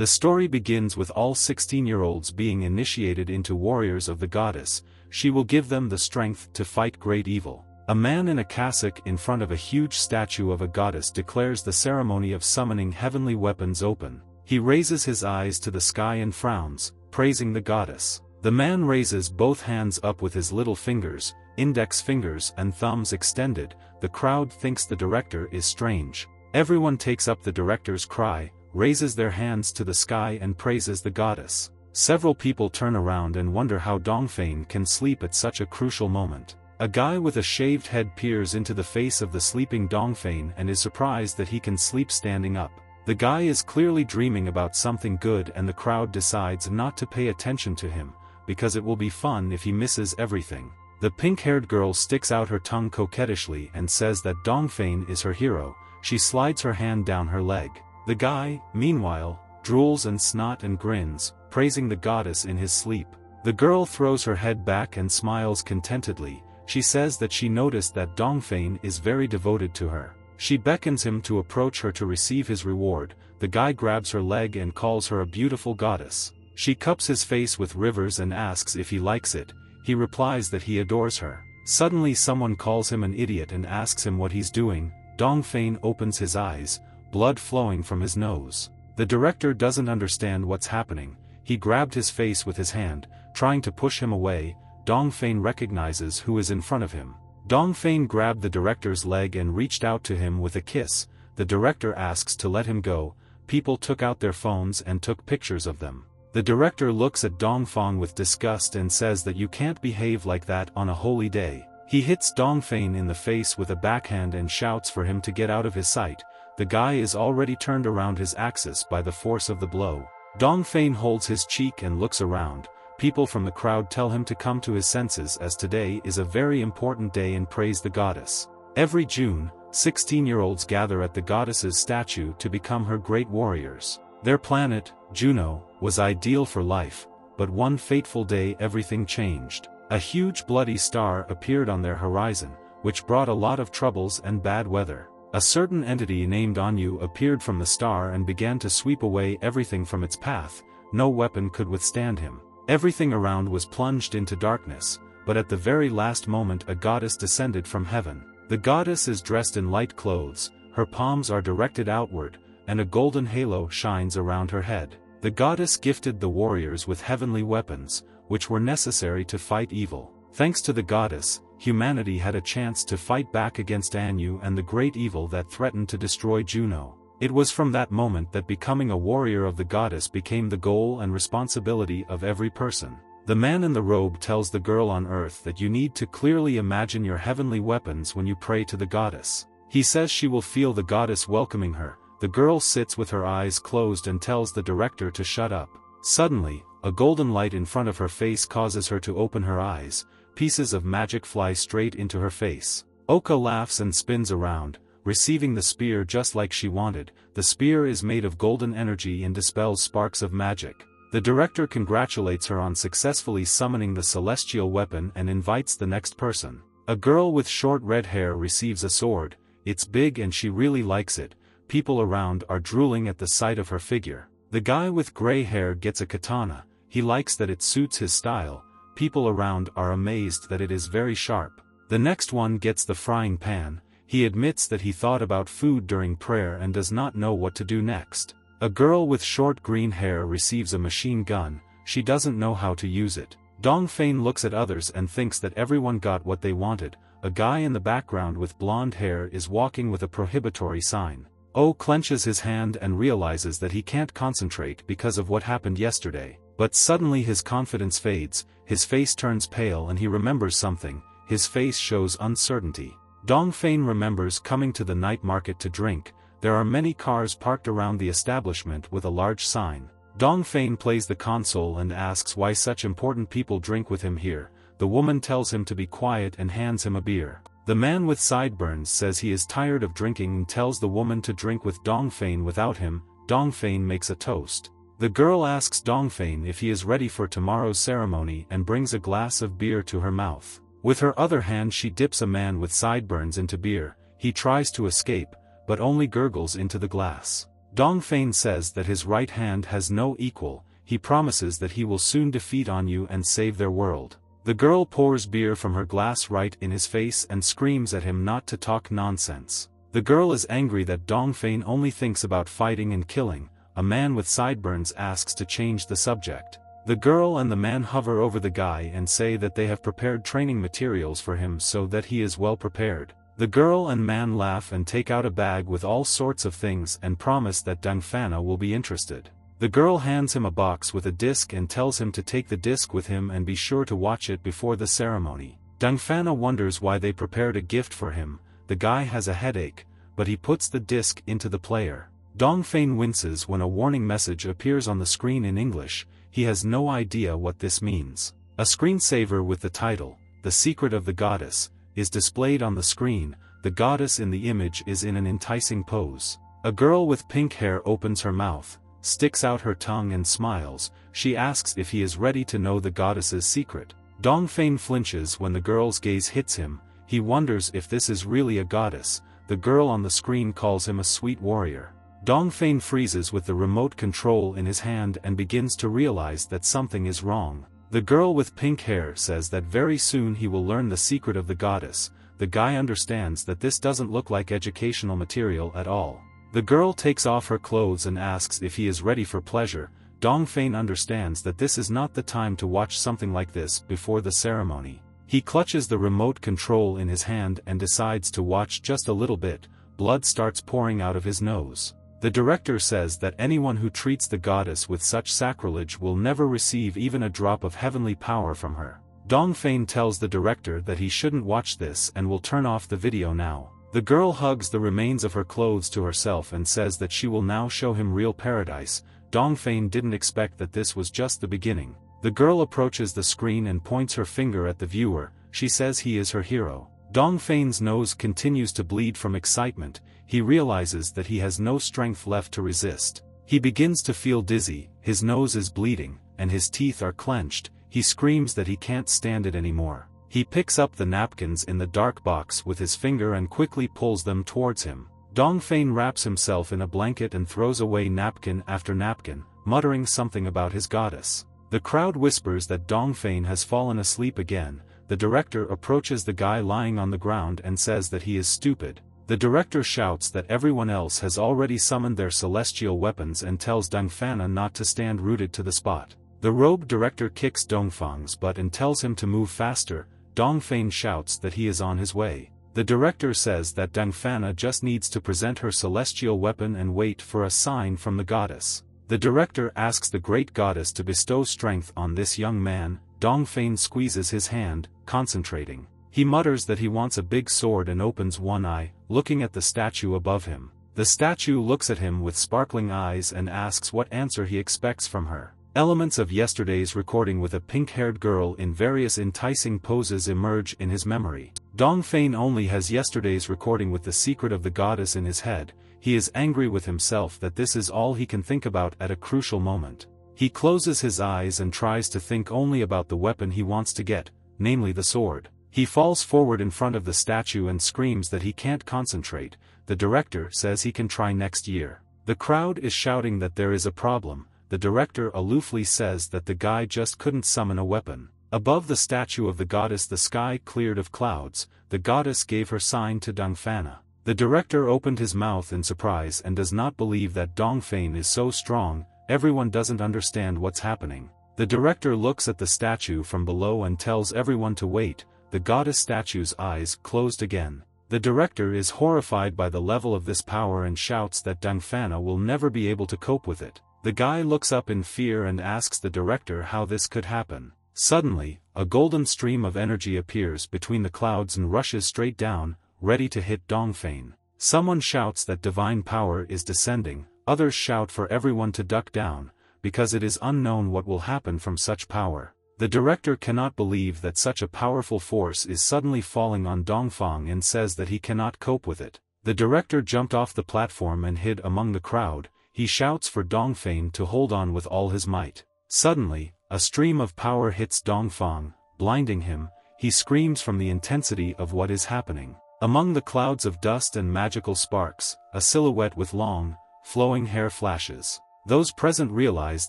The story begins with all 16-year-olds being initiated into warriors of the goddess, she will give them the strength to fight great evil. A man in a cassock in front of a huge statue of a goddess declares the ceremony of summoning heavenly weapons open. He raises his eyes to the sky and frowns, praising the goddess. The man raises both hands up with his little fingers, index fingers and thumbs extended, the crowd thinks the director is strange. Everyone takes up the director's cry, raises their hands to the sky and praises the goddess. Several people turn around and wonder how Dongfeng can sleep at such a crucial moment. A guy with a shaved head peers into the face of the sleeping Dongfeng and is surprised that he can sleep standing up. The guy is clearly dreaming about something good and the crowd decides not to pay attention to him, because it will be fun if he misses everything. The pink-haired girl sticks out her tongue coquettishly and says that Dongfeng is her hero, she slides her hand down her leg. The guy, meanwhile, drools and snot and grins, praising the goddess in his sleep. The girl throws her head back and smiles contentedly, she says that she noticed that Dongfeng is very devoted to her. She beckons him to approach her to receive his reward, the guy grabs her leg and calls her a beautiful goddess. She cups his face with rivers and asks if he likes it, he replies that he adores her. Suddenly someone calls him an idiot and asks him what he's doing, Dongfeng opens his eyes, blood flowing from his nose. The director doesn't understand what's happening, he grabbed his face with his hand, trying to push him away, Dong Dongfeng recognizes who is in front of him. Dong Dongfeng grabbed the director's leg and reached out to him with a kiss, the director asks to let him go, people took out their phones and took pictures of them. The director looks at Dongfeng with disgust and says that you can't behave like that on a holy day. He hits Dong Dongfeng in the face with a backhand and shouts for him to get out of his sight, the guy is already turned around his axis by the force of the blow. Dongfeng holds his cheek and looks around, people from the crowd tell him to come to his senses as today is a very important day and praise the goddess. Every June, 16-year-olds gather at the goddess's statue to become her great warriors. Their planet, Juno, was ideal for life, but one fateful day everything changed. A huge bloody star appeared on their horizon, which brought a lot of troubles and bad weather. A certain entity named Anu appeared from the star and began to sweep away everything from its path, no weapon could withstand him. Everything around was plunged into darkness, but at the very last moment a goddess descended from heaven. The goddess is dressed in light clothes, her palms are directed outward, and a golden halo shines around her head. The goddess gifted the warriors with heavenly weapons, which were necessary to fight evil. Thanks to the goddess, humanity had a chance to fight back against Anu and the great evil that threatened to destroy Juno. It was from that moment that becoming a warrior of the goddess became the goal and responsibility of every person. The man in the robe tells the girl on earth that you need to clearly imagine your heavenly weapons when you pray to the goddess. He says she will feel the goddess welcoming her, the girl sits with her eyes closed and tells the director to shut up. Suddenly, a golden light in front of her face causes her to open her eyes, pieces of magic fly straight into her face. Oka laughs and spins around, receiving the spear just like she wanted, the spear is made of golden energy and dispels sparks of magic. The director congratulates her on successfully summoning the celestial weapon and invites the next person. A girl with short red hair receives a sword, it's big and she really likes it, people around are drooling at the sight of her figure. The guy with gray hair gets a katana, he likes that it suits his style, people around are amazed that it is very sharp. The next one gets the frying pan, he admits that he thought about food during prayer and does not know what to do next. A girl with short green hair receives a machine gun, she doesn't know how to use it. Dongfeng looks at others and thinks that everyone got what they wanted, a guy in the background with blonde hair is walking with a prohibitory sign. O clenches his hand and realizes that he can't concentrate because of what happened yesterday, but suddenly his confidence fades, his face turns pale and he remembers something, his face shows uncertainty. Dongfeng remembers coming to the night market to drink, there are many cars parked around the establishment with a large sign. Dongfeng plays the console and asks why such important people drink with him here, the woman tells him to be quiet and hands him a beer. The man with sideburns says he is tired of drinking and tells the woman to drink with Dongfeng without him, Dongfeng makes a toast. The girl asks Dongfeng if he is ready for tomorrow's ceremony and brings a glass of beer to her mouth. With her other hand she dips a man with sideburns into beer, he tries to escape, but only gurgles into the glass. Dongfeng says that his right hand has no equal, he promises that he will soon defeat Anu and save their world. The girl pours beer from her glass right in his face and screams at him not to talk nonsense. The girl is angry that Dongfeng only thinks about fighting and killing, a man with sideburns asks to change the subject. The girl and the man hover over the guy and say that they have prepared training materials for him so that he is well prepared. The girl and man laugh and take out a bag with all sorts of things and promise that Dongfana will be interested. The girl hands him a box with a disc and tells him to take the disc with him and be sure to watch it before the ceremony. Dongfana wonders why they prepared a gift for him, the guy has a headache, but he puts the disc into the player. Dongfeng winces when a warning message appears on the screen in English, he has no idea what this means. A screensaver with the title, The Secret of the Goddess, is displayed on the screen, the goddess in the image is in an enticing pose. A girl with pink hair opens her mouth, sticks out her tongue and smiles, she asks if he is ready to know the goddess's secret. Dongfeng flinches when the girl's gaze hits him, he wonders if this is really a goddess, the girl on the screen calls him a sweet warrior. Dongfeng freezes with the remote control in his hand and begins to realize that something is wrong. The girl with pink hair says that very soon he will learn the secret of the goddess, the guy understands that this doesn't look like educational material at all. The girl takes off her clothes and asks if he is ready for pleasure, Dongfeng understands that this is not the time to watch something like this before the ceremony. He clutches the remote control in his hand and decides to watch just a little bit, blood starts pouring out of his nose. The director says that anyone who treats the goddess with such sacrilege will never receive even a drop of heavenly power from her. Dongfeng tells the director that he shouldn't watch this and will turn off the video now. The girl hugs the remains of her clothes to herself and says that she will now show him real paradise, Dongfeng didn't expect that this was just the beginning. The girl approaches the screen and points her finger at the viewer, she says he is her hero. Dongfeng's nose continues to bleed from excitement, he realizes that he has no strength left to resist. He begins to feel dizzy, his nose is bleeding, and his teeth are clenched, he screams that he can't stand it anymore. He picks up the napkins in the dark box with his finger and quickly pulls them towards him. Dongfeng wraps himself in a blanket and throws away napkin after napkin, muttering something about his goddess. The crowd whispers that Dongfeng has fallen asleep again, the director approaches the guy lying on the ground and says that he is stupid. The director shouts that everyone else has already summoned their celestial weapons and tells Dongfana not to stand rooted to the spot. The robed director kicks Dongfeng's butt and tells him to move faster, Dongfeng shouts that he is on his way. The director says that Dongfana just needs to present her celestial weapon and wait for a sign from the goddess. The director asks the great goddess to bestow strength on this young man, Dongfeng squeezes his hand, concentrating. He mutters that he wants a big sword and opens one eye, looking at the statue above him. The statue looks at him with sparkling eyes and asks what answer he expects from her. Elements of yesterday's recording with a pink-haired girl in various enticing poses emerge in his memory. Dongfeng only has yesterday's recording with the secret of the goddess in his head, he is angry with himself that this is all he can think about at a crucial moment. He closes his eyes and tries to think only about the weapon he wants to get, namely the sword. He falls forward in front of the statue and screams that he can't concentrate, the director says he can try next year. The crowd is shouting that there is a problem, the director aloofly says that the guy just couldn't summon a weapon. Above the statue of the goddess the sky cleared of clouds, the goddess gave her sign to Dongfana. The director opened his mouth in surprise and does not believe that Dongfeng is so strong, everyone doesn't understand what's happening. The director looks at the statue from below and tells everyone to wait, the goddess statue's eyes closed again. The director is horrified by the level of this power and shouts that Dongfana will never be able to cope with it. The guy looks up in fear and asks the director how this could happen. Suddenly, a golden stream of energy appears between the clouds and rushes straight down, ready to hit Dongfeng. Someone shouts that divine power is descending, others shout for everyone to duck down, because it is unknown what will happen from such power. The director cannot believe that such a powerful force is suddenly falling on Dongfeng and says that he cannot cope with it. The director jumped off the platform and hid among the crowd, he shouts for Dongfeng to hold on with all his might. Suddenly, a stream of power hits Dongfeng, blinding him, he screams from the intensity of what is happening. Among the clouds of dust and magical sparks, a silhouette with long, flowing hair flashes. Those present realize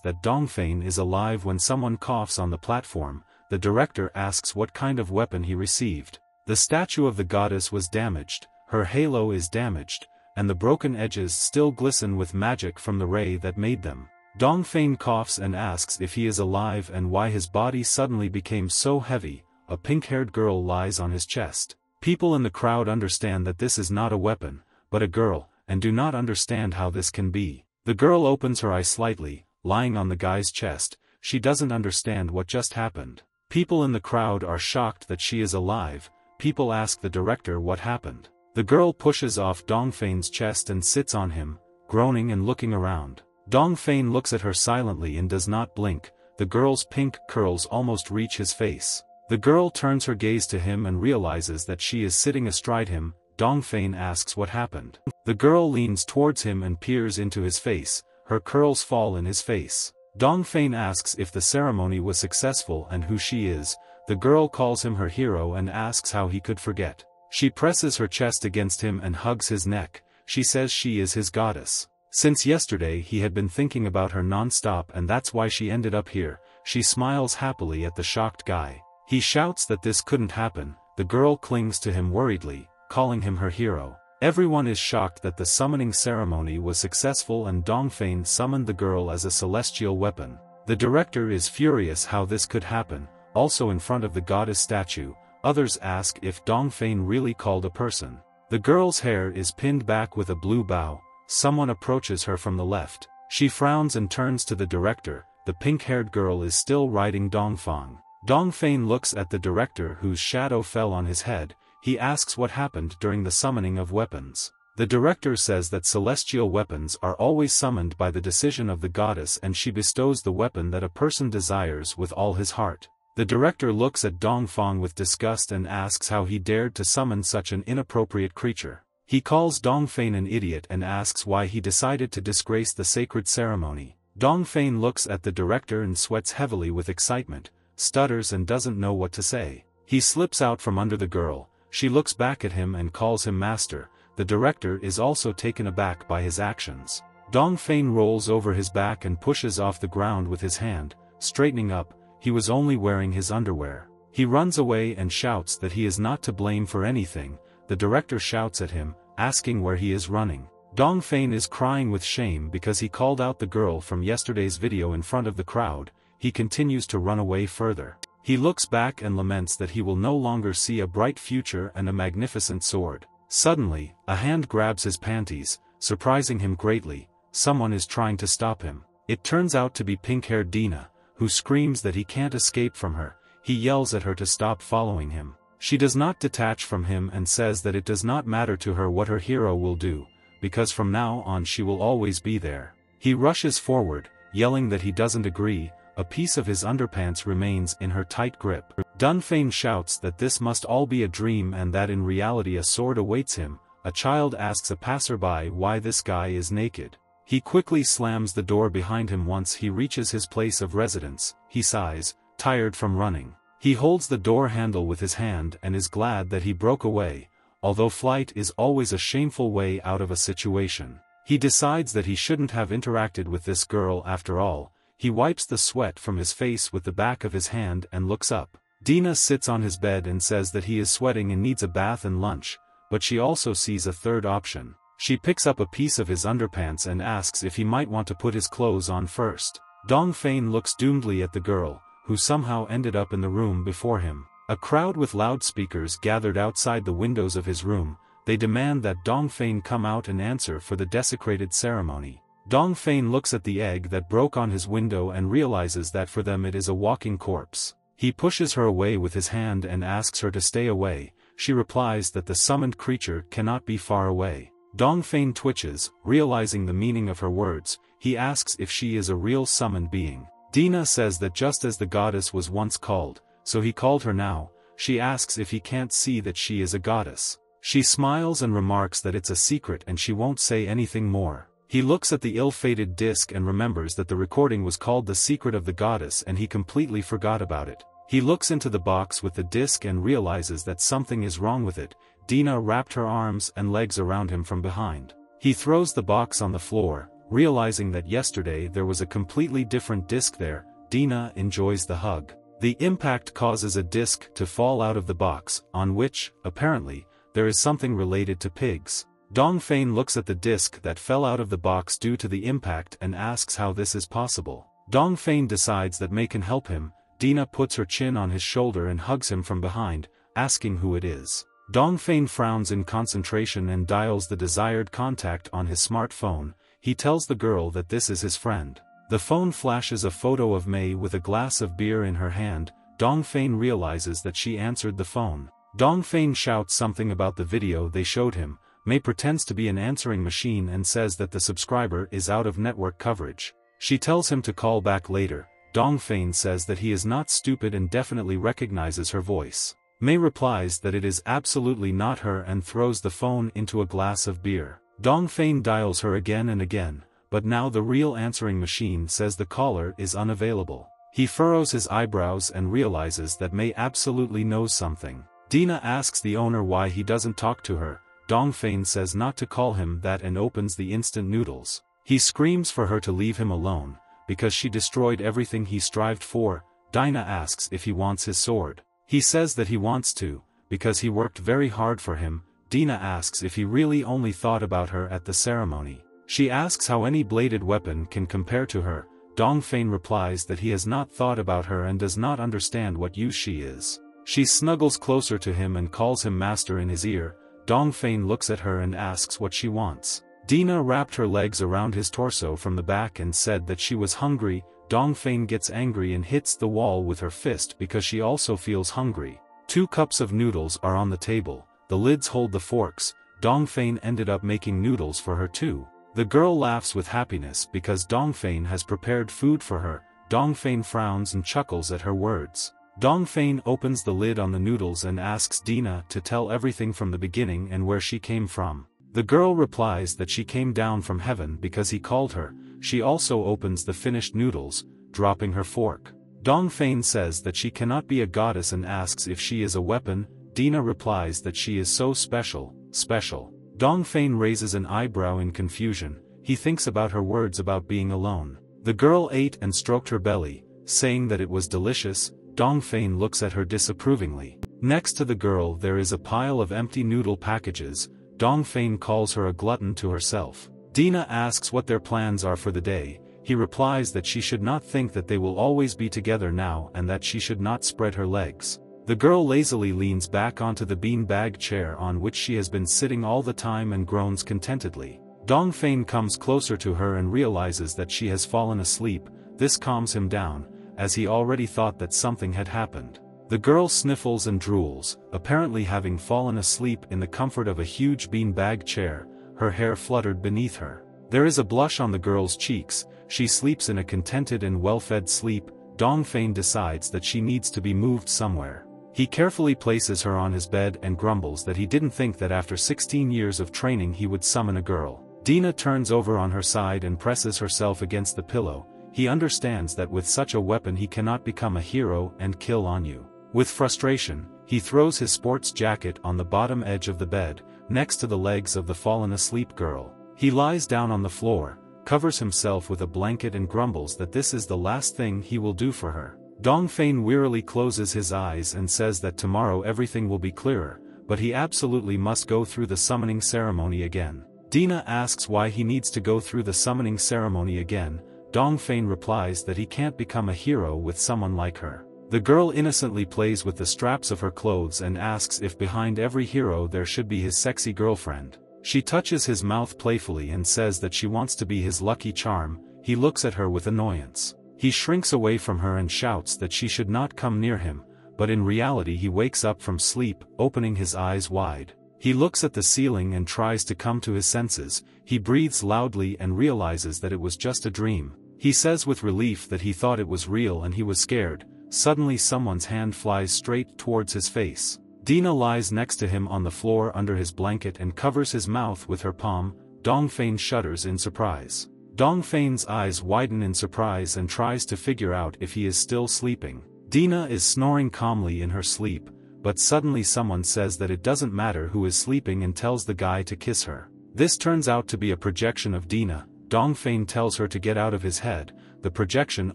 that Dongfeng is alive when someone coughs on the platform, the director asks what kind of weapon he received. The statue of the goddess was damaged, her halo is damaged, and the broken edges still glisten with magic from the ray that made them. Dongfeng coughs and asks if he is alive and why his body suddenly became so heavy, a pink-haired girl lies on his chest. People in the crowd understand that this is not a weapon, but a girl, and do not understand how this can be. The girl opens her eye slightly, lying on the guy's chest, she doesn't understand what just happened. People in the crowd are shocked that she is alive, people ask the director what happened. The girl pushes off Dongfeng's chest and sits on him, groaning and looking around. Dongfeng looks at her silently and does not blink, the girl's pink curls almost reach his face. The girl turns her gaze to him and realizes that she is sitting astride him, Dongfeng asks what happened. The girl leans towards him and peers into his face, her curls fall in his face. Dongfeng asks if the ceremony was successful and who she is, the girl calls him her hero and asks how he could forget. She presses her chest against him and hugs his neck, she says she is his goddess. Since yesterday he had been thinking about her non-stop and that's why she ended up here, she smiles happily at the shocked guy. He shouts that this couldn't happen, the girl clings to him worriedly, calling him her hero. Everyone is shocked that the summoning ceremony was successful and Dongfeng summoned the girl as a celestial weapon. The director is furious how this could happen, also in front of the goddess statue, others ask if Dongfeng really called a person. The girl's hair is pinned back with a blue bow, someone approaches her from the left, she frowns and turns to the director, the pink-haired girl is still riding Dongfeng. Dongfeng looks at the director whose shadow fell on his head, he asks what happened during the summoning of weapons. The director says that celestial weapons are always summoned by the decision of the goddess and she bestows the weapon that a person desires with all his heart. The director looks at Dongfeng with disgust and asks how he dared to summon such an inappropriate creature. He calls Dongfeng an idiot and asks why he decided to disgrace the sacred ceremony. Dongfeng looks at the director and sweats heavily with excitement, stutters and doesn't know what to say. He slips out from under the girl, she looks back at him and calls him master, the director is also taken aback by his actions. Dongfeng rolls over his back and pushes off the ground with his hand, straightening up, he was only wearing his underwear. He runs away and shouts that he is not to blame for anything, the director shouts at him, asking where he is running. Dongfeng is crying with shame because he called out the girl from yesterday's video in front of the crowd, he continues to run away further. He looks back and laments that he will no longer see a bright future and a magnificent sword. Suddenly, a hand grabs his panties, surprising him greatly, someone is trying to stop him. It turns out to be pink-haired Dina, who screams that he can't escape from her, he yells at her to stop following him. She does not detach from him and says that it does not matter to her what her hero will do, because from now on she will always be there. He rushes forward, yelling that he doesn't agree, a piece of his underpants remains in her tight grip. Dongfeng shouts that this must all be a dream and that in reality a sword awaits him, a child asks a passerby why this guy is naked. He quickly slams the door behind him once he reaches his place of residence, he sighs, tired from running. He holds the door handle with his hand and is glad that he broke away, although flight is always a shameful way out of a situation. He decides that he shouldn't have interacted with this girl after all, he wipes the sweat from his face with the back of his hand and looks up. Dina sits on his bed and says that he is sweating and needs a bath and lunch, but she also sees a third option. She picks up a piece of his underpants and asks if he might want to put his clothes on first. Dongfeng looks doomedly at the girl, who somehow ended up in the room before him. A crowd with loudspeakers gathered outside the windows of his room, they demand that Dongfeng come out and answer for the desecrated ceremony. Dongfeng looks at the egg that broke on his window and realizes that for them it is a walking corpse. He pushes her away with his hand and asks her to stay away, she replies that the summoned creature cannot be far away. Dongfeng twitches, realizing the meaning of her words, he asks if she is a real summoned being. Dina says that just as the goddess was once called, so he called her now, she asks if he can't see that she is a goddess. She smiles and remarks that it's a secret and she won't say anything more. He looks at the ill-fated disc and remembers that the recording was called The Secret of the Goddess and he completely forgot about it. He looks into the box with the disc and realizes that something is wrong with it, Dina wrapped her arms and legs around him from behind. He throws the box on the floor, realizing that yesterday there was a completely different disc there, Dina enjoys the hug. The impact causes a disc to fall out of the box, on which, apparently, there is something related to pigs. Dong Fein looks at the disc that fell out of the box due to the impact and asks how this is possible. Dong Fein decides that Mei can help him, Dina puts her chin on his shoulder and hugs him from behind, asking who it is. Dong Fein frowns in concentration and dials the desired contact on his smartphone, he tells the girl that this is his friend. The phone flashes a photo of Mei with a glass of beer in her hand, Dong Fein realizes that she answered the phone. Dong Fein shouts something about the video they showed him, Mei pretends to be an answering machine and says that the subscriber is out of network coverage. She tells him to call back later, Dong Fein says that he is not stupid and definitely recognizes her voice. Mei replies that it is absolutely not her and throws the phone into a glass of beer. Dong Fein dials her again and again, but now the real answering machine says the caller is unavailable. He furrows his eyebrows and realizes that Mei absolutely knows something. Dina asks the owner why he doesn't talk to her, Dong Fein says not to call him that and opens the instant noodles. He screams for her to leave him alone, because she destroyed everything he strived for, Dina asks if he wants his sword. He says that he wants to, because he worked very hard for him, Dina asks if he really only thought about her at the ceremony. She asks how any bladed weapon can compare to her, Dong Fein replies that he has not thought about her and does not understand what use she is. She snuggles closer to him and calls him master in his ear, Dong Fein looks at her and asks what she wants. Dina wrapped her legs around his torso from the back and said that she was hungry, Dong Fein gets angry and hits the wall with her fist because she also feels hungry. Two cups of noodles are on the table, the lids hold the forks, Dong Fein ended up making noodles for her too. The girl laughs with happiness because Dong Fein has prepared food for her, Dong Fein frowns and chuckles at her words. Dong Fein opens the lid on the noodles and asks Dina to tell everything from the beginning and where she came from. The girl replies that she came down from heaven because he called her, she also opens the finished noodles, dropping her fork. Dong Fein says that she cannot be a goddess and asks if she is a weapon, Dina replies that she is so special, special. Dong Fein raises an eyebrow in confusion, he thinks about her words about being alone. The girl ate and stroked her belly, saying that it was delicious, Dong Fein looks at her disapprovingly. Next to the girl there is a pile of empty noodle packages, Dong Fein calls her a glutton to herself. Dina asks what their plans are for the day, he replies that she should not think that they will always be together now and that she should not spread her legs. The girl lazily leans back onto the bean-bag chair on which she has been sitting all the time and groans contentedly. Dong Fein comes closer to her and realizes that she has fallen asleep, this calms him down, as he already thought that something had happened. The girl sniffles and drools, apparently having fallen asleep in the comfort of a huge bean-bag chair, her hair fluttered beneath her. There is a blush on the girl's cheeks, she sleeps in a contented and well-fed sleep, Dong Fein decides that she needs to be moved somewhere. He carefully places her on his bed and grumbles that he didn't think that after 16 years of training he would summon a girl. Dina turns over on her side and presses herself against the pillow, he understands that with such a weapon he cannot become a hero and kill Anu. With frustration, he throws his sports jacket on the bottom edge of the bed, next to the legs of the fallen asleep girl. He lies down on the floor, covers himself with a blanket and grumbles that this is the last thing he will do for her. Dong Fein wearily closes his eyes and says that tomorrow everything will be clearer, but he absolutely must go through the summoning ceremony again. Dina asks why he needs to go through the summoning ceremony again, Dong Fein replies that he can't become a hero with someone like her. The girl innocently plays with the straps of her clothes and asks if behind every hero there should be his sexy girlfriend. She touches his mouth playfully and says that she wants to be his lucky charm, he looks at her with annoyance. He shrinks away from her and shouts that she should not come near him, but in reality he wakes up from sleep, opening his eyes wide. He looks at the ceiling and tries to come to his senses, he breathes loudly and realizes that it was just a dream. He says with relief that he thought it was real and he was scared, Suddenly someone's hand flies straight towards his face. Dina lies next to him on the floor under his blanket and covers his mouth with her palm, Dong Fein shudders in surprise. Dong Fein's eyes widen in surprise and tries to figure out if he is still sleeping. Dina is snoring calmly in her sleep, but suddenly someone says that it doesn't matter who is sleeping and tells the guy to kiss her. This turns out to be a projection of Dina, Dongfeng tells her to get out of his head, the projection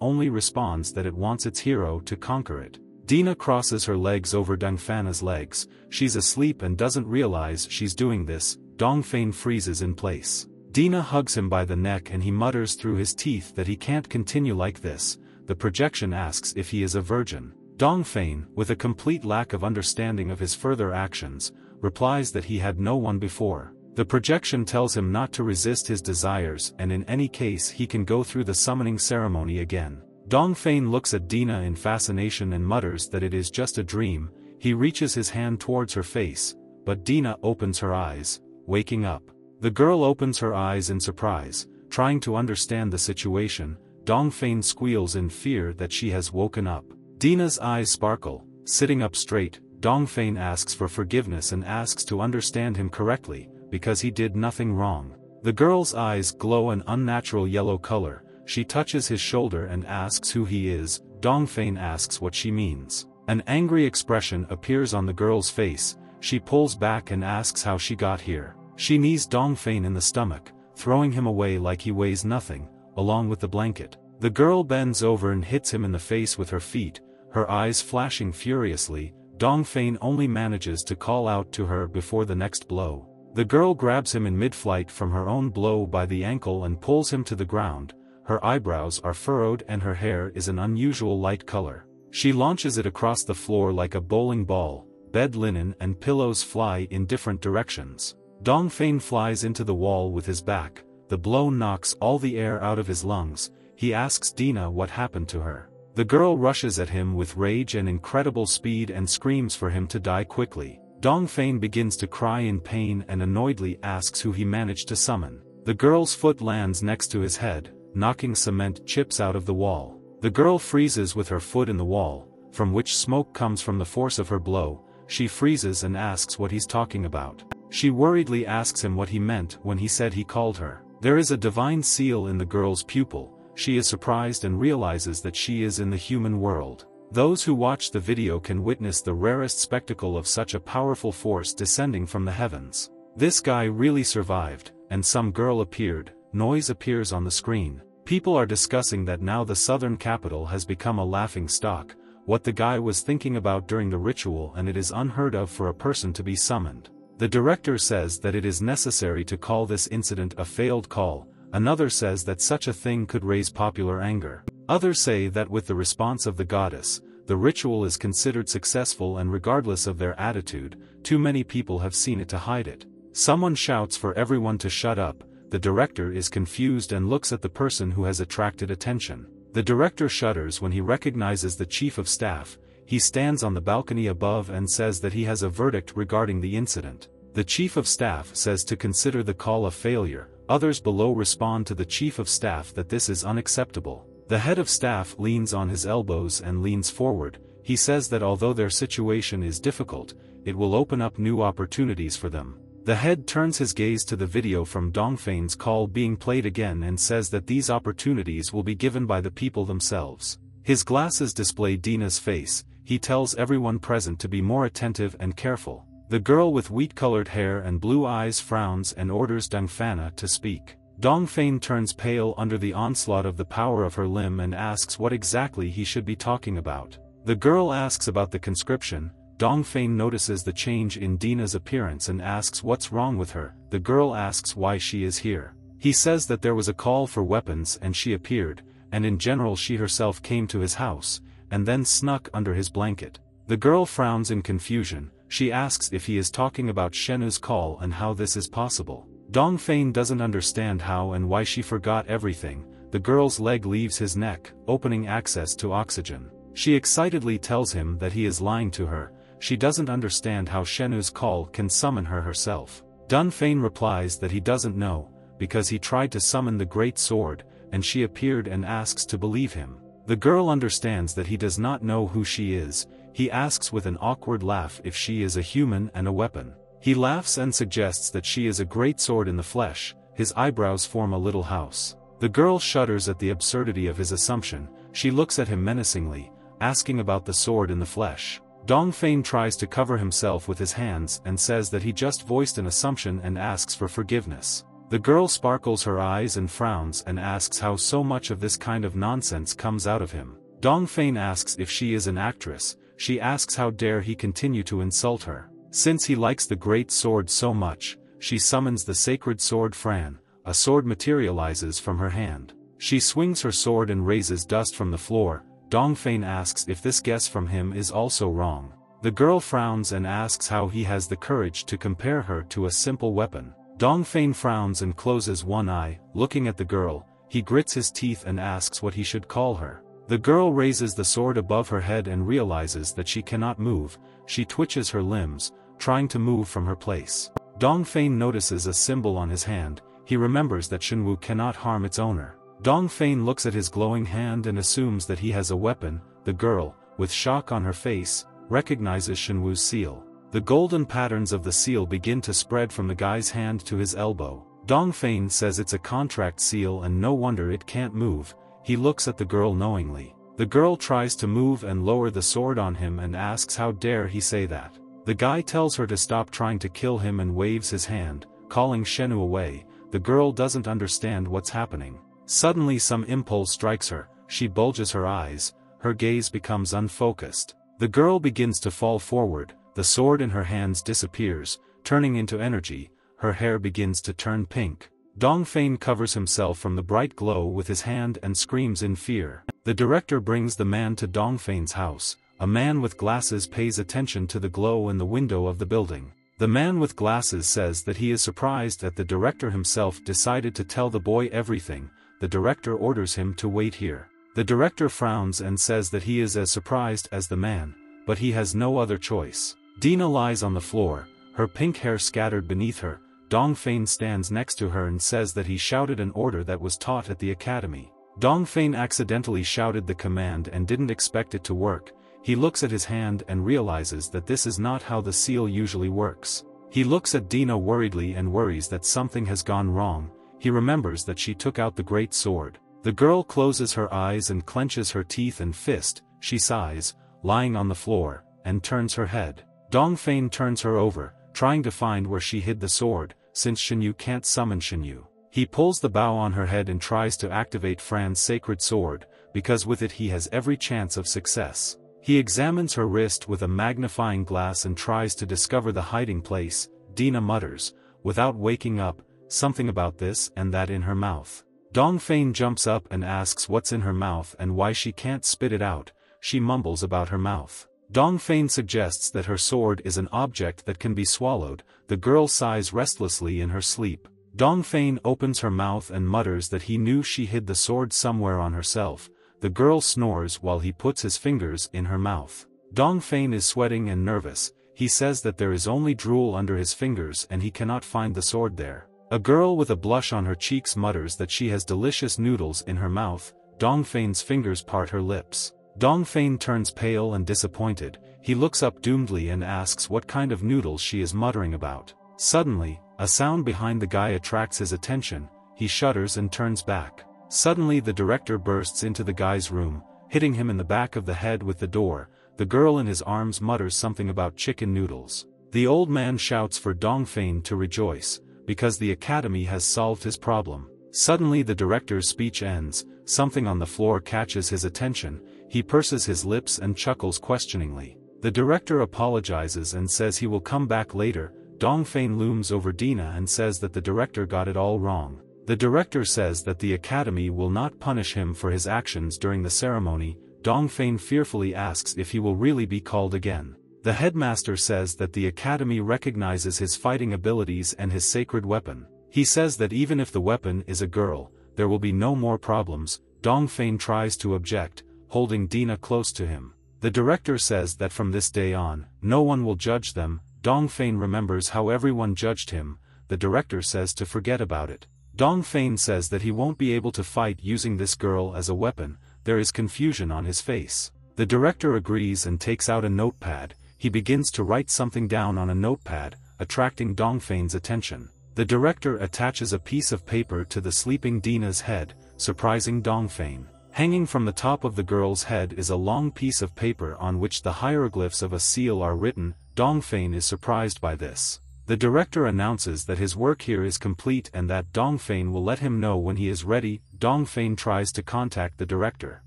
only responds that it wants its hero to conquer it. Dina crosses her legs over Dongfana's legs, she's asleep and doesn't realize she's doing this, Dongfeng freezes in place. Dina hugs him by the neck and he mutters through his teeth that he can't continue like this, the projection asks if he is a virgin. Dongfeng, with a complete lack of understanding of his further actions, replies that he had no one before. The projection tells him not to resist his desires and in any case he can go through the summoning ceremony again. Dongfeng looks at Dina in fascination and mutters that it is just a dream, he reaches his hand towards her face, but Dina opens her eyes, waking up. The girl opens her eyes in surprise, trying to understand the situation, Dongfeng squeals in fear that she has woken up. Dina's eyes sparkle, sitting up straight, Dongfeng asks for forgiveness and asks to understand him correctly, because he did nothing wrong. The girl's eyes glow an unnatural yellow color, she touches his shoulder and asks who he is, Dongfeng asks what she means. An angry expression appears on the girl's face, she pulls back and asks how she got here. She knees Dongfeng in the stomach, throwing him away like he weighs nothing, along with the blanket. The girl bends over and hits him in the face with her feet, her eyes flashing furiously, Dongfeng only manages to call out to her before the next blow. The girl grabs him in mid-flight from her own blow by the ankle and pulls him to the ground, her eyebrows are furrowed and her hair is an unusual light color. She launches it across the floor like a bowling ball, bed linen and pillows fly in different directions. Dongfeng flies into the wall with his back, the blow knocks all the air out of his lungs, he asks Dina what happened to her. The girl rushes at him with rage and incredible speed and screams for him to die quickly. Dongfeng begins to cry in pain and annoyedly asks who he managed to summon. The girl's foot lands next to his head, knocking cement chips out of the wall. The girl freezes with her foot in the wall, from which smoke comes from the force of her blow, she freezes and asks what he's talking about. She worriedly asks him what he meant when he said he called her. There is a divine seal in the girl's pupil, she is surprised and realizes that she is in the human world. Those who watch the video can witness the rarest spectacle of such a powerful force descending from the heavens. This guy really survived, and some girl appeared, noise appears on the screen. People are discussing that now the southern capital has become a laughing stock, what the guy was thinking about during the ritual and it is unheard of for a person to be summoned. The director says that it is necessary to call this incident a failed call, another says that such a thing could raise popular anger. Others say that with the response of the goddess, the ritual is considered successful and regardless of their attitude, too many people have seen it to hide it. Someone shouts for everyone to shut up, the director is confused and looks at the person who has attracted attention. The director shudders when he recognizes the chief of staff, he stands on the balcony above and says that he has a verdict regarding the incident. The chief of staff says to consider the call a failure, others below respond to the chief of staff that this is unacceptable. The head of staff leans on his elbows and leans forward, he says that although their situation is difficult, it will open up new opportunities for them. The head turns his gaze to the video from Dongfeng's call being played again and says that these opportunities will be given by the people themselves. His glasses display Dina's face, he tells everyone present to be more attentive and careful. The girl with wheat-colored hair and blue eyes frowns and orders Dongfana to speak. Dongfeng turns pale under the onslaught of the power of her limb and asks what exactly he should be talking about. The girl asks about the conscription, Dongfeng notices the change in Dina's appearance and asks what's wrong with her, the girl asks why she is here. He says that there was a call for weapons and she appeared, and in general she herself came to his house, and then snuck under his blanket. The girl frowns in confusion, she asks if he is talking about Shenwu's call and how this is possible. Dongfeng doesn't understand how and why she forgot everything, the girl's leg leaves his neck, opening access to oxygen. She excitedly tells him that he is lying to her, she doesn't understand how Shenwu's call can summon her herself. Dongfeng replies that he doesn't know, because he tried to summon the great sword, and she appeared and asks to believe him. The girl understands that he does not know who she is, he asks with an awkward laugh if she is a human and a weapon. He laughs and suggests that she is a great sword in the flesh, his eyebrows form a little house. The girl shudders at the absurdity of his assumption, she looks at him menacingly, asking about the sword in the flesh. Dong Fein tries to cover himself with his hands and says that he just voiced an assumption and asks for forgiveness. The girl sparkles her eyes and frowns and asks how so much of this kind of nonsense comes out of him. Dong Fein asks if she is an actress, she asks how dare he continue to insult her. Since he likes the great sword so much, she summons the sacred sword Fran, a sword materializes from her hand. She swings her sword and raises dust from the floor, Dong Fein asks if this guess from him is also wrong. The girl frowns and asks how he has the courage to compare her to a simple weapon. Dong Fein frowns and closes one eye, looking at the girl, he grits his teeth and asks what he should call her. The girl raises the sword above her head and realizes that she cannot move, she twitches her limbs, trying to move from her place. Dong Fein notices a symbol on his hand, he remembers that Shenwu cannot harm its owner. Dong Fein looks at his glowing hand and assumes that he has a weapon, the girl, with shock on her face, recognizes Shenwu's seal. The golden patterns of the seal begin to spread from the guy's hand to his elbow. Dong Fein says it's a contract seal and no wonder it can't move, he looks at the girl knowingly. The girl tries to move and lower the sword on him and asks how dare he say that. The guy tells her to stop trying to kill him and waves his hand, calling Shenwu away, the girl doesn't understand what's happening. Suddenly some impulse strikes her, she bulges her eyes, her gaze becomes unfocused. The girl begins to fall forward, the sword in her hands disappears, turning into energy, her hair begins to turn pink. Dong covers himself from the bright glow with his hand and screams in fear. The director brings the man to Dong house, a man with glasses pays attention to the glow in the window of the building. The man with glasses says that he is surprised that the director himself decided to tell the boy everything, the director orders him to wait here. The director frowns and says that he is as surprised as the man, but he has no other choice. Dina lies on the floor, her pink hair scattered beneath her, Dong Fein stands next to her and says that he shouted an order that was taught at the academy. Dong Fein accidentally shouted the command and didn't expect it to work, he looks at his hand and realizes that this is not how the seal usually works. He looks at Dina worriedly and worries that something has gone wrong, he remembers that she took out the great sword. The girl closes her eyes and clenches her teeth and fist, she sighs, lying on the floor, and turns her head. Dong Fein turns her over, trying to find where she hid the sword, since Shenwu can't summon Shenwu. He pulls the bow on her head and tries to activate Fran's sacred sword, because with it he has every chance of success. He examines her wrist with a magnifying glass and tries to discover the hiding place, Dina mutters, without waking up, something about this and that in her mouth. Dong Fein jumps up and asks what's in her mouth and why she can't spit it out, she mumbles about her mouth. Dong Fein suggests that her sword is an object that can be swallowed, the girl sighs restlessly in her sleep. Dong Fein opens her mouth and mutters that he knew she hid the sword somewhere on herself, the girl snores while he puts his fingers in her mouth. Dong Fein is sweating and nervous, he says that there is only drool under his fingers and he cannot find the sword there. A girl with a blush on her cheeks mutters that she has delicious noodles in her mouth, Dong Fein's fingers part her lips. Dong Fein turns pale and disappointed, he looks up doomedly and asks what kind of noodles she is muttering about. Suddenly, a sound behind the guy attracts his attention, he shudders and turns back. Suddenly the director bursts into the guy's room, hitting him in the back of the head with the door, the girl in his arms mutters something about chicken noodles. The old man shouts for Dong Fein to rejoice, because the academy has solved his problem. Suddenly the director's speech ends, something on the floor catches his attention, he purses his lips and chuckles questioningly. The director apologizes and says he will come back later, Dong Fein looms over Dina and says that the director got it all wrong. The director says that the academy will not punish him for his actions during the ceremony, Dong Fein fearfully asks if he will really be called again. The headmaster says that the academy recognizes his fighting abilities and his sacred weapon. He says that even if the weapon is a girl, there will be no more problems, Dong Fein tries to object, holding Dina close to him. The director says that from this day on, no one will judge them, Dong Fein remembers how everyone judged him, the director says to forget about it. Dong Fein says that he won't be able to fight using this girl as a weapon, there is confusion on his face. The director agrees and takes out a notepad, he begins to write something down on a notepad, attracting Dong Fein's attention. The director attaches a piece of paper to the sleeping Dina's head, surprising Dong Fein. Hanging from the top of the girl's head is a long piece of paper on which the hieroglyphs of a seal are written, Dongfeng is surprised by this. The director announces that his work here is complete and that Dongfeng will let him know when he is ready, Dongfeng tries to contact the director.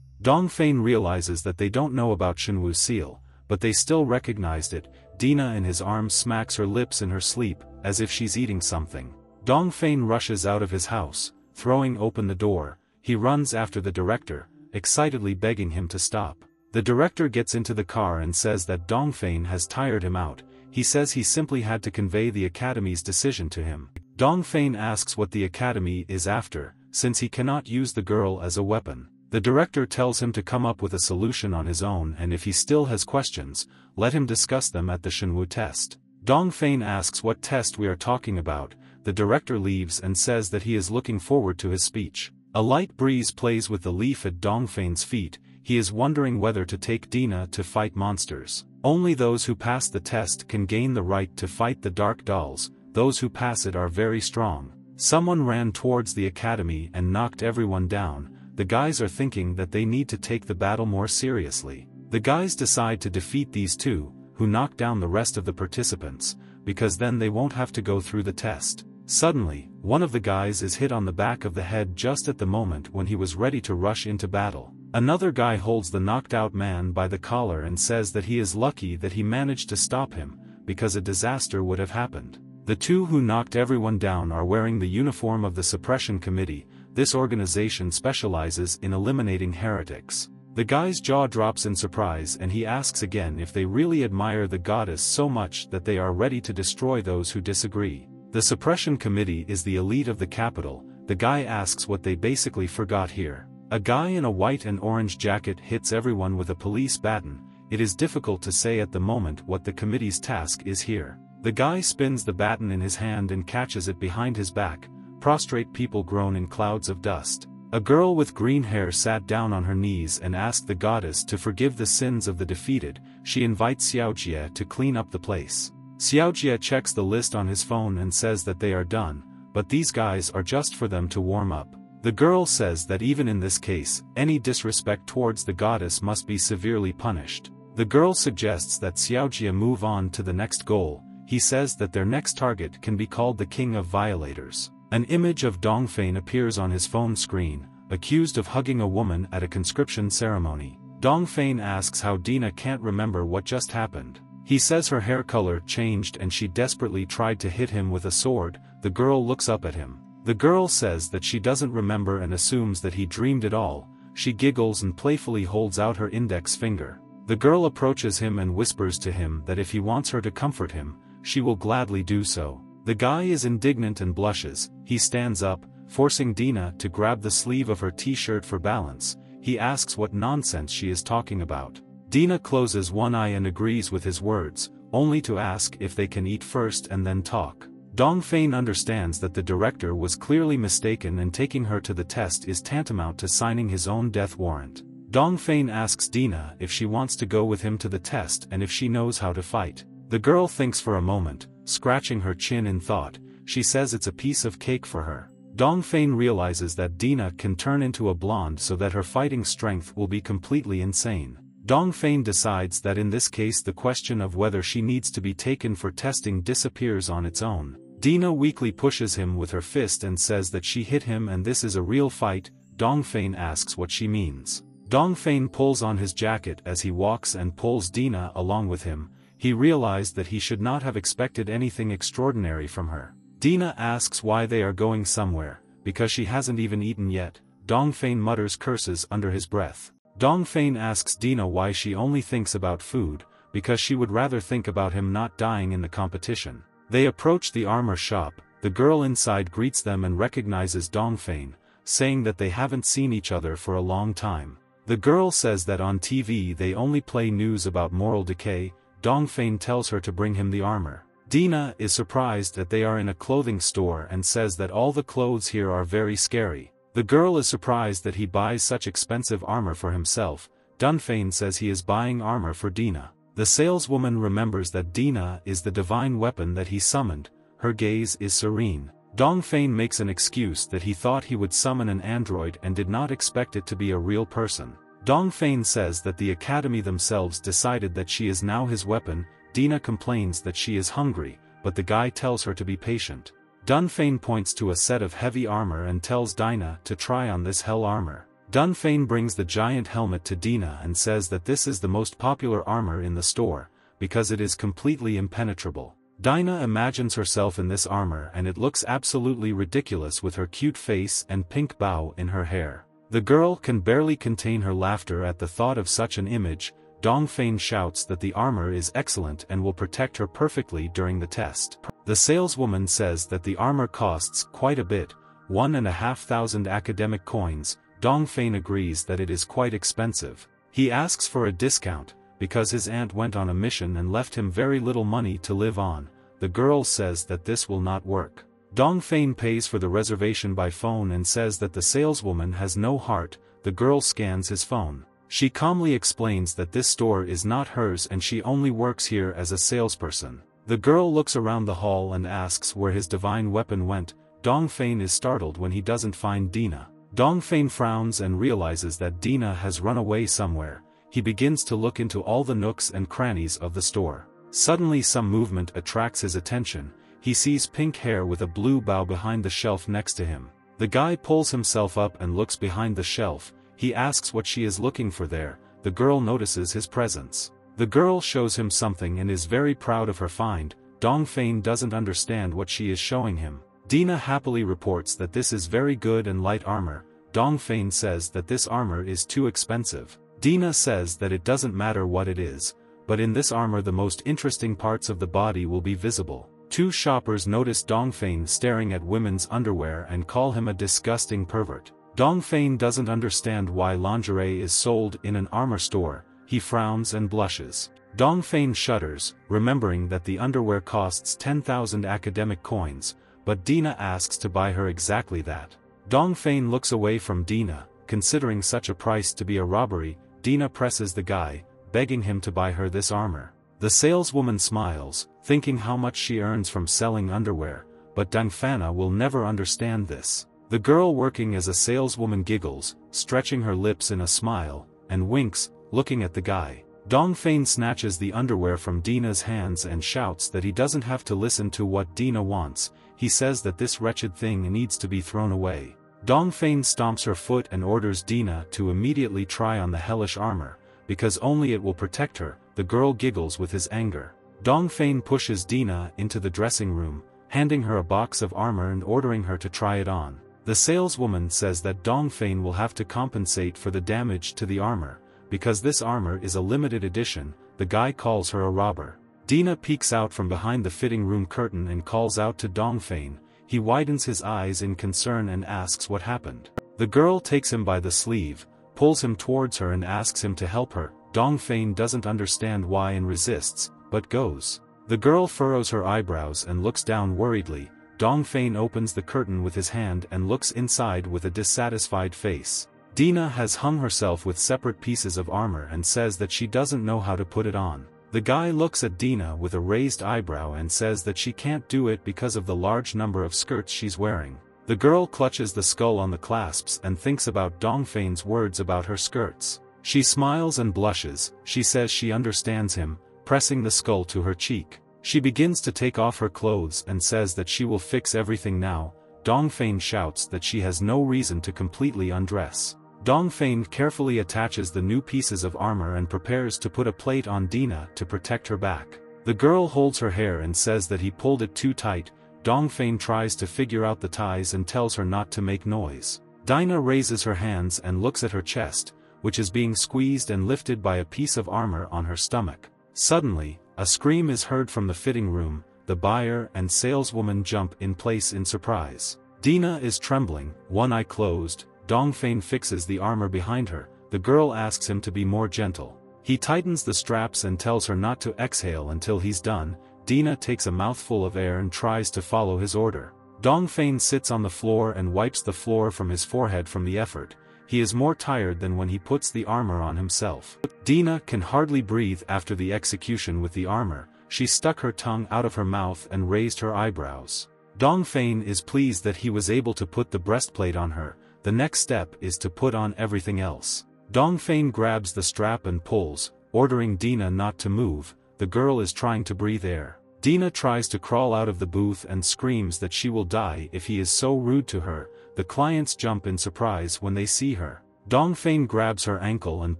Dongfeng realizes that they don't know about Shenwu seal, but they still recognized it, Dina in his arms smacks her lips in her sleep, as if she's eating something. Dongfeng rushes out of his house, throwing open the door, he runs after the director, excitedly begging him to stop. The director gets into the car and says that Dongfeng has tired him out, he says he simply had to convey the academy's decision to him. Dongfeng asks what the academy is after, since he cannot use the girl as a weapon. The director tells him to come up with a solution on his own and if he still has questions, let him discuss them at the Shenwu test. Dongfeng asks what test we are talking about, the director leaves and says that he is looking forward to his speech. A light breeze plays with the leaf at Dongfeng's feet, he is wondering whether to take Dina to fight monsters. Only those who pass the test can gain the right to fight the dark dolls, those who pass it are very strong. Someone ran towards the academy and knocked everyone down, the guys are thinking that they need to take the battle more seriously. The guys decide to defeat these two, who knock down the rest of the participants, because then they won't have to go through the test. Suddenly, one of the guys is hit on the back of the head just at the moment when he was ready to rush into battle. Another guy holds the knocked out man by the collar and says that he is lucky that he managed to stop him, because a disaster would have happened. The two who knocked everyone down are wearing the uniform of the Suppression Committee, this organization specializes in eliminating heretics. The guy's jaw drops in surprise and he asks again if they really admire the goddess so much that they are ready to destroy those who disagree. The suppression committee is the elite of the capital, the guy asks what they basically forgot here. A guy in a white and orange jacket hits everyone with a police baton, it is difficult to say at the moment what the committee's task is here. The guy spins the baton in his hand and catches it behind his back, prostrate people groan in clouds of dust. A girl with green hair sat down on her knees and asked the goddess to forgive the sins of the defeated, she invites Xiaojie to clean up the place. Xiaojie checks the list on his phone and says that they are done, but these guys are just for them to warm up. The girl says that even in this case, any disrespect towards the goddess must be severely punished. The girl suggests that Xiaojie move on to the next goal, he says that their next target can be called the King of Violators. An image of Dongfeng appears on his phone screen, accused of hugging a woman at a conscription ceremony. Dongfeng asks how Dina can't remember what just happened. He says her hair color changed and she desperately tried to hit him with a sword, the girl looks up at him. The girl says that she doesn't remember and assumes that he dreamed it all, she giggles and playfully holds out her index finger. The girl approaches him and whispers to him that if he wants her to comfort him, she will gladly do so. The guy is indignant and blushes, he stands up, forcing Dina to grab the sleeve of her t-shirt for balance, he asks what nonsense she is talking about. Dina closes one eye and agrees with his words, only to ask if they can eat first and then talk. Dongfeng understands that the director was clearly mistaken and taking her to the test is tantamount to signing his own death warrant. Dongfeng asks Dina if she wants to go with him to the test and if she knows how to fight. The girl thinks for a moment, scratching her chin in thought, she says it's a piece of cake for her. Dongfeng realizes that Dina can turn into a blonde so that her fighting strength will be completely insane. Dongfeng decides that in this case the question of whether she needs to be taken for testing disappears on its own. Dina weakly pushes him with her fist and says that she hit him and this is a real fight, Dongfeng asks what she means. Dongfeng pulls on his jacket as he walks and pulls Dina along with him, he realized that he should not have expected anything extraordinary from her. Dina asks why they are going somewhere, because she hasn't even eaten yet, Dongfeng mutters curses under his breath. Dongfeng asks Dina why she only thinks about food, because she would rather think about him not dying in the competition. They approach the armor shop, the girl inside greets them and recognizes Dongfeng, saying that they haven't seen each other for a long time. The girl says that on TV they only play news about moral decay, Dongfeng tells her to bring him the armor. Dina is surprised that they are in a clothing store and says that all the clothes here are very scary. The girl is surprised that he buys such expensive armor for himself, Dongfeng says he is buying armor for Dina. The saleswoman remembers that Dina is the divine weapon that he summoned, her gaze is serene. Dongfeng makes an excuse that he thought he would summon an android and did not expect it to be a real person. Dongfeng says that the academy themselves decided that she is now his weapon, Dina complains that she is hungry, but the guy tells her to be patient. Dongfeng points to a set of heavy armor and tells Dina to try on this hell armor. Dongfeng brings the giant helmet to Dina and says that this is the most popular armor in the store, because it is completely impenetrable. Dina imagines herself in this armor and it looks absolutely ridiculous with her cute face and pink bow in her hair. The girl can barely contain her laughter at the thought of such an image, Dongfeng shouts that the armor is excellent and will protect her perfectly during the test. The saleswoman says that the armor costs quite a bit, one and a half thousand academic coins, Dongfeng agrees that it is quite expensive. He asks for a discount, because his aunt went on a mission and left him very little money to live on, the girl says that this will not work. Dongfeng pays for the reservation by phone and says that the saleswoman has no heart, the girl scans his phone. She calmly explains that this store is not hers and she only works here as a salesperson. The girl looks around the hall and asks where his divine weapon went, Dongfeng is startled when he doesn't find Dina. Dongfeng frowns and realizes that Dina has run away somewhere, he begins to look into all the nooks and crannies of the store. Suddenly some movement attracts his attention, he sees pink hair with a blue bow behind the shelf next to him. The guy pulls himself up and looks behind the shelf, he asks what she is looking for there, the girl notices his presence. The girl shows him something and is very proud of her find, Dongfeng doesn't understand what she is showing him. Dina happily reports that this is very good and light armor, Dongfeng says that this armor is too expensive. Dina says that it doesn't matter what it is, but in this armor the most interesting parts of the body will be visible. Two shoppers notice Dongfeng staring at women's underwear and call him a disgusting pervert. Dongfeng doesn't understand why lingerie is sold in an armor store, he frowns and blushes. Dongfeng shudders, remembering that the underwear costs 10,000 academic coins, but Dina asks to buy her exactly that. Dongfeng looks away from Dina, considering such a price to be a robbery, Dina presses the guy, begging him to buy her this armor. The saleswoman smiles, thinking how much she earns from selling underwear, but Dongfeng will never understand this. The girl working as a saleswoman giggles, stretching her lips in a smile, and winks, looking at the guy. Dong Dongfeng snatches the underwear from Dina's hands and shouts that he doesn't have to listen to what Dina wants, he says that this wretched thing needs to be thrown away. Dong Dongfeng stomps her foot and orders Dina to immediately try on the hellish armor, because only it will protect her, the girl giggles with his anger. Dong Dongfeng pushes Dina into the dressing room, handing her a box of armor and ordering her to try it on. The saleswoman says that Dongfeng will have to compensate for the damage to the armor, because this armor is a limited edition, the guy calls her a robber. Dina peeks out from behind the fitting room curtain and calls out to Dongfeng, he widens his eyes in concern and asks what happened. The girl takes him by the sleeve, pulls him towards her and asks him to help her, Dongfeng doesn't understand why and resists, but goes. The girl furrows her eyebrows and looks down worriedly, Dongfeng opens the curtain with his hand and looks inside with a dissatisfied face. Dina has hung herself with separate pieces of armor and says that she doesn't know how to put it on. The guy looks at Dina with a raised eyebrow and says that she can't do it because of the large number of skirts she's wearing. The girl clutches the skull on the clasps and thinks about Dongfeng's words about her skirts. She smiles and blushes, she says she understands him, pressing the skull to her cheek. She begins to take off her clothes and says that she will fix everything now, Dongfeng shouts that she has no reason to completely undress. Dongfeng carefully attaches the new pieces of armor and prepares to put a plate on Dina to protect her back. The girl holds her hair and says that he pulled it too tight, Dongfeng tries to figure out the ties and tells her not to make noise. Dina raises her hands and looks at her chest, which is being squeezed and lifted by a piece of armor on her stomach. Suddenly, a scream is heard from the fitting room, the buyer and saleswoman jump in place in surprise. Dina is trembling, one eye closed, Dongfeng fixes the armor behind her, the girl asks him to be more gentle. He tightens the straps and tells her not to exhale until he's done, Dina takes a mouthful of air and tries to follow his order. Dongfeng sits on the floor and wipes the floor from his forehead from the effort, he is more tired than when he puts the armor on himself. Dina can hardly breathe after the execution with the armor, she stuck her tongue out of her mouth and raised her eyebrows. Dongfeng is pleased that he was able to put the breastplate on her, the next step is to put on everything else. Dongfeng grabs the strap and pulls, ordering Dina not to move, the girl is trying to breathe air. Dina tries to crawl out of the booth and screams that she will die if he is so rude to her, the clients jump in surprise when they see her. Dongfeng grabs her ankle and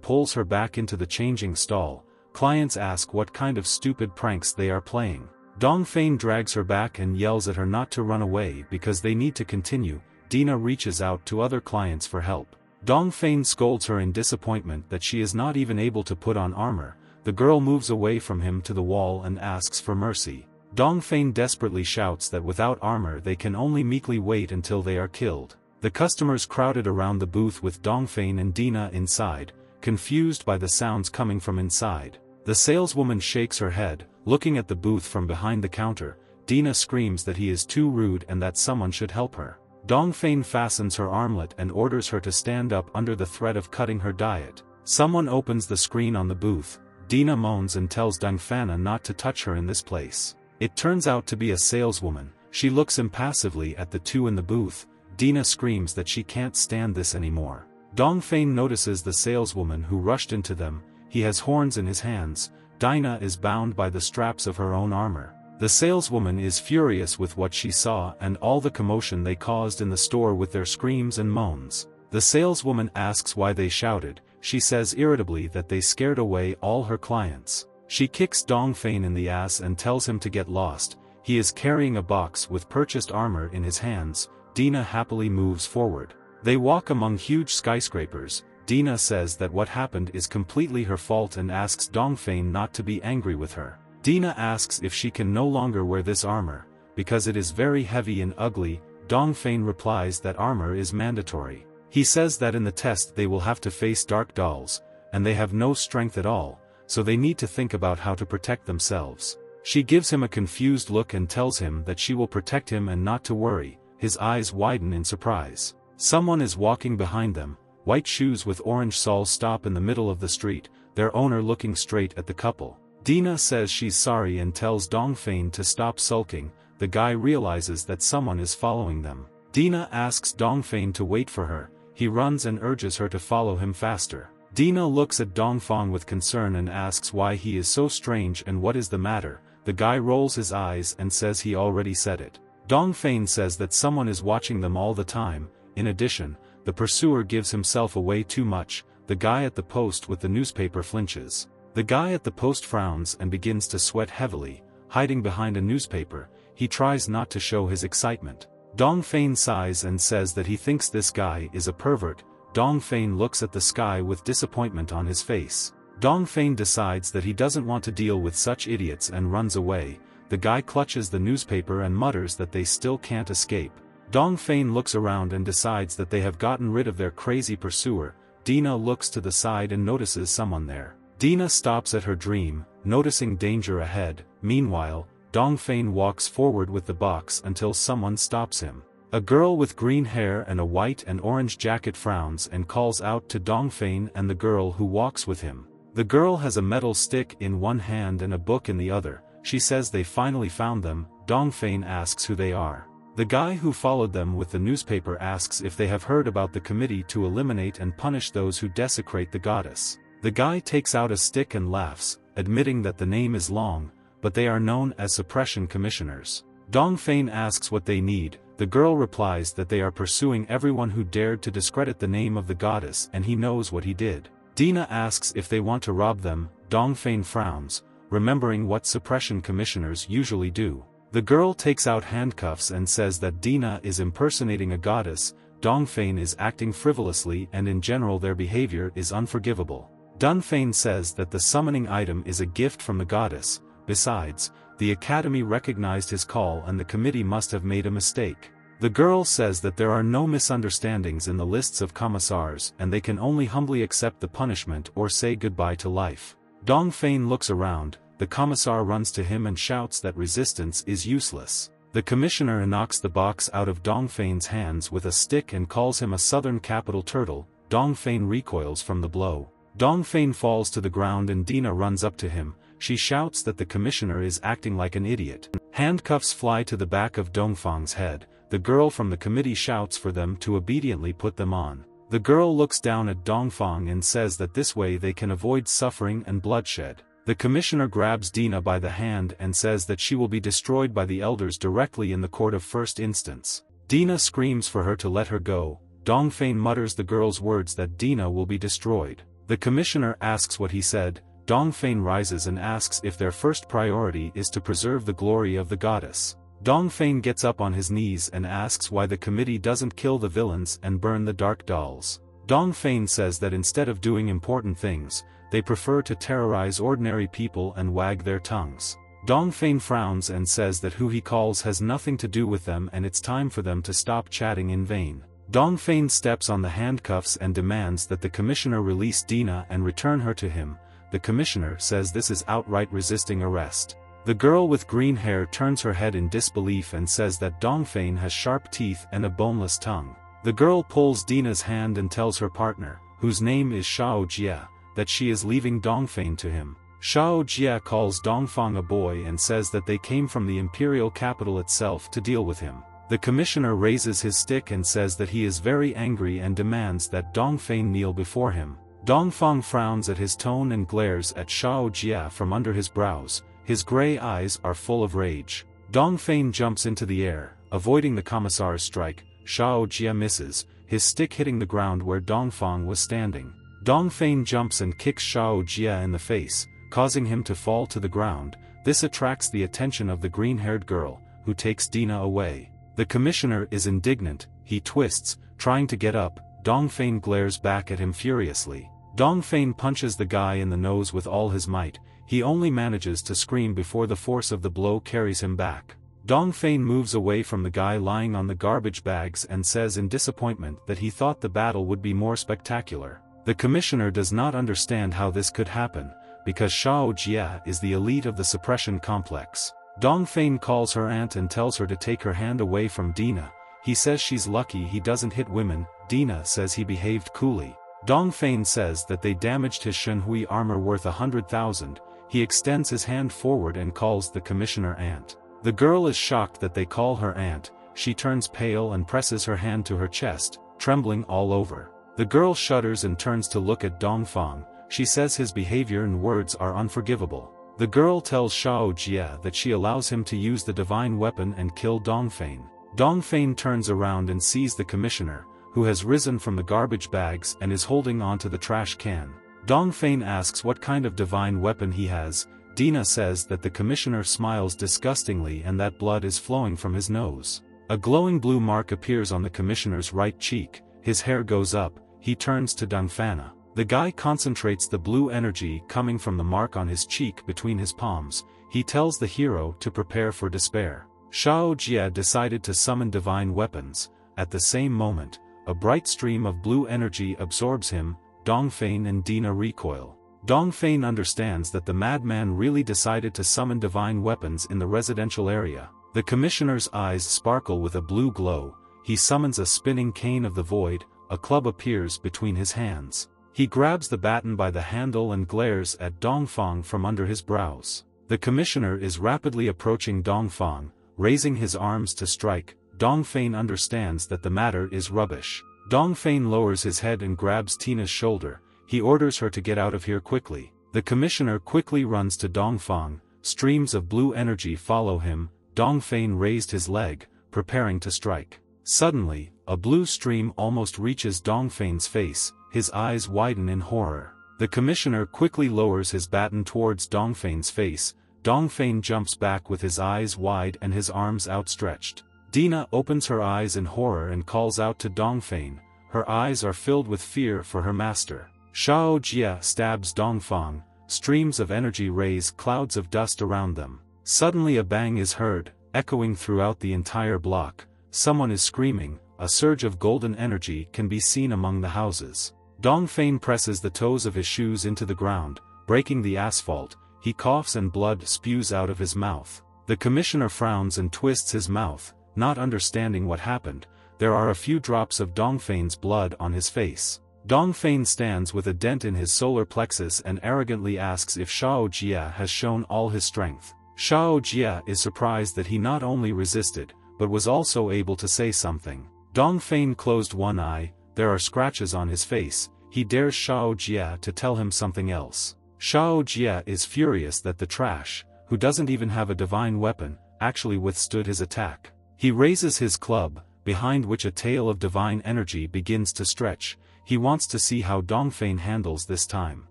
pulls her back into the changing stall, clients ask what kind of stupid pranks they are playing. Dongfeng drags her back and yells at her not to run away because they need to continue, Dina reaches out to other clients for help. Dongfeng scolds her in disappointment that she is not even able to put on armor, the girl moves away from him to the wall and asks for mercy. Dongfeng desperately shouts that without armor they can only meekly wait until they are killed. The customers crowded around the booth with Dongfeng and Dina inside, confused by the sounds coming from inside. The saleswoman shakes her head, looking at the booth from behind the counter, Dina screams that he is too rude and that someone should help her. Dongfeng fastens her armlet and orders her to stand up under the threat of cutting her diet. Someone opens the screen on the booth, Dina moans and tells Dongfeng not to touch her in this place. It turns out to be a saleswoman, she looks impassively at the two in the booth, Dina screams that she can't stand this anymore. Dongfeng notices the saleswoman who rushed into them, he has horns in his hands, Dina is bound by the straps of her own armor. The saleswoman is furious with what she saw and all the commotion they caused in the store with their screams and moans. The saleswoman asks why they shouted, she says irritably that they scared away all her clients. She kicks Dongfeng in the ass and tells him to get lost, he is carrying a box with purchased armor in his hands, Dina happily moves forward. They walk among huge skyscrapers, Dina says that what happened is completely her fault and asks Dongfeng not to be angry with her. Dina asks if she can no longer wear this armor, because it is very heavy and ugly, Dongfeng replies that armor is mandatory. He says that in the test they will have to face dark dolls, and they have no strength at all, so they need to think about how to protect themselves. She gives him a confused look and tells him that she will protect him and not to worry, his eyes widen in surprise. Someone is walking behind them, white shoes with orange soles stop in the middle of the street, their owner looking straight at the couple. Dina says she's sorry and tells Dongfeng to stop sulking, the guy realizes that someone is following them. Dina asks Dongfeng to wait for her, he runs and urges her to follow him faster. Dina looks at Dongfeng with concern and asks why he is so strange and what is the matter, the guy rolls his eyes and says he already said it. Dongfeng says that someone is watching them all the time, in addition, the pursuer gives himself away too much, the guy at the post with the newspaper flinches. The guy at the post frowns and begins to sweat heavily, hiding behind a newspaper, he tries not to show his excitement. Dongfeng sighs and says that he thinks this guy is a pervert, Dongfeng looks at the sky with disappointment on his face. Dongfeng decides that he doesn't want to deal with such idiots and runs away, the guy clutches the newspaper and mutters that they still can't escape. Dongfeng looks around and decides that they have gotten rid of their crazy pursuer, Dina looks to the side and notices someone there. Dina stops at her dream, noticing danger ahead, meanwhile, Dongfeng walks forward with the box until someone stops him. A girl with green hair and a white and orange jacket frowns and calls out to Dongfeng and the girl who walks with him. The girl has a metal stick in one hand and a book in the other, she says they finally found them, Dongfeng asks who they are. The guy who followed them with the newspaper asks if they have heard about the committee to eliminate and punish those who desecrate the goddess. The guy takes out a stick and laughs, admitting that the name is long, but they are known as suppression commissioners. Dong Fein asks what they need, the girl replies that they are pursuing everyone who dared to discredit the name of the goddess and he knows what he did. Dina asks if they want to rob them, Dongfeng frowns, remembering what suppression commissioners usually do. The girl takes out handcuffs and says that Dina is impersonating a goddess, Dongfeng is acting frivolously and in general their behavior is unforgivable. Dongfeng says that the summoning item is a gift from the goddess, Besides, the Academy recognized his call and the committee must have made a mistake. The girl says that there are no misunderstandings in the lists of commissars and they can only humbly accept the punishment or say goodbye to life. Dongfeng looks around, the commissar runs to him and shouts that resistance is useless. The commissioner knocks the box out of Dongfeng's hands with a stick and calls him a southern capital turtle, Dongfeng recoils from the blow. Dongfeng falls to the ground and Dina runs up to him, she shouts that the commissioner is acting like an idiot. Handcuffs fly to the back of Dongfeng's head, the girl from the committee shouts for them to obediently put them on. The girl looks down at Dongfeng and says that this way they can avoid suffering and bloodshed. The commissioner grabs Dina by the hand and says that she will be destroyed by the elders directly in the court of first instance. Dina screams for her to let her go, Dongfeng mutters the girl's words that Dina will be destroyed. The commissioner asks what he said, Dongfeng rises and asks if their first priority is to preserve the glory of the goddess. Dongfeng gets up on his knees and asks why the committee doesn't kill the villains and burn the dark dolls. Dongfeng says that instead of doing important things, they prefer to terrorize ordinary people and wag their tongues. Dongfeng frowns and says that who he calls has nothing to do with them and it's time for them to stop chatting in vain. Dongfeng steps on the handcuffs and demands that the commissioner release Dina and return her to him, the commissioner says this is outright resisting arrest. The girl with green hair turns her head in disbelief and says that Dongfeng has sharp teeth and a boneless tongue. The girl pulls Dina's hand and tells her partner, whose name is Xiao Jia, that she is leaving Dongfeng to him. Xiao Jia calls Dongfeng a boy and says that they came from the imperial capital itself to deal with him. The commissioner raises his stick and says that he is very angry and demands that Dongfeng kneel before him. Dongfeng frowns at his tone and glares at Xiao Jia from under his brows, his gray eyes are full of rage. Dongfeng jumps into the air, avoiding the commissar's strike, Xiao Jia misses, his stick hitting the ground where Dongfeng was standing. Dongfeng jumps and kicks Xiao Jia in the face, causing him to fall to the ground, this attracts the attention of the green-haired girl, who takes Dina away. The commissioner is indignant, he twists, trying to get up, Dongfeng glares back at him furiously. Dongfeng punches the guy in the nose with all his might, he only manages to scream before the force of the blow carries him back. Dongfeng moves away from the guy lying on the garbage bags and says in disappointment that he thought the battle would be more spectacular. The commissioner does not understand how this could happen, because Shao Jia is the elite of the suppression complex. Dongfeng calls her aunt and tells her to take her hand away from Dina, he says she's lucky he doesn't hit women, Dina says he behaved coolly. Dongfeng says that they damaged his Shenhui armor worth a hundred thousand, he extends his hand forward and calls the commissioner aunt. The girl is shocked that they call her aunt, she turns pale and presses her hand to her chest, trembling all over. The girl shudders and turns to look at Dong Dongfeng, she says his behavior and words are unforgivable. The girl tells Shao Jia that she allows him to use the divine weapon and kill Dongfeng. Dongfeng turns around and sees the commissioner, who has risen from the garbage bags and is holding onto the trash can. Dongfeng asks what kind of divine weapon he has, Dina says that the commissioner smiles disgustingly and that blood is flowing from his nose. A glowing blue mark appears on the commissioner's right cheek, his hair goes up, he turns to Dongfeng. The guy concentrates the blue energy coming from the mark on his cheek between his palms, he tells the hero to prepare for despair. Shao Jia decided to summon divine weapons, at the same moment, a bright stream of blue energy absorbs him, Dongfeng and Dina recoil. Dongfeng understands that the madman really decided to summon divine weapons in the residential area. The commissioner's eyes sparkle with a blue glow, he summons a spinning cane of the void, a club appears between his hands. He grabs the baton by the handle and glares at Dongfeng from under his brows. The commissioner is rapidly approaching Dongfeng, raising his arms to strike, Dongfeng understands that the matter is rubbish. Dongfeng lowers his head and grabs Dina's shoulder, he orders her to get out of here quickly. The commissioner quickly runs to Dongfeng, streams of blue energy follow him, Dongfeng raised his leg, preparing to strike. Suddenly, a blue stream almost reaches Dongfeng's face, his eyes widen in horror. The commissioner quickly lowers his baton towards Dongfeng's face, Dongfeng jumps back with his eyes wide and his arms outstretched. Dina opens her eyes in horror and calls out to Dongfeng, her eyes are filled with fear for her master. Shao Jia stabs Dongfeng, streams of energy raise clouds of dust around them. Suddenly a bang is heard, echoing throughout the entire block, someone is screaming, a surge of golden energy can be seen among the houses. Dongfeng presses the toes of his shoes into the ground, breaking the asphalt, he coughs and blood spews out of his mouth. The commissioner frowns and twists his mouth, not understanding what happened, there are a few drops of Dongfeng's blood on his face. Dongfeng stands with a dent in his solar plexus and arrogantly asks if Shao Jia has shown all his strength. Shao Jia is surprised that he not only resisted, but was also able to say something. Dongfeng closed one eye, there are scratches on his face, he dares Shao Jia to tell him something else. Shao Jia is furious that the trash, who doesn't even have a divine weapon, actually withstood his attack. He raises his club, behind which a tail of divine energy begins to stretch, he wants to see how Dongfeng handles this time.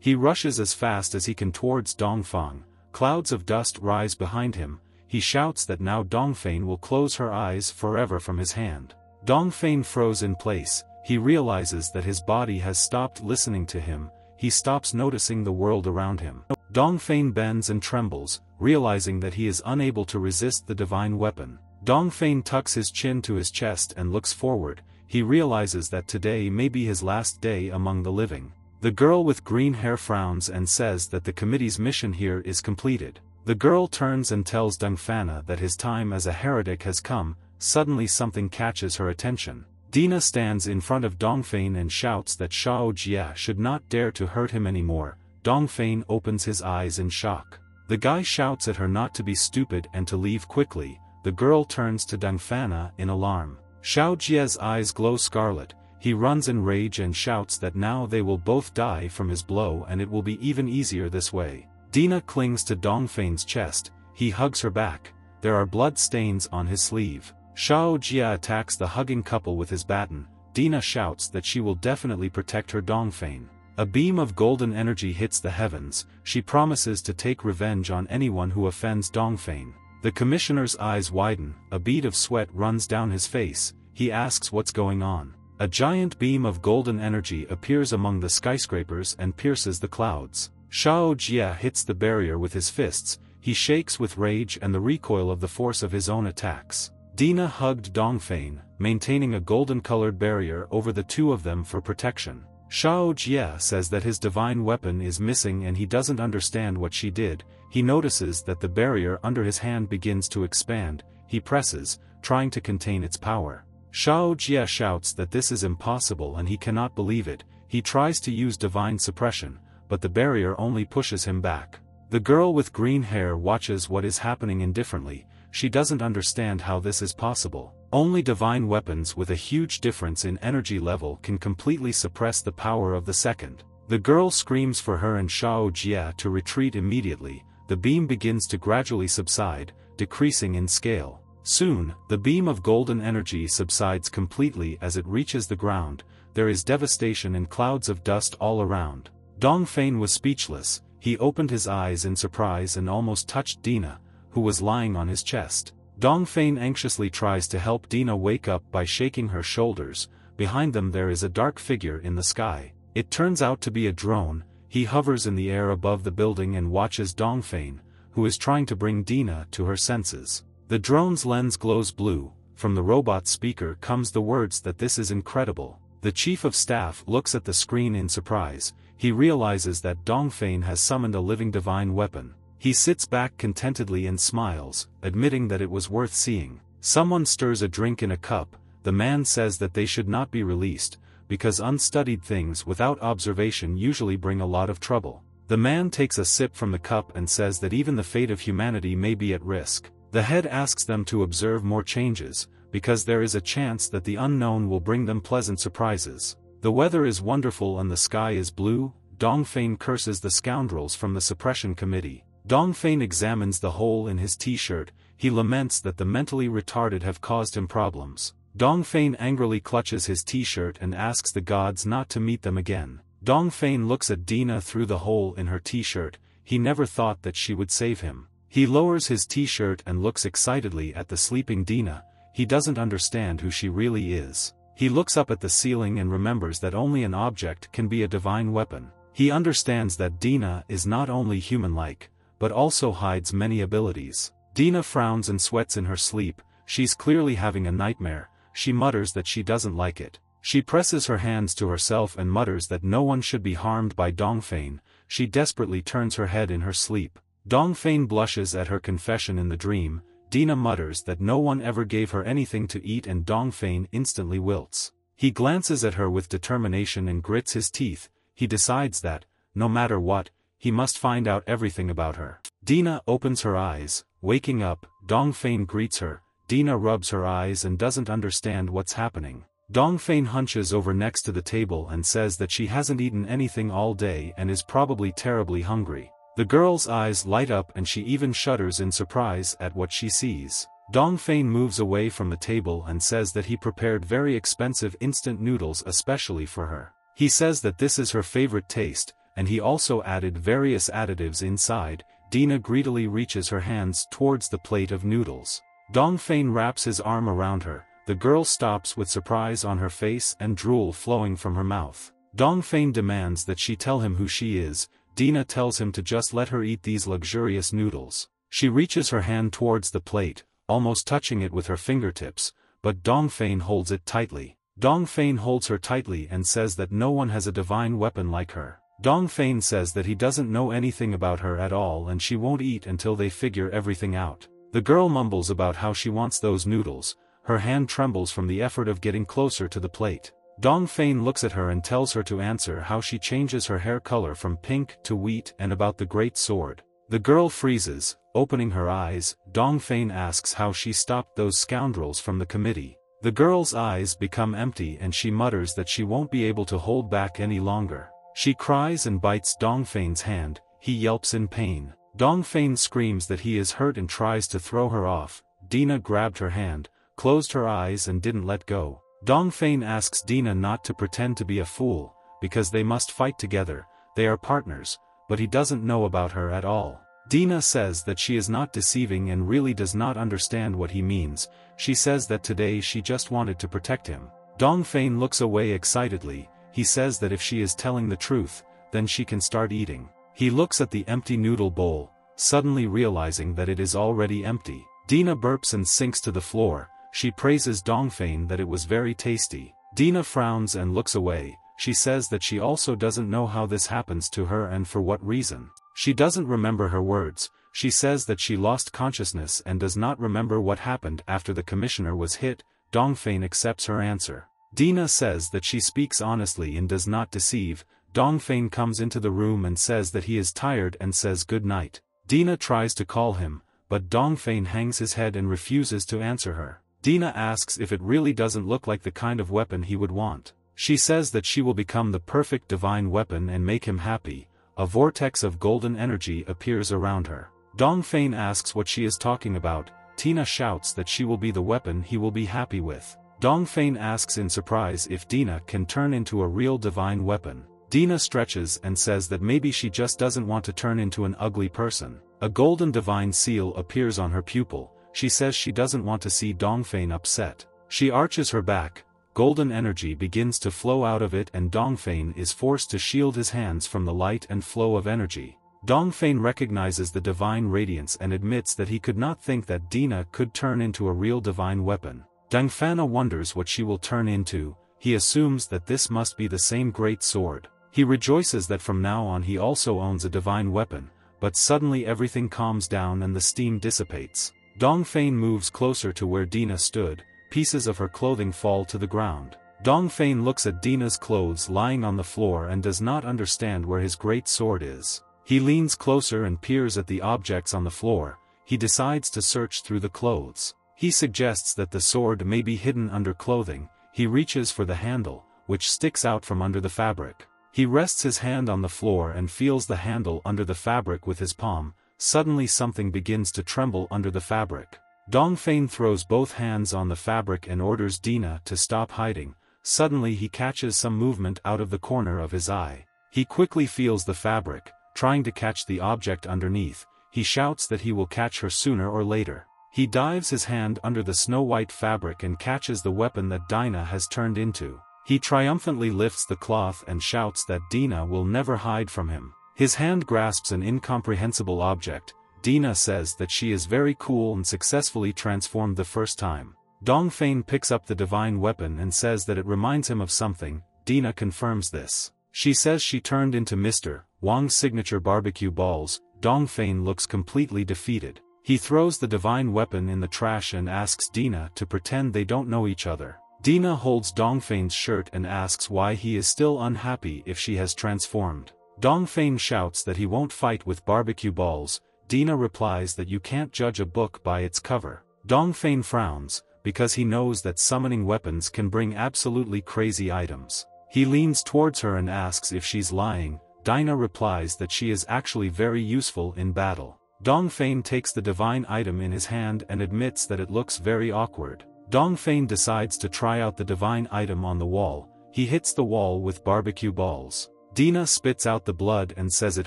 He rushes as fast as he can towards Dongfeng, clouds of dust rise behind him, he shouts that now Dongfeng will close her eyes forever from his hand. Dongfeng froze in place, he realizes that his body has stopped listening to him, he stops noticing the world around him. Dongfeng bends and trembles, realizing that he is unable to resist the divine weapon. Dongfeng tucks his chin to his chest and looks forward, he realizes that today may be his last day among the living. The girl with green hair frowns and says that the committee's mission here is completed. The girl turns and tells Dongfeng that his time as a heretic has come, suddenly something catches her attention. Dina stands in front of Dongfeng and shouts that Shao Jia should not dare to hurt him anymore, Dongfeng opens his eyes in shock. The guy shouts at her not to be stupid and to leave quickly, the girl turns to Dongfeng in alarm. Xiao Jia's eyes glow scarlet, he runs in rage and shouts that now they will both die from his blow and it will be even easier this way. Dina clings to Dongfeng's chest, he hugs her back, there are blood stains on his sleeve. Xiao Jia attacks the hugging couple with his baton, Dina shouts that she will definitely protect her Dongfeng. A beam of golden energy hits the heavens, she promises to take revenge on anyone who offends Dongfeng. The commissioner's eyes widen, a bead of sweat runs down his face, he asks what's going on. A giant beam of golden energy appears among the skyscrapers and pierces the clouds. Shao Jia hits the barrier with his fists, he shakes with rage and the recoil of the force of his own attacks. Dina hugged Dongfeng, maintaining a golden-colored barrier over the two of them for protection. Shao Jia says that his divine weapon is missing and he doesn't understand what she did, he notices that the barrier under his hand begins to expand, he presses, trying to contain its power. Shao Jia shouts that this is impossible and he cannot believe it, he tries to use divine suppression, but the barrier only pushes him back. The girl with green hair watches what is happening indifferently, she doesn't understand how this is possible. Only divine weapons with a huge difference in energy level can completely suppress the power of the second. The girl screams for her and Shao Jia to retreat immediately, the beam begins to gradually subside, decreasing in scale. Soon, the beam of golden energy subsides completely as it reaches the ground, there is devastation and clouds of dust all around. Dongfeng was speechless, he opened his eyes in surprise and almost touched Dina, who was lying on his chest. Dongfeng anxiously tries to help Dina wake up by shaking her shoulders, behind them there is a dark figure in the sky. It turns out to be a drone, he hovers in the air above the building and watches Dongfeng, who is trying to bring Dina to her senses. The drone's lens glows blue, from the robot speaker comes the words that this is incredible. The chief of staff looks at the screen in surprise, he realizes that Dongfeng has summoned a living divine weapon. He sits back contentedly and smiles, admitting that it was worth seeing. Someone stirs a drink in a cup, the man says that they should not be released, because unstudied things without observation usually bring a lot of trouble. The man takes a sip from the cup and says that even the fate of humanity may be at risk. The head asks them to observe more changes, because there is a chance that the unknown will bring them pleasant surprises. The weather is wonderful and the sky is blue, Dongfeng curses the scoundrels from the suppression committee. Dongfeng examines the hole in his t-shirt, he laments that the mentally retarded have caused him problems. Dongfeng angrily clutches his t-shirt and asks the gods not to meet them again. Dongfeng looks at Dina through the hole in her t-shirt, he never thought that she would save him. He lowers his t-shirt and looks excitedly at the sleeping Dina, he doesn't understand who she really is. He looks up at the ceiling and remembers that only an object can be a divine weapon. He understands that Dina is not only human-like, but also hides many abilities. Dina frowns and sweats in her sleep, she's clearly having a nightmare, she mutters that she doesn't like it. She presses her hands to herself and mutters that no one should be harmed by Dongfeng, she desperately turns her head in her sleep. Dongfeng blushes at her confession in the dream, Dina mutters that no one ever gave her anything to eat and Dongfeng instantly wilts. He glances at her with determination and grits his teeth, he decides that, no matter what, he must find out everything about her. Dina opens her eyes, waking up, Dongfeng greets her, Dina rubs her eyes and doesn't understand what's happening. Dongfeng hunches over next to the table and says that she hasn't eaten anything all day and is probably terribly hungry. The girl's eyes light up and she even shudders in surprise at what she sees. Dongfeng moves away from the table and says that he prepared very expensive instant noodles especially for her. He says that this is her favorite taste, and he also added various additives inside, Dina greedily reaches her hands towards the plate of noodles. Dongfeng wraps his arm around her, the girl stops with surprise on her face and drool flowing from her mouth. Dongfeng demands that she tell him who she is, Dina tells him to just let her eat these luxurious noodles. She reaches her hand towards the plate, almost touching it with her fingertips, but Dongfeng holds it tightly. Dongfeng holds her tightly and says that no one has a divine weapon like her. Dongfeng says that he doesn't know anything about her at all and she won't eat until they figure everything out. The girl mumbles about how she wants those noodles, her hand trembles from the effort of getting closer to the plate. Dongfeng looks at her and tells her to answer how she changes her hair color from pink to wheat and about the great sword. The girl freezes, opening her eyes, Dongfeng asks how she stopped those scoundrels from the committee. The girl's eyes become empty and she mutters that she won't be able to hold back any longer. She cries and bites Dongfeng's hand, he yelps in pain. Dongfeng screams that he is hurt and tries to throw her off, Dina grabbed her hand, closed her eyes and didn't let go. Dongfeng asks Dina not to pretend to be a fool, because they must fight together, they are partners, but he doesn't know about her at all. Dina says that she is not deceiving and really does not understand what he means, she says that today she just wanted to protect him. Dongfeng looks away excitedly, he says that if she is telling the truth, then she can start eating. He looks at the empty noodle bowl, suddenly realizing that it is already empty. Dina burps and sinks to the floor, she praises Dongfeng that it was very tasty. Dina frowns and looks away, she says that she also doesn't know how this happens to her and for what reason. She doesn't remember her words, she says that she lost consciousness and does not remember what happened after the commissioner was hit, Dongfeng accepts her answer. Dina says that she speaks honestly and does not deceive, Dongfeng comes into the room and says that he is tired and says good night. Dina tries to call him, but Dongfeng hangs his head and refuses to answer her. Dina asks if it really doesn't look like the kind of weapon he would want. She says that she will become the perfect divine weapon and make him happy, a vortex of golden energy appears around her. Dongfeng asks what she is talking about, Dina shouts that she will be the weapon he will be happy with. Dongfeng asks in surprise if Dina can turn into a real divine weapon. Dina stretches and says that maybe she just doesn't want to turn into an ugly person. A golden divine seal appears on her pupil, she says she doesn't want to see Dongfeng upset. She arches her back, golden energy begins to flow out of it and Dongfeng is forced to shield his hands from the light and flow of energy. Dongfeng recognizes the divine radiance and admits that he could not think that Dina could turn into a real divine weapon. Dongfeng wonders what she will turn into, he assumes that this must be the same great sword. He rejoices that from now on he also owns a divine weapon, but suddenly everything calms down and the steam dissipates. Dongfeng moves closer to where Dina stood, pieces of her clothing fall to the ground. Dongfeng looks at Dina's clothes lying on the floor and does not understand where his great sword is. He leans closer and peers at the objects on the floor, he decides to search through the clothes. He suggests that the sword may be hidden under clothing, he reaches for the handle, which sticks out from under the fabric. He rests his hand on the floor and feels the handle under the fabric with his palm, suddenly something begins to tremble under the fabric. Dongfeng throws both hands on the fabric and orders Dina to stop hiding, suddenly he catches some movement out of the corner of his eye. He quickly feels the fabric, trying to catch the object underneath, he shouts that he will catch her sooner or later. He dives his hand under the snow-white fabric and catches the weapon that Dina has turned into. He triumphantly lifts the cloth and shouts that Dina will never hide from him. His hand grasps an incomprehensible object, Dina says that she is very cool and successfully transformed the first time. Dongfeng picks up the divine weapon and says that it reminds him of something, Dina confirms this. She says she turned into Mr. Wang's signature barbecue balls, Dongfeng looks completely defeated. He throws the divine weapon in the trash and asks Dina to pretend they don't know each other. Dina holds Dongfeng's shirt and asks why he is still unhappy if she has transformed. Dongfeng shouts that he won't fight with barbecue balls, Dina replies that you can't judge a book by its cover. Dongfeng frowns, because he knows that summoning weapons can bring absolutely crazy items. He leans towards her and asks if she's lying, Dina replies that she is actually very useful in battle. Dongfeng takes the divine item in his hand and admits that it looks very awkward. Dongfeng decides to try out the divine item on the wall, he hits the wall with barbecue balls. Dina spits out the blood and says it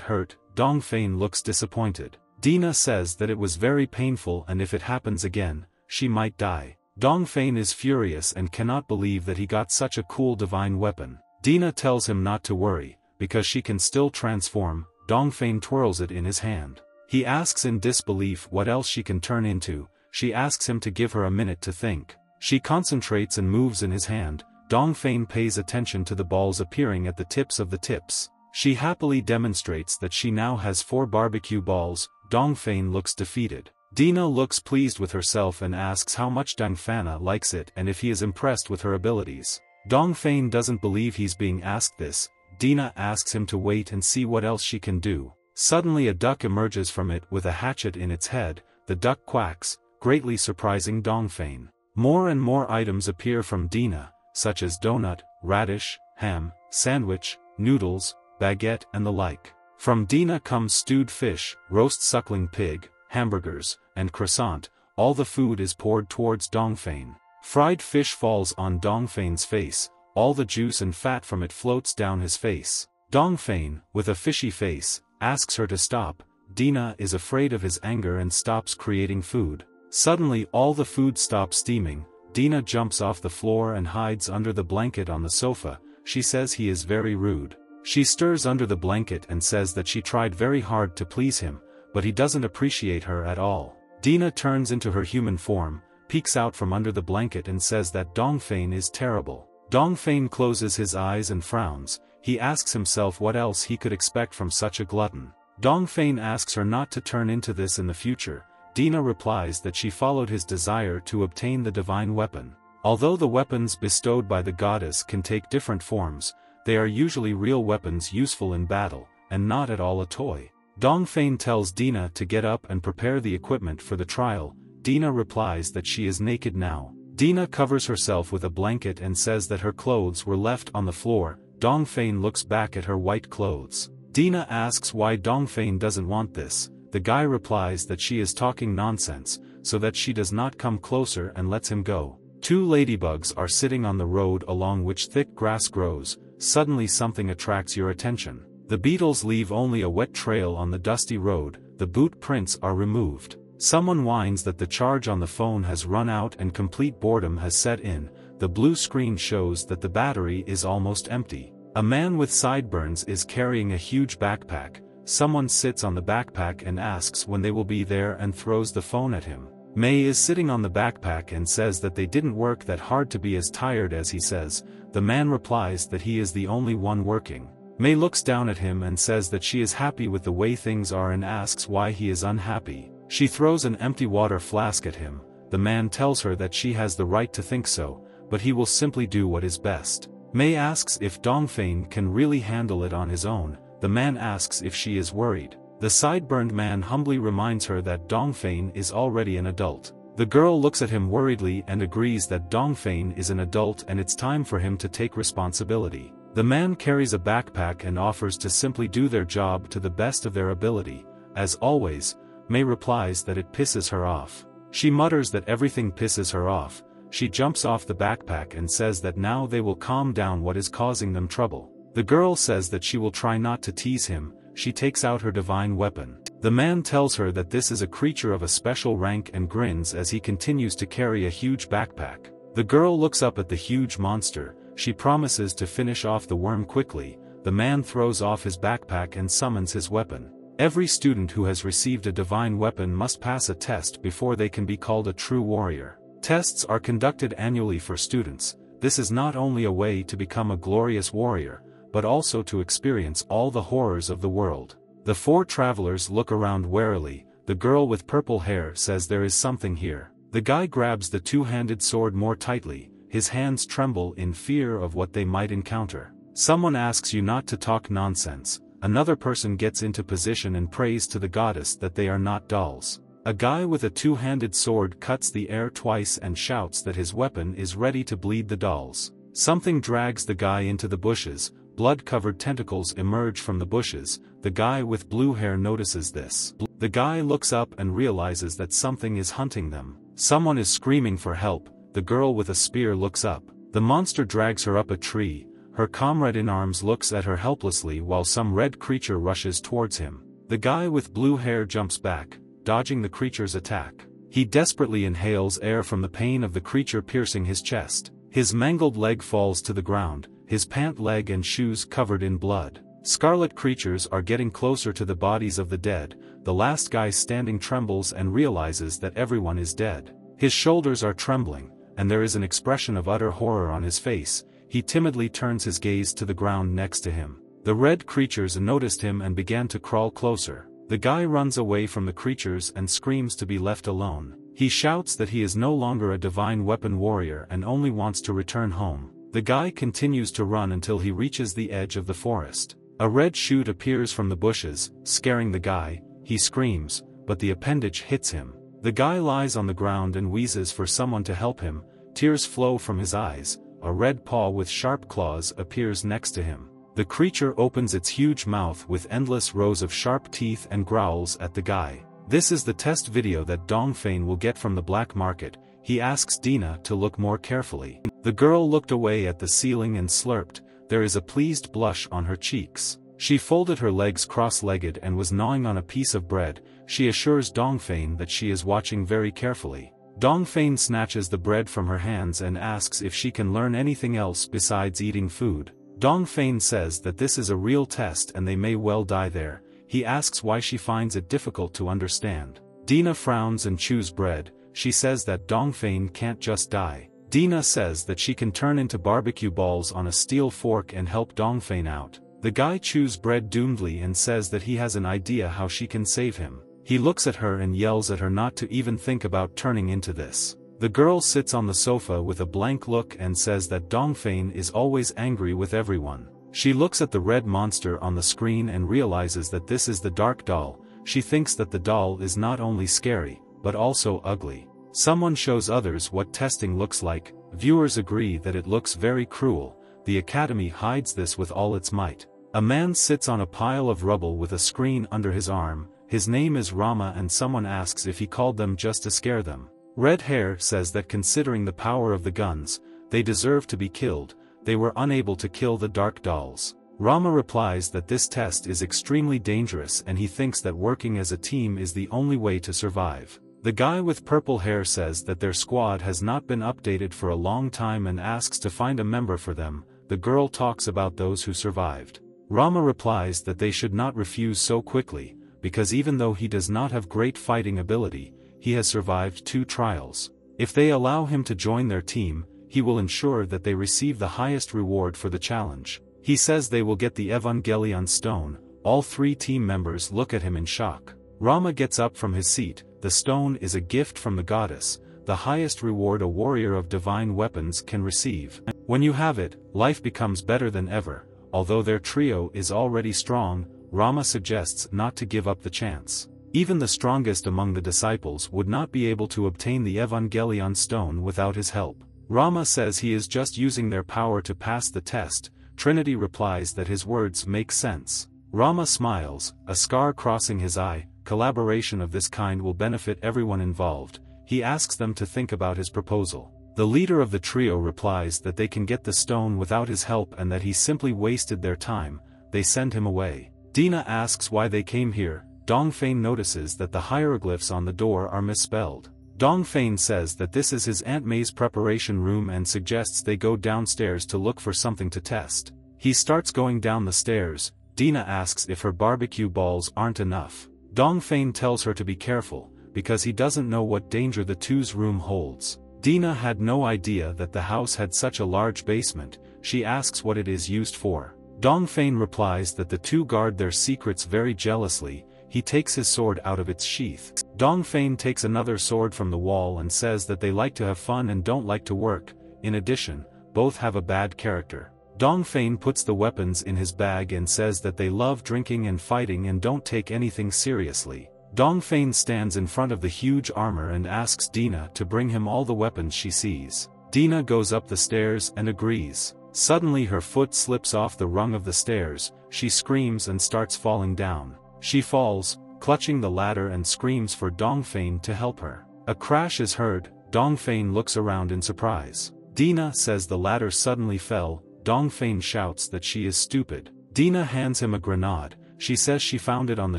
hurt, Dongfeng looks disappointed. Dina says that it was very painful and if it happens again, she might die. Dongfeng is furious and cannot believe that he got such a cool divine weapon. Dina tells him not to worry, because she can still transform, Dongfeng twirls it in his hand. He asks in disbelief what else she can turn into, she asks him to give her a minute to think. She concentrates and moves in his hand, Dongfeng pays attention to the balls appearing at the tips of the tips. She happily demonstrates that she now has four barbecue balls, Dongfeng looks defeated. Dina looks pleased with herself and asks how much Dongfeng likes it and if he is impressed with her abilities. Dongfeng doesn't believe he's being asked this, Dina asks him to wait and see what else she can do. Suddenly a duck emerges from it with a hatchet in its head, the duck quacks, greatly surprising Dongfeng. More and more items appear from Dina, such as donut, radish, ham, sandwich, noodles, baguette and the like. From Dina comes stewed fish, roast suckling pig, hamburgers, and croissant, all the food is poured towards Dongfeng. Fried fish falls on Dongfeng's face, all the juice and fat from it floats down his face. Dongfeng, with a fishy face, asks her to stop, Dina is afraid of his anger and stops creating food. Suddenly all the food stops steaming, Dina jumps off the floor and hides under the blanket on the sofa, she says he is very rude. She stirs under the blanket and says that she tried very hard to please him, but he doesn't appreciate her at all. Dina turns into her human form, peeks out from under the blanket and says that Dongfeng is terrible. Dongfeng closes his eyes and frowns, he asks himself what else he could expect from such a glutton. Dongfeng asks her not to turn into this in the future, Dina replies that she followed his desire to obtain the divine weapon. Although the weapons bestowed by the goddess can take different forms, they are usually real weapons useful in battle, and not at all a toy. Dongfeng tells Dina to get up and prepare the equipment for the trial, Dina replies that she is naked now. Dina covers herself with a blanket and says that her clothes were left on the floor, Dongfeng looks back at her white clothes. Dina asks why Dongfeng doesn't want this, the guy replies that she is talking nonsense, so that she does not come closer and lets him go. Two ladybugs are sitting on the road along which thick grass grows, suddenly something attracts your attention. The beetles leave only a wet trail on the dusty road, the boot prints are removed. Someone whines that the charge on the phone has run out and complete boredom has set in, the blue screen shows that the battery is almost empty. A man with sideburns is carrying a huge backpack, someone sits on the backpack and asks when they will be there and throws the phone at him. Mei is sitting on the backpack and says that they didn't work that hard to be as tired as he says, the man replies that he is the only one working. Mei looks down at him and says that she is happy with the way things are and asks why he is unhappy. She throws an empty water flask at him, the man tells her that she has the right to think so, but he will simply do what is best. Mei asks if Dongfeng can really handle it on his own, the man asks if she is worried. The sideburned man humbly reminds her that Dongfeng is already an adult. The girl looks at him worriedly and agrees that Dongfeng is an adult and it's time for him to take responsibility. The man carries a backpack and offers to simply do their job to the best of their ability. As always, Mei replies that it pisses her off. She mutters that everything pisses her off, she jumps off the backpack and says that now they will calm down what is causing them trouble. The girl says that she will try not to tease him, she takes out her divine weapon. The man tells her that this is a creature of a special rank and grins as he continues to carry a huge backpack. The girl looks up at the huge monster, she promises to finish off the worm quickly, the man throws off his backpack and summons his weapon. Every student who has received a divine weapon must pass a test before they can be called a true warrior. Tests are conducted annually for students, this is not only a way to become a glorious warrior, but also to experience all the horrors of the world. The four travelers look around warily, the girl with purple hair says there is something here. The guy grabs the two-handed sword more tightly, his hands tremble in fear of what they might encounter. Someone asks you not to talk nonsense, another person gets into position and prays to the goddess that they are not dolls. A guy with a two-handed sword cuts the air twice and shouts that his weapon is ready to bleed the dolls. Something drags the guy into the bushes, blood-covered tentacles emerge from the bushes, the guy with blue hair notices this. The guy looks up and realizes that something is hunting them. Someone is screaming for help, the girl with a spear looks up. The monster drags her up a tree, her comrade in arms looks at her helplessly while some red creature rushes towards him. The guy with blue hair jumps back, dodging the creature's attack. He desperately inhales air from the pain of the creature piercing his chest. His mangled leg falls to the ground, his pant leg and shoes covered in blood. Scarlet creatures are getting closer to the bodies of the dead, the last guy standing trembles and realizes that everyone is dead. His shoulders are trembling, and there is an expression of utter horror on his face, he timidly turns his gaze to the ground next to him. The red creatures noticed him and began to crawl closer. The guy runs away from the creatures and screams to be left alone. He shouts that he is no longer a divine weapon warrior and only wants to return home. The guy continues to run until he reaches the edge of the forest. A red shoot appears from the bushes, scaring the guy, he screams, but the appendage hits him. The guy lies on the ground and wheezes for someone to help him, tears flow from his eyes, a red paw with sharp claws appears next to him. The creature opens its huge mouth with endless rows of sharp teeth and growls at the guy. This is the test video that Dongfeng will get from the black market, he asks Dina to look more carefully. The girl looked away at the ceiling and slurped, there is a pleased blush on her cheeks. She folded her legs cross-legged and was gnawing on a piece of bread, she assures Dongfeng that she is watching very carefully. Dongfeng snatches the bread from her hands and asks if she can learn anything else besides eating food. Dongfeng says that this is a real test and they may well die there, he asks why she finds it difficult to understand. Dina frowns and chews bread, she says that Dongfeng can't just die. Dina says that she can turn into barbecue balls on a steel fork and help Dongfeng out. The guy chews bread doomedly and says that he has an idea how she can save him. He looks at her and yells at her not to even think about turning into this. The girl sits on the sofa with a blank look and says that Dongfeng is always angry with everyone. She looks at the red monster on the screen and realizes that this is the dark doll, she thinks that the doll is not only scary, but also ugly. Someone shows others what testing looks like, viewers agree that it looks very cruel, the academy hides this with all its might. A man sits on a pile of rubble with a screen under his arm, his name is Rama and someone asks if he called them just to scare them. Red Hair says that considering the power of the guns, they deserve to be killed, they were unable to kill the Dark Dolls. Rama replies that this test is extremely dangerous and he thinks that working as a team is the only way to survive. The guy with purple hair says that their squad has not been updated for a long time and asks to find a member for them, the girl talks about those who survived. Rama replies that they should not refuse so quickly, because even though he does not have great fighting ability, he has survived two trials. If they allow him to join their team, he will ensure that they receive the highest reward for the challenge. He says they will get the Evangelion stone, all three team members look at him in shock. Rama gets up from his seat, the stone is a gift from the goddess, the highest reward a warrior of divine weapons can receive. When you have it, life becomes better than ever, although their trio is already strong, Rama suggests not to give up the chance. Even the strongest among the disciples would not be able to obtain the Evangelion stone without his help. Rama says he is just using their power to pass the test, Trinity replies that his words make sense. Rama smiles, a scar crossing his eye, collaboration of this kind will benefit everyone involved, he asks them to think about his proposal. The leader of the trio replies that they can get the stone without his help and that he simply wasted their time, they send him away. Dina asks why they came here, Dongfeng notices that the hieroglyphs on the door are misspelled. Dongfeng says that this is his Aunt Mei's preparation room and suggests they go downstairs to look for something to test. He starts going down the stairs, Dina asks if her barbecue balls aren't enough. Dongfeng tells her to be careful, because he doesn't know what danger the two's room holds. Dina had no idea that the house had such a large basement, she asks what it is used for. Dong Dongfeng replies that the two guard their secrets very jealously, he takes his sword out of its sheath. Dong Dongfeng takes another sword from the wall and says that they like to have fun and don't like to work, in addition, both have a bad character. Dongfeng puts the weapons in his bag and says that they love drinking and fighting and don't take anything seriously. Dongfeng stands in front of the huge armor and asks Dina to bring him all the weapons she sees. Dina goes up the stairs and agrees. Suddenly her foot slips off the rung of the stairs, she screams and starts falling down. She falls, clutching the ladder and screams for Dongfeng to help her. A crash is heard, Dongfeng looks around in surprise. Dina says the ladder suddenly fell, Dongfeng shouts that she is stupid. Dina hands him a grenade, she says she found it on the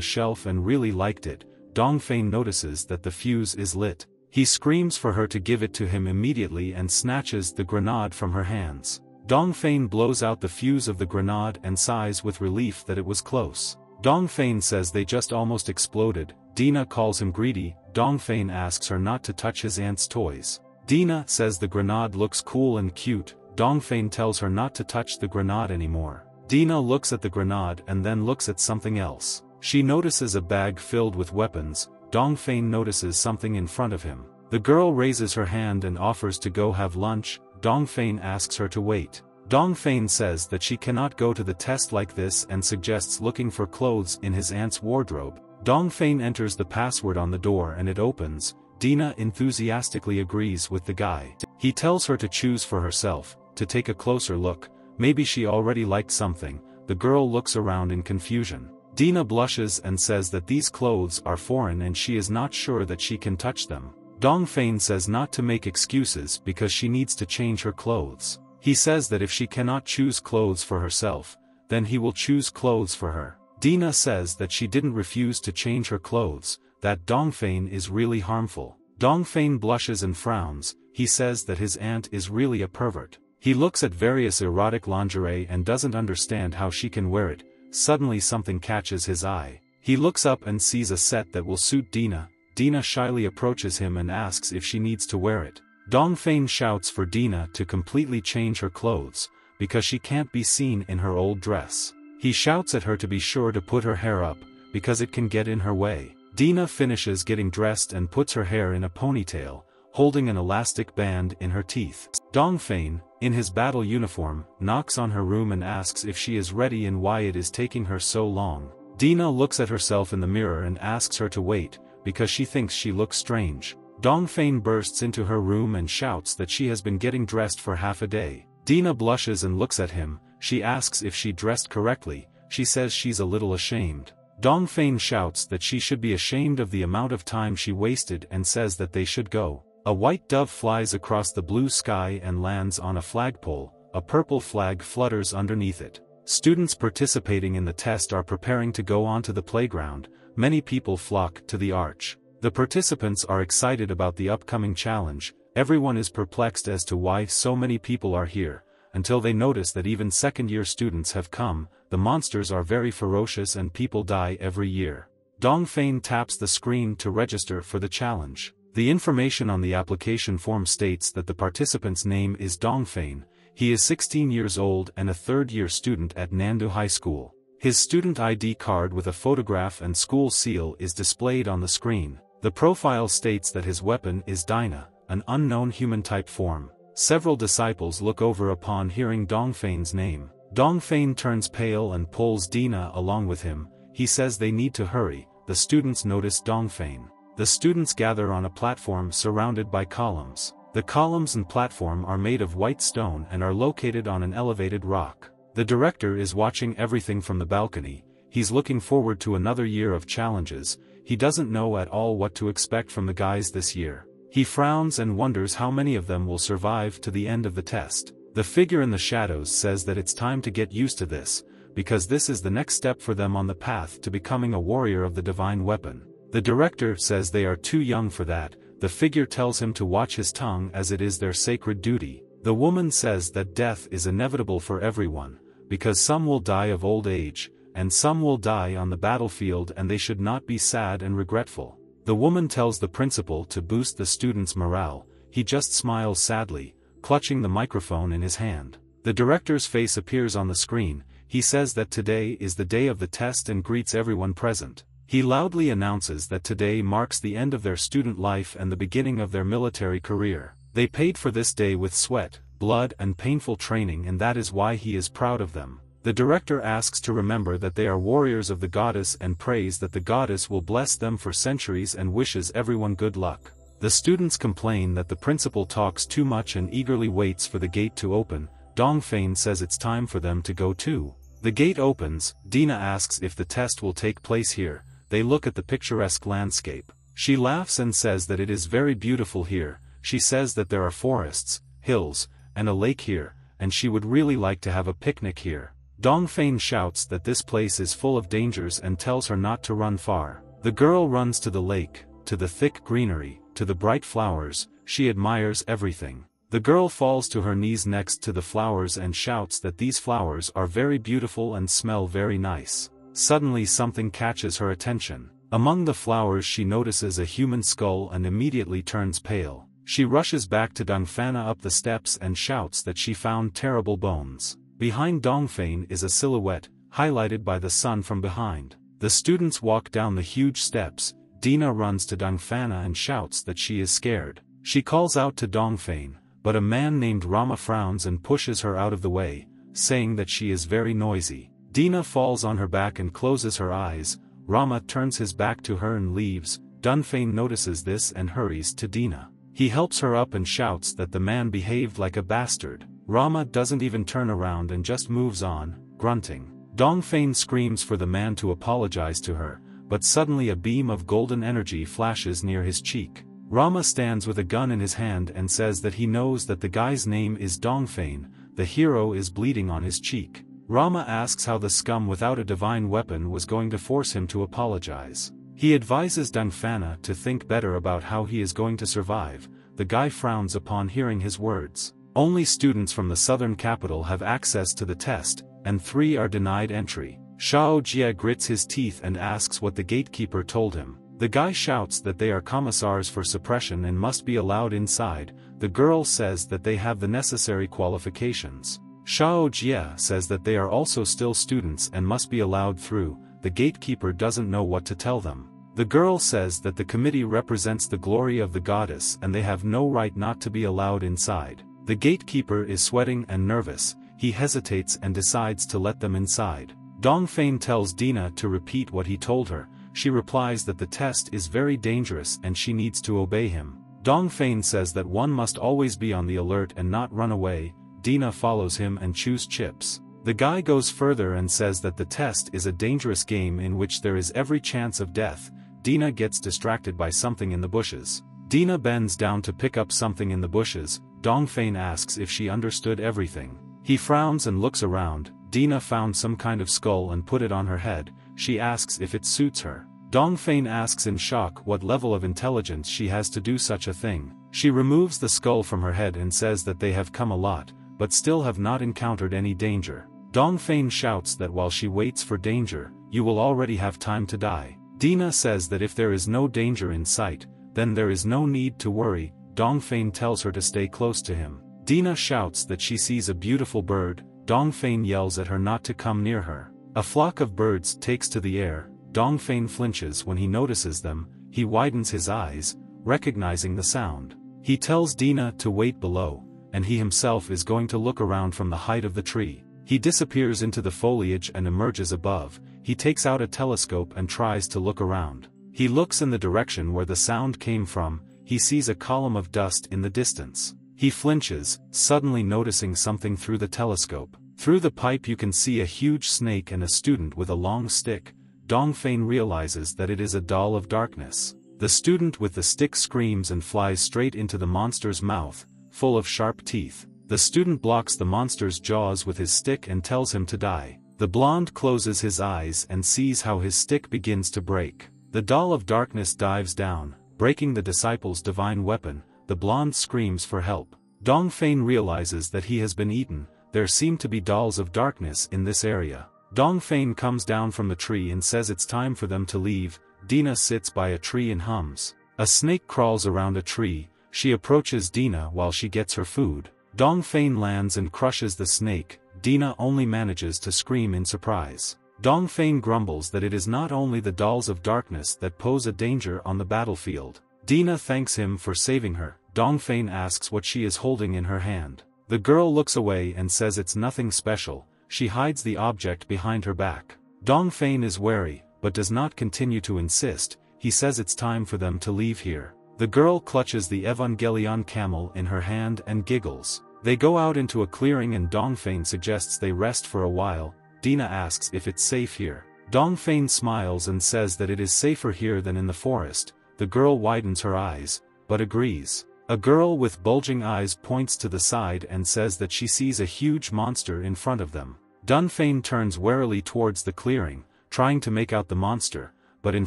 shelf and really liked it, Dongfeng notices that the fuse is lit. He screams for her to give it to him immediately and snatches the grenade from her hands. Dongfeng blows out the fuse of the grenade and sighs with relief that it was close. Dongfeng says they just almost exploded, Dina calls him greedy, Dongfeng asks her not to touch his aunt's toys. Dina says the grenade looks cool and cute, Dongfeng tells her not to touch the grenade anymore. Dina looks at the grenade and then looks at something else. She notices a bag filled with weapons, Dongfeng notices something in front of him. The girl raises her hand and offers to go have lunch, Dongfeng asks her to wait. Dongfeng says that she cannot go to the test like this and suggests looking for clothes in his aunt's wardrobe. Dongfeng enters the password on the door and it opens, Dina enthusiastically agrees with the guy. He tells her to choose for herself, to take a closer look, Maybe she already liked something, the girl looks around in confusion. Dina blushes and says that these clothes are foreign and she is not sure that she can touch them. Dongfeng says not to make excuses because she needs to change her clothes. He says that if she cannot choose clothes for herself, then he will choose clothes for her. Dina says that she didn't refuse to change her clothes, that Dongfeng is really harmful. Dongfeng blushes and frowns, he says that his aunt is really a pervert. He looks at various erotic lingerie and doesn't understand how she can wear it, suddenly something catches his eye. He looks up and sees a set that will suit Dina, Dina shyly approaches him and asks if she needs to wear it. Dongfeng shouts for Dina to completely change her clothes, because she can't be seen in her old dress. He shouts at her to be sure to put her hair up, because it can get in her way. Dina finishes getting dressed and puts her hair in a ponytail, holding an elastic band in her teeth. Dongfeng, in his battle uniform, knocks on her room and asks if she is ready and why it is taking her so long. Dina looks at herself in the mirror and asks her to wait, because she thinks she looks strange. Dongfeng bursts into her room and shouts that she has been getting dressed for half a day. Dina blushes and looks at him, she asks if she dressed correctly, she says she's a little ashamed. Dongfeng shouts that she should be ashamed of the amount of time she wasted and says that they should go. A white dove flies across the blue sky and lands on a flagpole, a purple flag flutters underneath it. Students participating in the test are preparing to go onto the playground, many people flock to the arch. The participants are excited about the upcoming challenge, everyone is perplexed as to why so many people are here, until they notice that even second-year students have come, the monsters are very ferocious and people die every year. Dongfeng taps the screen to register for the challenge. The information on the application form states that the participant's name is Dongfeng, he is 16 years old and a third-year student at Nandu High School. His student ID card with a photograph and school seal is displayed on the screen. The profile states that his weapon is Dina, an unknown human-type form. Several disciples look over upon hearing Dongfeng's name. Dongfeng turns pale and pulls Dina along with him, he says they need to hurry, the students notice Dongfeng. The students gather on a platform surrounded by columns. The columns and platform are made of white stone and are located on an elevated rock. The director is watching everything from the balcony, he's looking forward to another year of challenges, he doesn't know at all what to expect from the guys this year. He frowns and wonders how many of them will survive to the end of the test. The figure in the shadows says that it's time to get used to this, because this is the next step for them on the path to becoming a warrior of the divine weapon. The director says they are too young for that, the figure tells him to watch his tongue as it is their sacred duty. The woman says that death is inevitable for everyone, because some will die of old age, and some will die on the battlefield and they should not be sad and regretful. The woman tells the principal to boost the student's morale, he just smiles sadly, clutching the microphone in his hand. The director's face appears on the screen, he says that today is the day of the test and greets everyone present. He loudly announces that today marks the end of their student life and the beginning of their military career. They paid for this day with sweat, blood and painful training and that is why he is proud of them. The director asks to remember that they are warriors of the goddess and prays that the goddess will bless them for centuries and wishes everyone good luck. The students complain that the principal talks too much and eagerly waits for the gate to open, Dongfeng says it's time for them to go too. The gate opens, Dina asks if the test will take place here, they look at the picturesque landscape. She laughs and says that it is very beautiful here, she says that there are forests, hills, and a lake here, and she would really like to have a picnic here. Dongfeng shouts that this place is full of dangers and tells her not to run far. The girl runs to the lake, to the thick greenery, to the bright flowers, she admires everything. The girl falls to her knees next to the flowers and shouts that these flowers are very beautiful and smell very nice. Suddenly something catches her attention. Among the flowers she notices a human skull and immediately turns pale. She rushes back to Dongfeng up the steps and shouts that she found terrible bones. Behind Dongfeng is a silhouette, highlighted by the sun from behind. The students walk down the huge steps, Dina runs to Dongfeng and shouts that she is scared. She calls out to Dongfeng, but a man named Rama frowns and pushes her out of the way, saying that she is very noisy. Dina falls on her back and closes her eyes, Rama turns his back to her and leaves, Dongfeng notices this and hurries to Dina. He helps her up and shouts that the man behaved like a bastard. Rama doesn't even turn around and just moves on, grunting. Dongfeng screams for the man to apologize to her, but suddenly a beam of golden energy flashes near his cheek. Rama stands with a gun in his hand and says that he knows that the guy's name is Dongfeng, the hero is bleeding on his cheek. Rama asks how the scum without a divine weapon was going to force him to apologize. He advises Dongfeng to think better about how he is going to survive, the guy frowns upon hearing his words. Only students from the southern capital have access to the test, and three are denied entry. Shao Jia grits his teeth and asks what the gatekeeper told him. The guy shouts that they are commissars for suppression and must be allowed inside, the girl says that they have the necessary qualifications. Shao Jia says that they are also still students and must be allowed through, the gatekeeper doesn't know what to tell them. The girl says that the committee represents the glory of the goddess and they have no right not to be allowed inside. The gatekeeper is sweating and nervous, he hesitates and decides to let them inside. Dong Dongfeng tells Dina to repeat what he told her, she replies that the test is very dangerous and she needs to obey him. Dong Dongfeng says that one must always be on the alert and not run away, Dina follows him and chews chips. The guy goes further and says that the test is a dangerous game in which there is every chance of death, Dina gets distracted by something in the bushes. Dina bends down to pick up something in the bushes, Dongfeng asks if she understood everything. He frowns and looks around, Dina found some kind of skull and put it on her head, she asks if it suits her. Dongfeng asks in shock what level of intelligence she has to do such a thing. She removes the skull from her head and says that they have come a lot, but still have not encountered any danger. Dongfeng shouts that while she waits for danger, you will already have time to die. Dina says that if there is no danger in sight, then there is no need to worry, Dongfeng tells her to stay close to him. Dina shouts that she sees a beautiful bird, Dongfeng yells at her not to come near her. A flock of birds takes to the air, Dongfeng flinches when he notices them, he widens his eyes, recognizing the sound. He tells Dina to wait below, and he himself is going to look around from the height of the tree. He disappears into the foliage and emerges above, he takes out a telescope and tries to look around. He looks in the direction where the sound came from, he sees a column of dust in the distance. He flinches, suddenly noticing something through the telescope. Through the pipe you can see a huge snake and a student with a long stick. Dongfeng realizes that it is a doll of darkness. The student with the stick screams and flies straight into the monster's mouth, full of sharp teeth. The student blocks the monster's jaws with his stick and tells him to die. The blonde closes his eyes and sees how his stick begins to break. The doll of darkness dives down, breaking the disciple's divine weapon, the blonde screams for help. Dongfeng realizes that he has been eaten, there seem to be dolls of darkness in this area. Dongfeng comes down from the tree and says it's time for them to leave, Dina sits by a tree and hums. A snake crawls around a tree, she approaches Dina while she gets her food. Dongfeng lands and crushes the snake, Dina only manages to scream in surprise. Dongfeng grumbles that it is not only the dolls of darkness that pose a danger on the battlefield. Dina thanks him for saving her, Dongfeng asks what she is holding in her hand. The girl looks away and says it's nothing special, she hides the object behind her back. Dongfeng is wary, but does not continue to insist, he says it's time for them to leave here. The girl clutches the Evangelion camel in her hand and giggles. They go out into a clearing and Dongfeng suggests they rest for a while, Dina asks if it's safe here. Dongfeng smiles and says that it is safer here than in the forest, the girl widens her eyes, but agrees. A girl with bulging eyes points to the side and says that she sees a huge monster in front of them. Dongfeng turns warily towards the clearing, trying to make out the monster, but in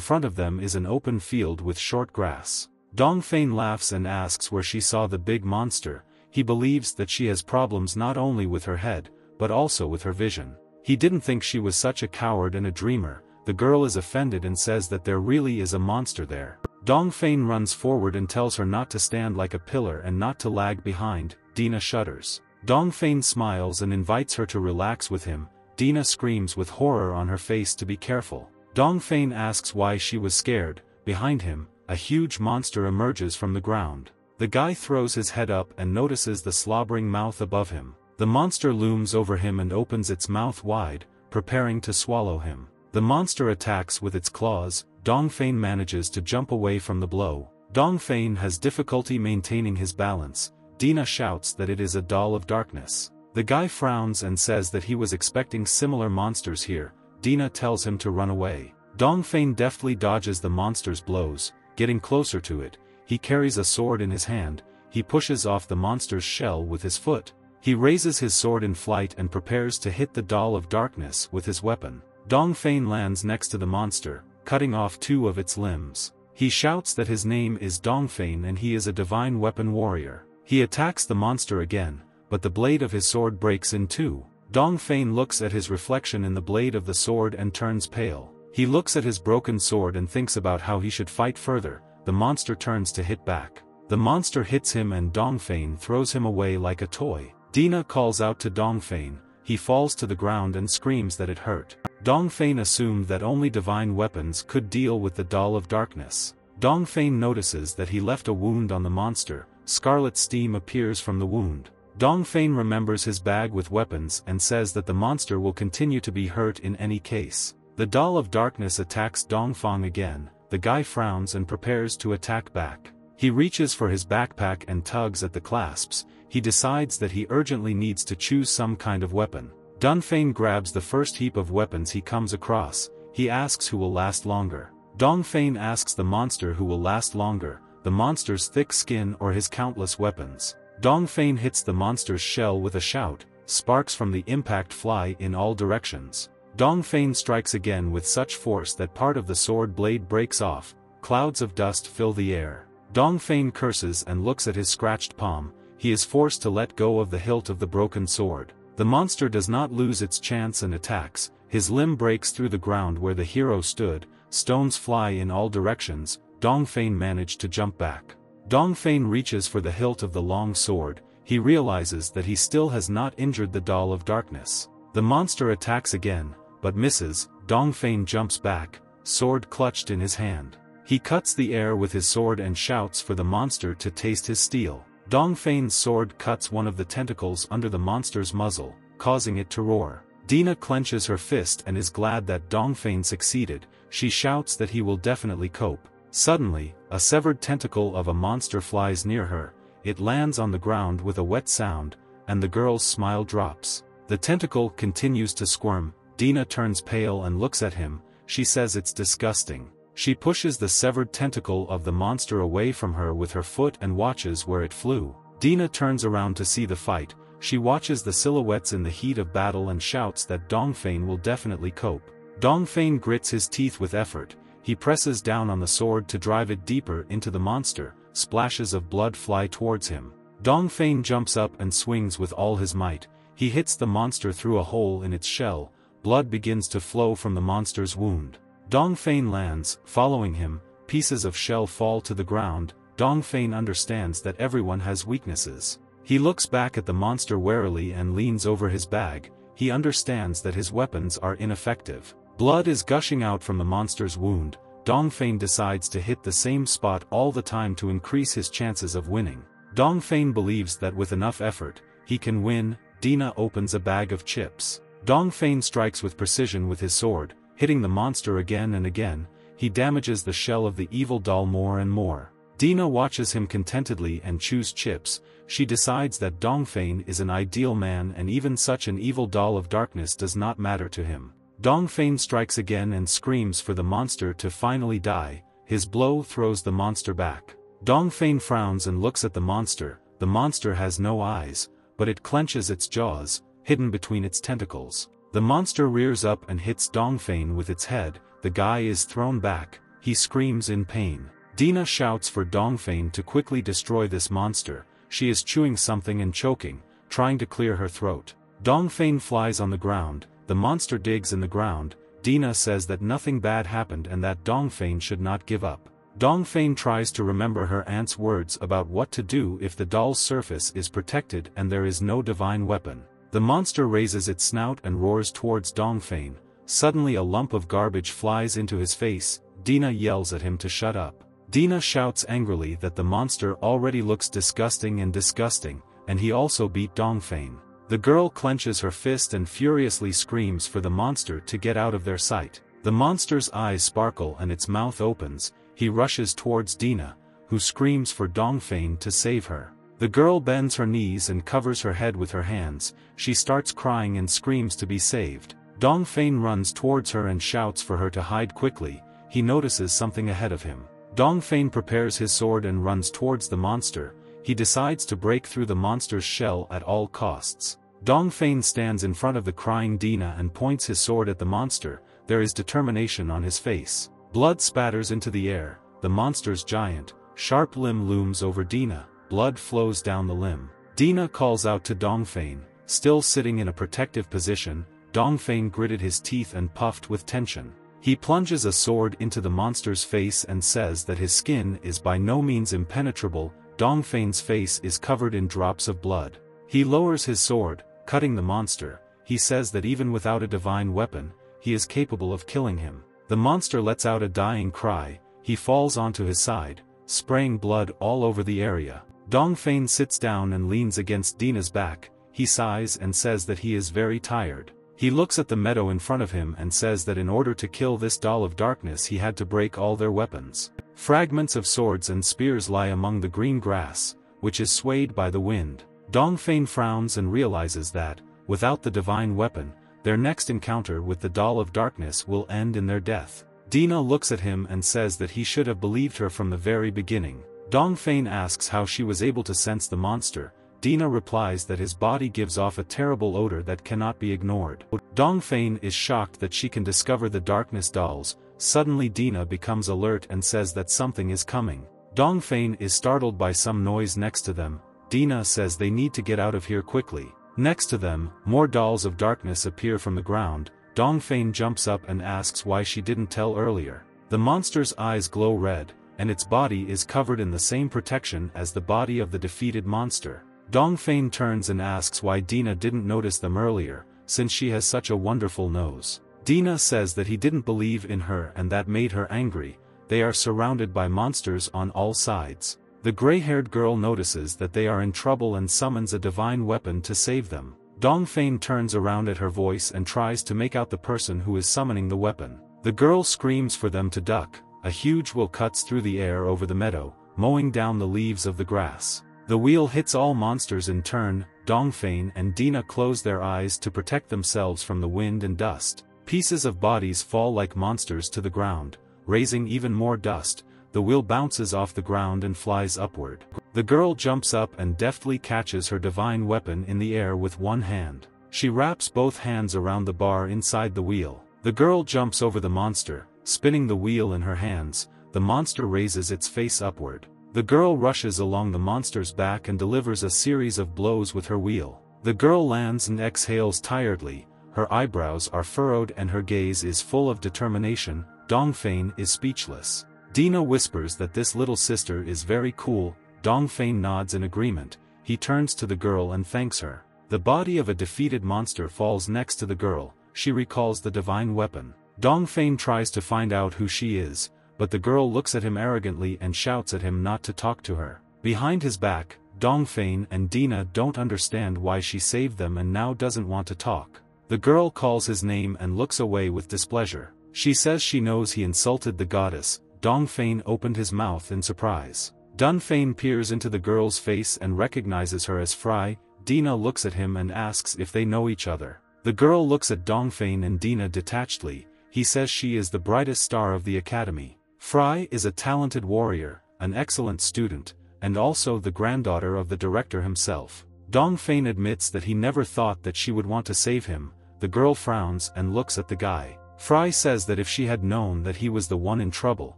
front of them is an open field with short grass. Dongfeng laughs and asks where she saw the big monster, he believes that she has problems not only with her head, but also with her vision. He didn't think she was such a coward and a dreamer, the girl is offended and says that there really is a monster there. Dongfeng runs forward and tells her not to stand like a pillar and not to lag behind, Dina shudders. Dongfeng smiles and invites her to relax with him, Dina screams with horror on her face to be careful. Dongfeng asks why she was scared, behind him, a huge monster emerges from the ground. The guy throws his head up and notices the slobbering mouth above him. The monster looms over him and opens its mouth wide, preparing to swallow him. The monster attacks with its claws, Dongfeng manages to jump away from the blow. Dongfeng has difficulty maintaining his balance, Dina shouts that it is a doll of darkness. The guy frowns and says that he was expecting similar monsters here, Dina tells him to run away. Dongfeng deftly dodges the monster's blows, getting closer to it, he carries a sword in his hand, he pushes off the monster's shell with his foot. He raises his sword in flight and prepares to hit the doll of darkness with his weapon. Dongfeng lands next to the monster, cutting off two of its limbs. He shouts that his name is Dongfeng and he is a divine weapon warrior. He attacks the monster again, but the blade of his sword breaks in two. Dongfeng looks at his reflection in the blade of the sword and turns pale. He looks at his broken sword and thinks about how he should fight further, the monster turns to hit back. The monster hits him and Dongfeng throws him away like a toy. Dina calls out to Dongfeng, he falls to the ground and screams that it hurt. Dongfeng assumed that only divine weapons could deal with the doll of darkness. Dongfeng notices that he left a wound on the monster, scarlet steam appears from the wound. Dongfeng remembers his bag with weapons and says that the monster will continue to be hurt in any case. The doll of darkness attacks Dongfeng again, the guy frowns and prepares to attack back. He reaches for his backpack and tugs at the clasps, he decides that he urgently needs to choose some kind of weapon. Dongfeng grabs the first heap of weapons he comes across, he asks who will last longer. Dongfeng asks the monster who will last longer, the monster's thick skin or his countless weapons. Dongfeng hits the monster's shell with a shout, sparks from the impact fly in all directions. Dongfeng strikes again with such force that part of the sword blade breaks off, clouds of dust fill the air. Dongfeng curses and looks at his scratched palm, he is forced to let go of the hilt of the broken sword. The monster does not lose its chance and attacks, his limb breaks through the ground where the hero stood, stones fly in all directions, Dongfeng managed to jump back. Dongfeng reaches for the hilt of the long sword, he realizes that he still has not injured the doll of darkness. The monster attacks again, but misses, Dongfeng jumps back, sword clutched in his hand. He cuts the air with his sword and shouts for the monster to taste his steel. Dongfeng's sword cuts one of the tentacles under the monster's muzzle, causing it to roar. Dina clenches her fist and is glad that Dongfeng succeeded, she shouts that he will definitely cope. Suddenly, a severed tentacle of a monster flies near her, it lands on the ground with a wet sound, and the girl's smile drops. The tentacle continues to squirm, Dina turns pale and looks at him, she says it's disgusting. She pushes the severed tentacle of the monster away from her with her foot and watches where it flew. Dina turns around to see the fight, she watches the silhouettes in the heat of battle and shouts that Dongfeng will definitely cope. Dongfeng grits his teeth with effort, he presses down on the sword to drive it deeper into the monster, splashes of blood fly towards him. Dongfeng jumps up and swings with all his might, he hits the monster through a hole in its shell, blood begins to flow from the monster's wound. Dongfeng lands, following him, pieces of shell fall to the ground, Dongfeng understands that everyone has weaknesses. He looks back at the monster warily and leans over his bag, he understands that his weapons are ineffective. Blood is gushing out from the monster's wound, Dongfeng decides to hit the same spot all the time to increase his chances of winning. Dongfeng believes that with enough effort, he can win, Dina opens a bag of chips. Dongfeng strikes with precision with his sword, hitting the monster again and again, he damages the shell of the evil doll more and more. Dina watches him contentedly and chews chips, she decides that Dongfeng is an ideal man and even such an evil doll of darkness does not matter to him. Dongfeng strikes again and screams for the monster to finally die, his blow throws the monster back. Dongfeng frowns and looks at the monster, the monster has no eyes, but it clenches its jaws, hidden between its tentacles. The monster rears up and hits Dongfeng with its head, the guy is thrown back, he screams in pain. Dina shouts for Dongfeng to quickly destroy this monster, she is chewing something and choking, trying to clear her throat. Dongfeng flies on the ground, the monster digs in the ground, Dina says that nothing bad happened and that Dongfeng should not give up. Dongfeng tries to remember her aunt's words about what to do if the doll's surface is protected and there is no divine weapon. The monster raises its snout and roars towards Dongfeng, suddenly a lump of garbage flies into his face, Dina yells at him to shut up. Dina shouts angrily that the monster already looks disgusting and disgusting, and he also beat Dongfeng. The girl clenches her fist and furiously screams for the monster to get out of their sight. The monster's eyes sparkle and its mouth opens, he rushes towards Dina, who screams for Dongfeng to save her. The girl bends her knees and covers her head with her hands, she starts crying and screams to be saved. Dongfeng runs towards her and shouts for her to hide quickly, he notices something ahead of him. Dongfeng prepares his sword and runs towards the monster, he decides to break through the monster's shell at all costs. Dongfeng stands in front of the crying Dina and points his sword at the monster, there is determination on his face. Blood spatters into the air, the monster's giant, sharp limb looms over Dina, blood flows down the limb. Dina calls out to Dongfeng, still sitting in a protective position, Dongfeng gritted his teeth and puffed with tension. He plunges a sword into the monster's face and says that his skin is by no means impenetrable, Dongfeng's face is covered in drops of blood. He lowers his sword, cutting the monster, he says that even without a divine weapon, he is capable of killing him. The monster lets out a dying cry, he falls onto his side, spraying blood all over the area. Dongfeng sits down and leans against Dina's back, he sighs and says that he is very tired. He looks at the meadow in front of him and says that in order to kill this doll of darkness he had to break all their weapons. Fragments of swords and spears lie among the green grass, which is swayed by the wind. Dongfeng frowns and realizes that, without the divine weapon, their next encounter with the doll of darkness will end in their death. Dina looks at him and says that he should have believed her from the very beginning. Dongfeng asks how she was able to sense the monster, Dina replies that his body gives off a terrible odor that cannot be ignored. Dongfeng is shocked that she can discover the darkness dolls, suddenly Dina becomes alert and says that something is coming. Dongfeng is startled by some noise next to them, Dina says they need to get out of here quickly. Next to them, more dolls of darkness appear from the ground, Dongfeng jumps up and asks why she didn't tell earlier. The monster's eyes glow red, and its body is covered in the same protection as the body of the defeated monster. Dongfeng turns and asks why Dina didn't notice them earlier, since she has such a wonderful nose. Dina says that he didn't believe in her and that made her angry, they are surrounded by monsters on all sides. The gray-haired girl notices that they are in trouble and summons a divine weapon to save them. Dongfeng turns around at her voice and tries to make out the person who is summoning the weapon. The girl screams for them to duck, a huge wheel cuts through the air over the meadow, mowing down the leaves of the grass. The wheel hits all monsters in turn, Dongfeng and Dina close their eyes to protect themselves from the wind and dust. Pieces of bodies fall like monsters to the ground, raising even more dust, the wheel bounces off the ground and flies upward. The girl jumps up and deftly catches her divine weapon in the air with one hand. She wraps both hands around the bar inside the wheel. The girl jumps over the monster, spinning the wheel in her hands, the monster raises its face upward. The girl rushes along the monster's back and delivers a series of blows with her wheel. The girl lands and exhales tiredly, her eyebrows are furrowed and her gaze is full of determination, Dongfeng is speechless. Dina whispers that this little sister is very cool, Dongfeng nods in agreement, he turns to the girl and thanks her. The body of a defeated monster falls next to the girl, she recalls the divine weapon. Dongfeng tries to find out who she is, but the girl looks at him arrogantly and shouts at him not to talk to her. Behind his back, Dongfeng and Dina don't understand why she saved them and now doesn't want to talk. The girl calls his name and looks away with displeasure. She says she knows he insulted the goddess, Dongfeng opened his mouth in surprise. Dongfeng peers into the girl's face and recognizes her as Fry, Dina looks at him and asks if they know each other. The girl looks at Dongfeng and Dina detachedly, he says she is the brightest star of the academy. Fry is a talented warrior, an excellent student, and also the granddaughter of the director himself. Dongfeng admits that he never thought that she would want to save him, the girl frowns and looks at the guy. Fry says that if she had known that he was the one in trouble,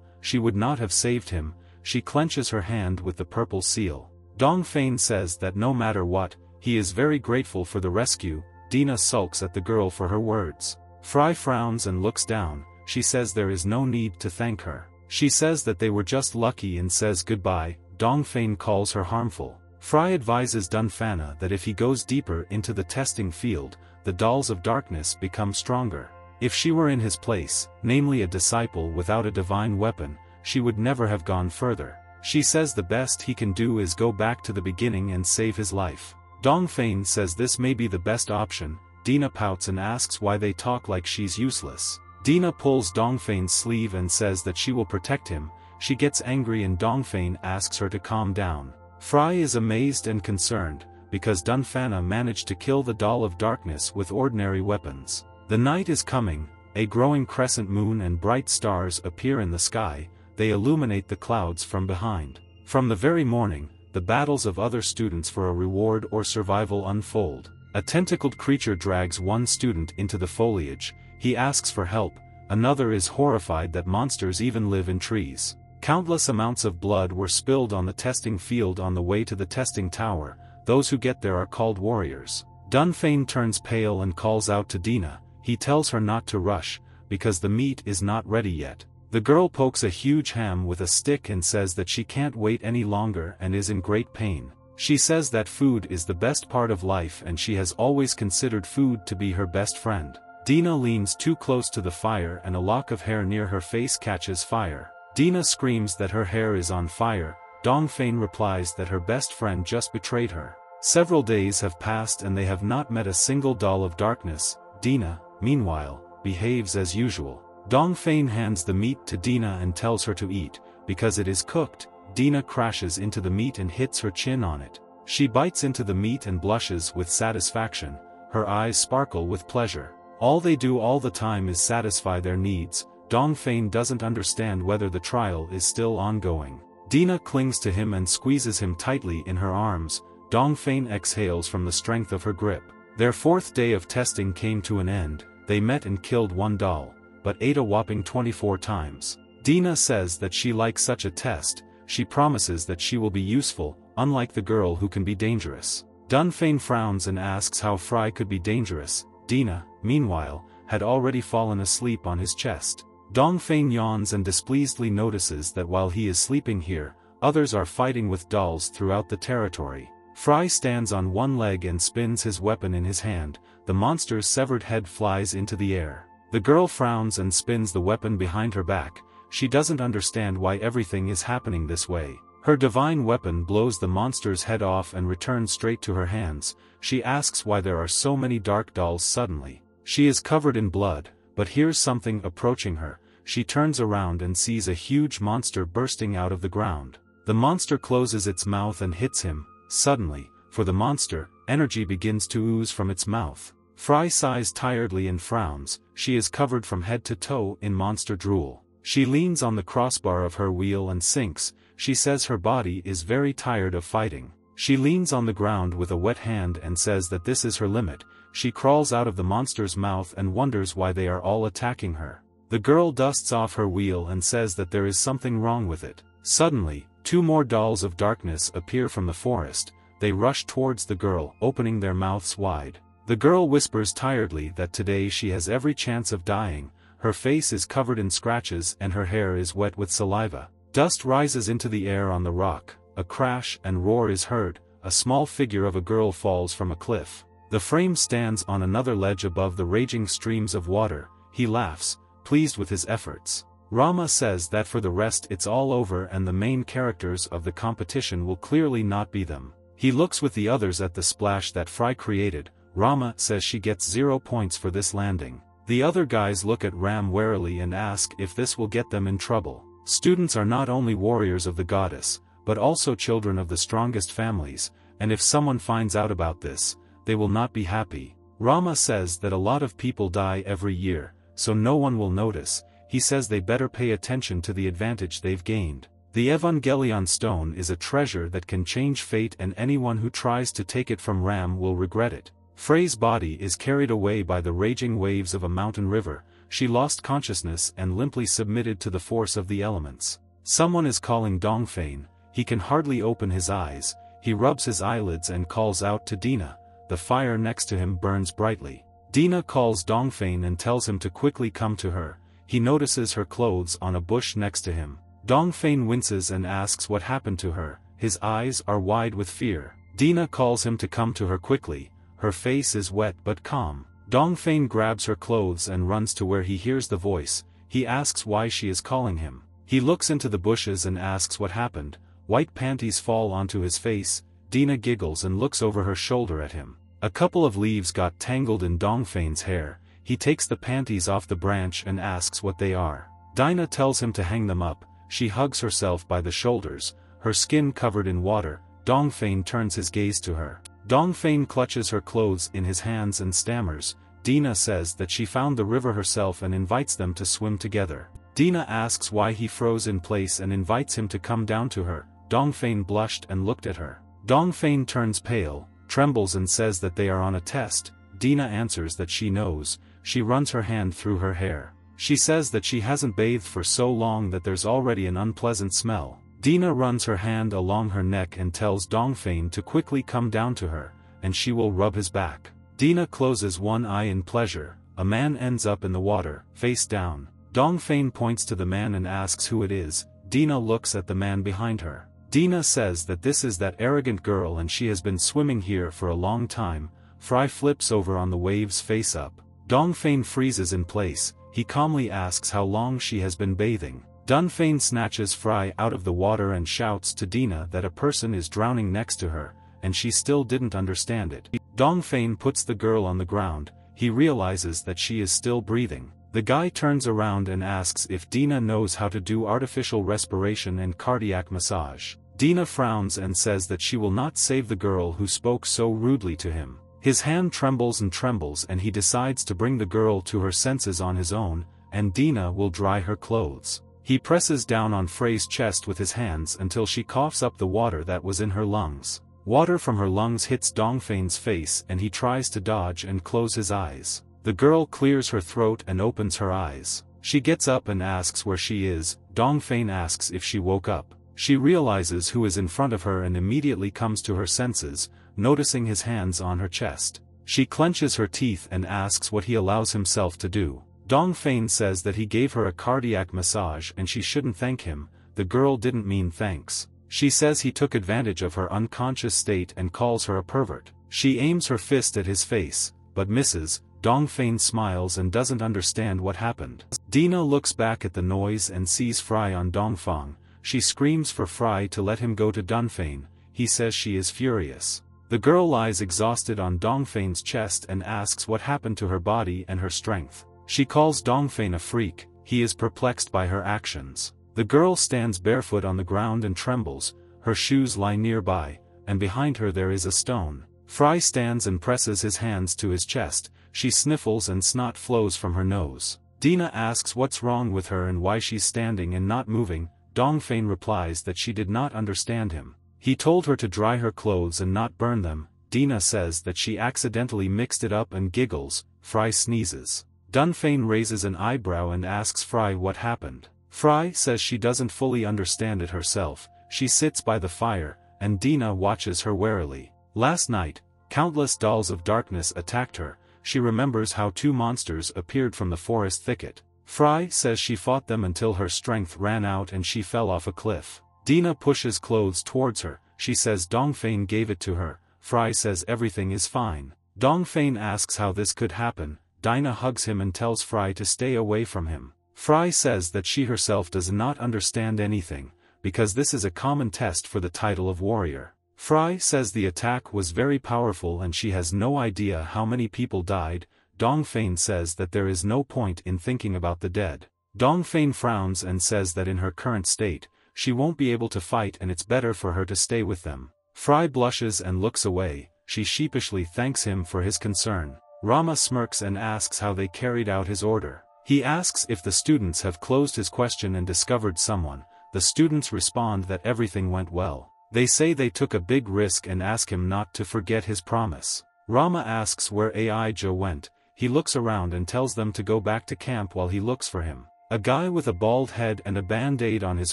she would not have saved him, she clenches her hand with the purple seal. Dongfeng says that no matter what, he is very grateful for the rescue, Dina sulks at the girl for her words. Fry frowns and looks down, she says there is no need to thank her. She says that they were just lucky and says goodbye, Dongfeng calls her harmful. Fry advises Dunfana that if he goes deeper into the testing field, the dolls of darkness become stronger. If she were in his place, namely a disciple without a divine weapon, she would never have gone further. She says the best he can do is go back to the beginning and save his life. Dongfeng says this may be the best option, Dina pouts and asks why they talk like she's useless. Dina pulls Dongfeng's sleeve and says that she will protect him, she gets angry and Dongfeng asks her to calm down. Fry is amazed and concerned, because Dunfana managed to kill the doll of darkness with ordinary weapons. The night is coming, a growing crescent moon and bright stars appear in the sky, they illuminate the clouds from behind. From the very morning, the battles of other students for a reward or survival unfold. A tentacled creature drags one student into the foliage, he asks for help, another is horrified that monsters even live in trees. Countless amounts of blood were spilled on the testing field on the way to the testing tower, those who get there are called warriors. Dongfeng turns pale and calls out to Dina, he tells her not to rush, because the meat is not ready yet. The girl pokes a huge ham with a stick and says that she can't wait any longer and is in great pain. She says that food is the best part of life and she has always considered food to be her best friend. Dina leans too close to the fire and a lock of hair near her face catches fire. Dina screams that her hair is on fire, Dongfeng replies that her best friend just betrayed her. Several days have passed and they have not met a single doll of darkness, Dina, meanwhile, behaves as usual. Dongfeng hands the meat to Dina and tells her to eat, because it is cooked, Dina crashes into the meat and hits her chin on it. She bites into the meat and blushes with satisfaction, her eyes sparkle with pleasure. All they do all the time is satisfy their needs, Dongfeng doesn't understand whether the trial is still ongoing. Dina clings to him and squeezes him tightly in her arms, Dongfeng exhales from the strength of her grip. Their fourth day of testing came to an end, they met and killed one doll but ate a whopping 24 times. Dina says that she likes such a test, she promises that she will be useful, unlike the girl who can be dangerous. Dongfeng frowns and asks how Fry could be dangerous, Dina, meanwhile, had already fallen asleep on his chest. Dongfeng yawns and displeasedly notices that while he is sleeping here, others are fighting with dolls throughout the territory. Fry stands on one leg and spins his weapon in his hand, the monster's severed head flies into the air. The girl frowns and spins the weapon behind her back, she doesn't understand why everything is happening this way. Her divine weapon blows the monster's head off and returns straight to her hands, she asks why there are so many dark dolls suddenly. She is covered in blood, but hears something approaching her, she turns around and sees a huge monster bursting out of the ground. The monster closes its mouth and hits him, suddenly, for the monster, energy begins to ooze from its mouth. Fry sighs tiredly and frowns, she is covered from head to toe in monster drool. She leans on the crossbar of her wheel and sinks, she says her body is very tired of fighting. She leans on the ground with a wet hand and says that this is her limit, she crawls out of the monster's mouth and wonders why they are all attacking her. The girl dusts off her wheel and says that there is something wrong with it. Suddenly, two more dolls of darkness appear from the forest, they rush towards the girl, opening their mouths wide. The girl whispers tiredly that today she has every chance of dying, her face is covered in scratches and her hair is wet with saliva. Dust rises into the air on the rock, a crash and roar is heard, a small figure of a girl falls from a cliff. The frame stands on another ledge above the raging streams of water, he laughs, pleased with his efforts. Rama says that for the rest it's all over and the main characters of the competition will clearly not be them. He looks with the others at the splash that Fry created, Rama says she gets zero points for this landing. The other guys look at Ram warily and ask if this will get them in trouble. Students are not only warriors of the goddess, but also children of the strongest families, and if someone finds out about this, they will not be happy. Rama says that a lot of people die every year, so no one will notice, he says they better pay attention to the advantage they've gained. The Evangelion stone is a treasure that can change fate and anyone who tries to take it from Ram will regret it. Frey's body is carried away by the raging waves of a mountain river, she lost consciousness and limply submitted to the force of the elements. Someone is calling Dongfeng, he can hardly open his eyes, he rubs his eyelids and calls out to Dina, the fire next to him burns brightly. Dina calls Dongfeng and tells him to quickly come to her, he notices her clothes on a bush next to him. Dongfeng winces and asks what happened to her, his eyes are wide with fear. Dina calls him to come to her quickly, her face is wet but calm. Dongfeng grabs her clothes and runs to where he hears the voice, he asks why she is calling him. He looks into the bushes and asks what happened, white panties fall onto his face, Dina giggles and looks over her shoulder at him. A couple of leaves got tangled in Dongfeng's hair, he takes the panties off the branch and asks what they are. Dina tells him to hang them up, she hugs herself by the shoulders, her skin covered in water, Dongfeng turns his gaze to her. Dongfeng clutches her clothes in his hands and stammers, Dina says that she found the river herself and invites them to swim together. Dina asks why he froze in place and invites him to come down to her, Dongfeng blushed and looked at her. Dongfeng turns pale, trembles and says that they are on a test, Dina answers that she knows, she runs her hand through her hair. She says that she hasn't bathed for so long that there's already an unpleasant smell. Dina runs her hand along her neck and tells Dongfeng to quickly come down to her, and she will rub his back. Dina closes one eye in pleasure, a man ends up in the water, face down. Dongfeng points to the man and asks who it is, Dina looks at the man behind her. Dina says that this is that arrogant girl and she has been swimming here for a long time, Fry flips over on the waves face up. Dongfeng freezes in place, he calmly asks how long she has been bathing. Dongfeng snatches Fry out of the water and shouts to Dina that a person is drowning next to her, and she still didn't understand it. Dongfeng puts the girl on the ground, he realizes that she is still breathing. The guy turns around and asks if Dina knows how to do artificial respiration and cardiac massage. Dina frowns and says that she will not save the girl who spoke so rudely to him. His hand trembles and trembles and he decides to bring the girl to her senses on his own, and Dina will dry her clothes. He presses down on Frey's chest with his hands until she coughs up the water that was in her lungs. Water from her lungs hits Dongfeng's face and he tries to dodge and close his eyes. The girl clears her throat and opens her eyes. She gets up and asks where she is, Dongfeng asks if she woke up. She realizes who is in front of her and immediately comes to her senses, noticing his hands on her chest. She clenches her teeth and asks what he allows himself to do. Dongfeng says that he gave her a cardiac massage and she shouldn't thank him, the girl didn't mean thanks. She says he took advantage of her unconscious state and calls her a pervert. She aims her fist at his face, but misses, Dongfeng smiles and doesn't understand what happened. Dina looks back at the noise and sees Fry on Dongfeng, she screams for Fry to let him go to Dongfeng, he says she is furious. The girl lies exhausted on Dongfeng's chest and asks what happened to her body and her strength. She calls Dongfeng a freak, he is perplexed by her actions. The girl stands barefoot on the ground and trembles, her shoes lie nearby, and behind her there is a stone. Fry stands and presses his hands to his chest, she sniffles and snot flows from her nose. Dina asks what's wrong with her and why she's standing and not moving, Dongfeng replies that she did not understand him. He told her to dry her clothes and not burn them, Dina says that she accidentally mixed it up and giggles, Fry sneezes. Dongfeng raises an eyebrow and asks Fry what happened. Fry says she doesn't fully understand it herself, she sits by the fire, and Dina watches her warily. Last night, countless dolls of darkness attacked her, she remembers how two monsters appeared from the forest thicket. Fry says she fought them until her strength ran out and she fell off a cliff. Dina pushes clothes towards her, she says Dongfeng gave it to her, Fry says everything is fine. Dongfeng asks how this could happen, Dina hugs him and tells Fry to stay away from him. Fry says that she herself does not understand anything, because this is a common test for the title of warrior. Fry says the attack was very powerful and she has no idea how many people died, Dongfeng says that there is no point in thinking about the dead. Dongfeng frowns and says that in her current state, she won't be able to fight and it's better for her to stay with them. Fry blushes and looks away, she sheepishly thanks him for his concern. Rama smirks and asks how they carried out his order. He asks if the students have closed his question and discovered someone, the students respond that everything went well. They say they took a big risk and ask him not to forget his promise. Rama asks where Aija went, he looks around and tells them to go back to camp while he looks for him. A guy with a bald head and a band-aid on his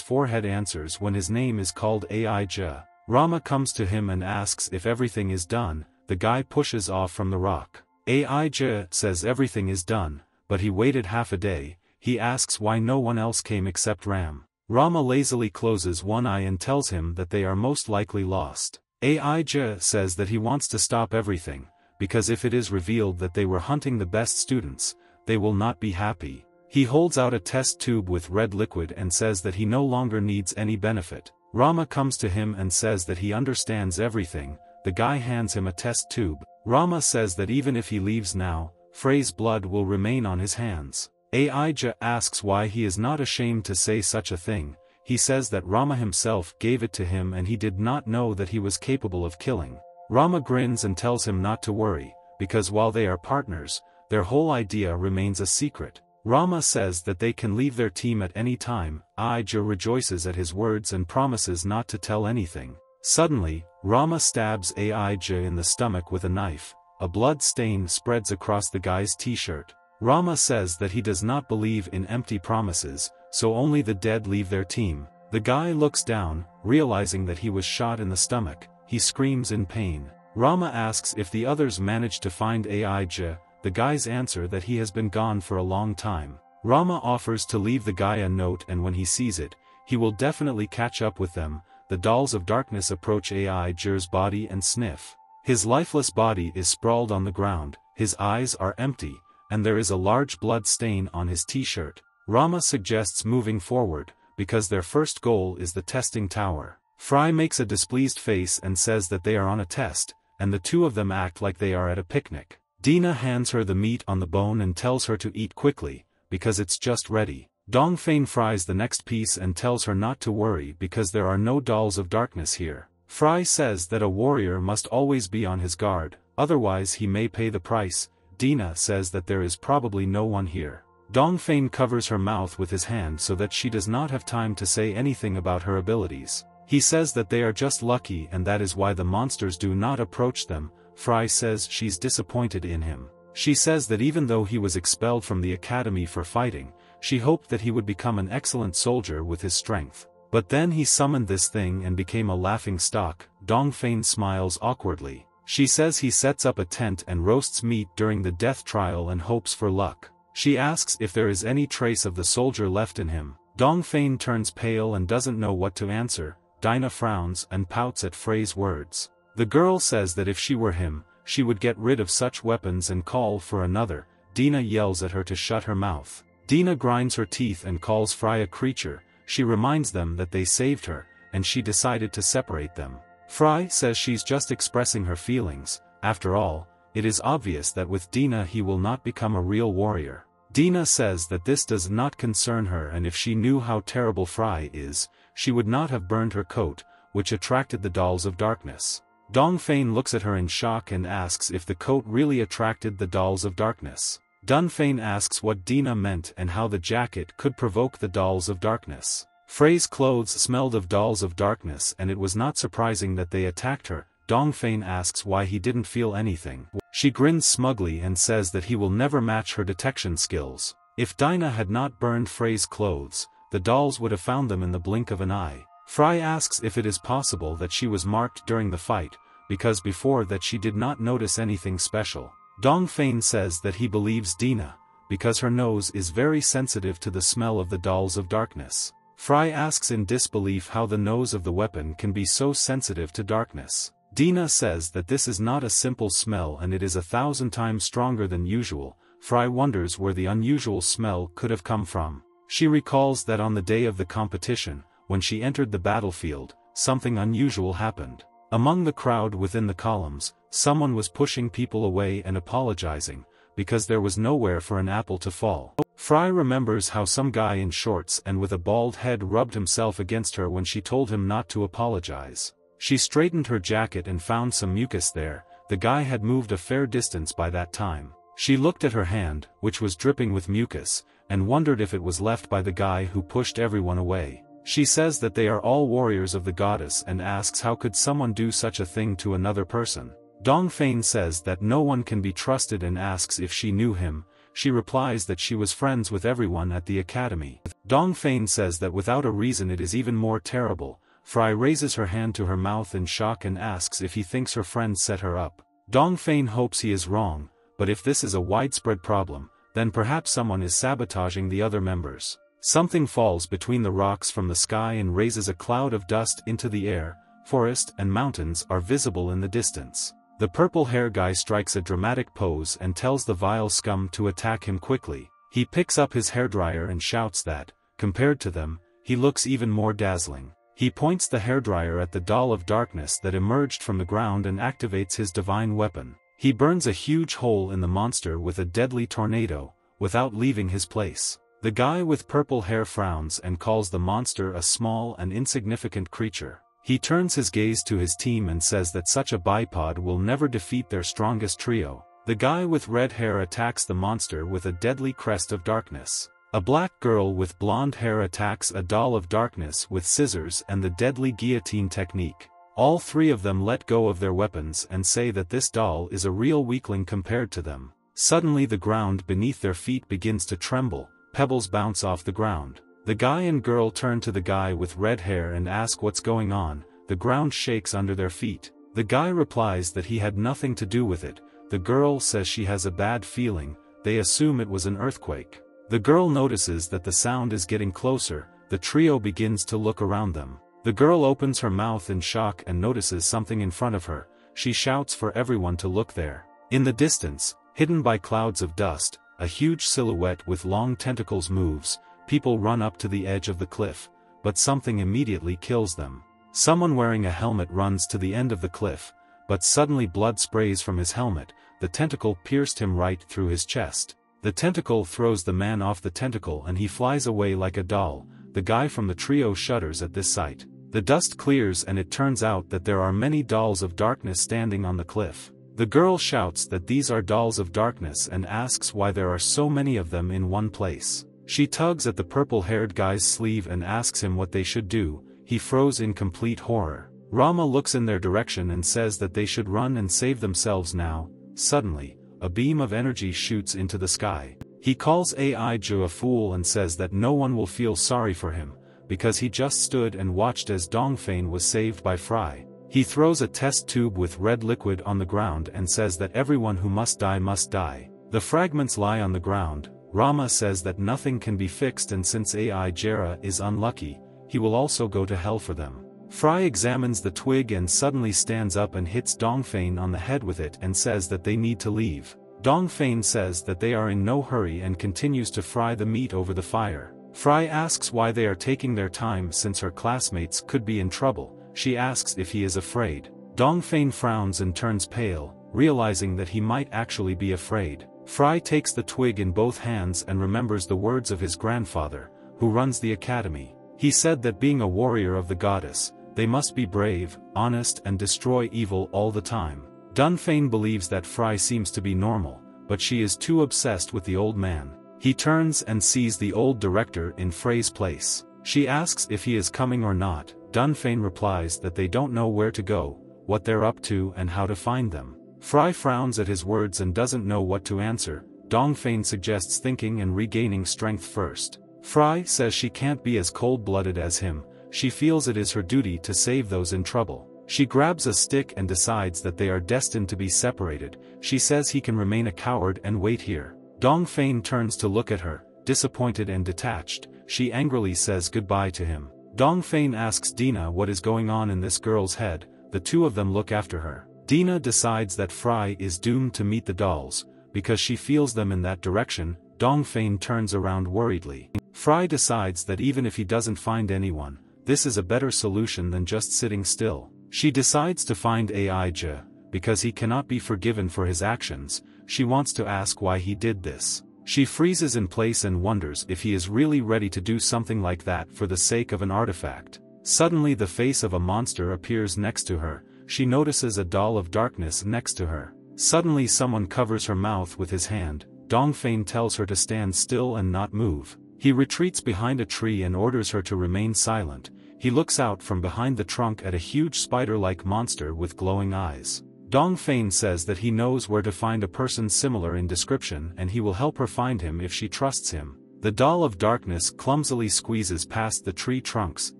forehead answers when his name is called Aija. Rama comes to him and asks if everything is done, the guy pushes off from the rock. Aija says everything is done, but he waited half a day, he asks why no one else came except Ram. Rama lazily closes one eye and tells him that they are most likely lost. Aija says that he wants to stop everything, because if it is revealed that they were hunting the best students, they will not be happy. He holds out a test tube with red liquid and says that he no longer needs any benefit. Rama comes to him and says that he understands everything, the guy hands him a test tube. Rama says that even if he leaves now, Frey's blood will remain on his hands. Aija asks why he is not ashamed to say such a thing, he says that Rama himself gave it to him and he did not know that he was capable of killing. Rama grins and tells him not to worry, because while they are partners, their whole idea remains a secret. Rama says that they can leave their team at any time, Aija rejoices at his words and promises not to tell anything. Suddenly, Rama stabs Aija in the stomach with a knife, a blood stain spreads across the guy's t-shirt. Rama says that he does not believe in empty promises, so only the dead leave their team. The guy looks down, realizing that he was shot in the stomach, he screams in pain. Rama asks if the others managed to find Aija, the guys answer that he has been gone for a long time. Rama offers to leave the guy a note and when he sees it, he will definitely catch up with them, the dolls of darkness approach Aija's body and sniff. His lifeless body is sprawled on the ground, his eyes are empty, and there is a large blood stain on his t-shirt. Rama suggests moving forward, because their first goal is the testing tower. Fry makes a displeased face and says that they are on a test, and the two of them act like they are at a picnic. Dina hands her the meat on the bone and tells her to eat quickly, because it's just ready. Dongfeng fries the next piece and tells her not to worry because there are no dolls of darkness here. Fry says that a warrior must always be on his guard, otherwise he may pay the price, Dina says that there is probably no one here. Dongfeng covers her mouth with his hand so that she does not have time to say anything about her abilities. He says that they are just lucky and that is why the monsters do not approach them, Fry says she's disappointed in him. She says that even though he was expelled from the academy for fighting, she hoped that he would become an excellent soldier with his strength. But then he summoned this thing and became a laughing stock, Dongfeng smiles awkwardly. She says he sets up a tent and roasts meat during the death trial and hopes for luck. She asks if there is any trace of the soldier left in him. Dongfeng turns pale and doesn't know what to answer, Dina frowns and pouts at Frey's words. The girl says that if she were him, she would get rid of such weapons and call for another, Dina yells at her to shut her mouth. Dina grinds her teeth and calls Fry a creature, she reminds them that they saved her, and she decided to separate them. Fry says she's just expressing her feelings, after all, it is obvious that with Dina he will not become a real warrior. Dina says that this does not concern her and if she knew how terrible Fry is, she would not have burned her coat, which attracted the dolls of darkness. Dongfeng looks at her in shock and asks if the coat really attracted the dolls of darkness. Dongfeng asks what Dina meant and how the jacket could provoke the dolls of darkness. Frey's clothes smelled of dolls of darkness and it was not surprising that they attacked her, Dongfeng asks why he didn't feel anything. She grins smugly and says that he will never match her detection skills. If Dina had not burned Frey's clothes, the dolls would have found them in the blink of an eye. Fry asks if it is possible that she was marked during the fight, because before that she did not notice anything special. Dongfeng says that he believes Dina, because her nose is very sensitive to the smell of the dolls of darkness. Fry asks in disbelief how the nose of the weapon can be so sensitive to darkness. Dina says that this is not a simple smell and it is a thousand times stronger than usual, Fry wonders where the unusual smell could have come from. She recalls that on the day of the competition, when she entered the battlefield, something unusual happened. Among the crowd within the columns, someone was pushing people away and apologizing, because there was nowhere for an apple to fall. Fry remembers how some guy in shorts and with a bald head rubbed himself against her when she told him not to apologize. She straightened her jacket and found some mucus there, the guy had moved a fair distance by that time. She looked at her hand, which was dripping with mucus, and wondered if it was left by the guy who pushed everyone away. She says that they are all warriors of the goddess and asks how could someone do such a thing to another person. Dongfeng says that no one can be trusted and asks if she knew him, she replies that she was friends with everyone at the academy. Dongfeng says that without a reason it is even more terrible, Fry raises her hand to her mouth in shock and asks if he thinks her friend set her up. Dongfeng hopes he is wrong, but if this is a widespread problem, then perhaps someone is sabotaging the other members. Something falls between the rocks from the sky and raises a cloud of dust into the air, forest and mountains are visible in the distance. The purple hair guy strikes a dramatic pose and tells the vile scum to attack him quickly. He picks up his hairdryer and shouts that, compared to them, he looks even more dazzling. He points the hairdryer at the doll of darkness that emerged from the ground and activates his divine weapon. He burns a huge hole in the monster with a deadly tornado, without leaving his place. The guy with purple hair frowns and calls the monster a small and insignificant creature. He turns his gaze to his team and says that such a bipod will never defeat their strongest trio. The guy with red hair attacks the monster with a deadly crest of darkness. A black girl with blonde hair attacks a doll of darkness with scissors and the deadly guillotine technique. All three of them let go of their weapons and say that this doll is a real weakling compared to them. Suddenly the ground beneath their feet begins to tremble, pebbles bounce off the ground. The guy and girl turn to the guy with red hair and ask what's going on, the ground shakes under their feet. The guy replies that he had nothing to do with it, the girl says she has a bad feeling, they assume it was an earthquake. The girl notices that the sound is getting closer, the trio begins to look around them. The girl opens her mouth in shock and notices something in front of her, she shouts for everyone to look there. In the distance, hidden by clouds of dust, a huge silhouette with long tentacles moves, people run up to the edge of the cliff, but something immediately kills them. Someone wearing a helmet runs to the end of the cliff, but suddenly blood sprays from his helmet, the tentacle pierced him right through his chest. The tentacle throws the man off the tentacle and he flies away like a doll, the guy from the trio shudders at this sight. The dust clears and it turns out that there are many dolls of darkness standing on the cliff. The girl shouts that these are dolls of darkness and asks why there are so many of them in one place. She tugs at the purple-haired guy's sleeve and asks him what they should do, he froze in complete horror. Rama looks in their direction and says that they should run and save themselves now, suddenly, a beam of energy shoots into the sky. He calls Aiju a fool and says that no one will feel sorry for him, because he just stood and watched as Dongfeng was saved by Fry. He throws a test tube with red liquid on the ground and says that everyone who must die must die. The fragments lie on the ground, Rama says that nothing can be fixed and since Ai Jera is unlucky, he will also go to hell for them. Fry examines the twig and suddenly stands up and hits Dongfeng on the head with it and says that they need to leave. Dongfeng says that they are in no hurry and continues to fry the meat over the fire. Fry asks why they are taking their time since her classmates could be in trouble, she asks if he is afraid. Dongfeng frowns and turns pale, realizing that he might actually be afraid. Fry takes the twig in both hands and remembers the words of his grandfather, who runs the academy. He said that being a warrior of the goddess, they must be brave, honest and destroy evil all the time. Dongfeng believes that Fry seems to be normal, but she is too obsessed with the old man. He turns and sees the old director in Frey's place. She asks if he is coming or not, Dongfeng replies that they don't know where to go, what they're up to and how to find them. Fry frowns at his words and doesn't know what to answer, Dongfeng suggests thinking and regaining strength first. Fry says she can't be as cold-blooded as him, she feels it is her duty to save those in trouble. She grabs a stick and decides that they are destined to be separated, she says he can remain a coward and wait here. Dongfeng turns to look at her, disappointed and detached, she angrily says goodbye to him. Dongfeng asks Dina what is going on in this girl's head, the two of them look after her. Dina decides that Fry is doomed to meet the dolls, because she feels them in that direction, Dongfeng turns around worriedly. Fry decides that even if he doesn't find anyone, this is a better solution than just sitting still. She decides to find Aija, because he cannot be forgiven for his actions, she wants to ask why he did this. She freezes in place and wonders if he is really ready to do something like that for the sake of an artifact. Suddenly the face of a monster appears next to her, she notices a doll of darkness next to her. Suddenly someone covers her mouth with his hand, Dongfeng tells her to stand still and not move. He retreats behind a tree and orders her to remain silent, he looks out from behind the trunk at a huge spider-like monster with glowing eyes. Dongfeng says that he knows where to find a person similar in description and he will help her find him if she trusts him. The doll of darkness clumsily squeezes past the tree trunks,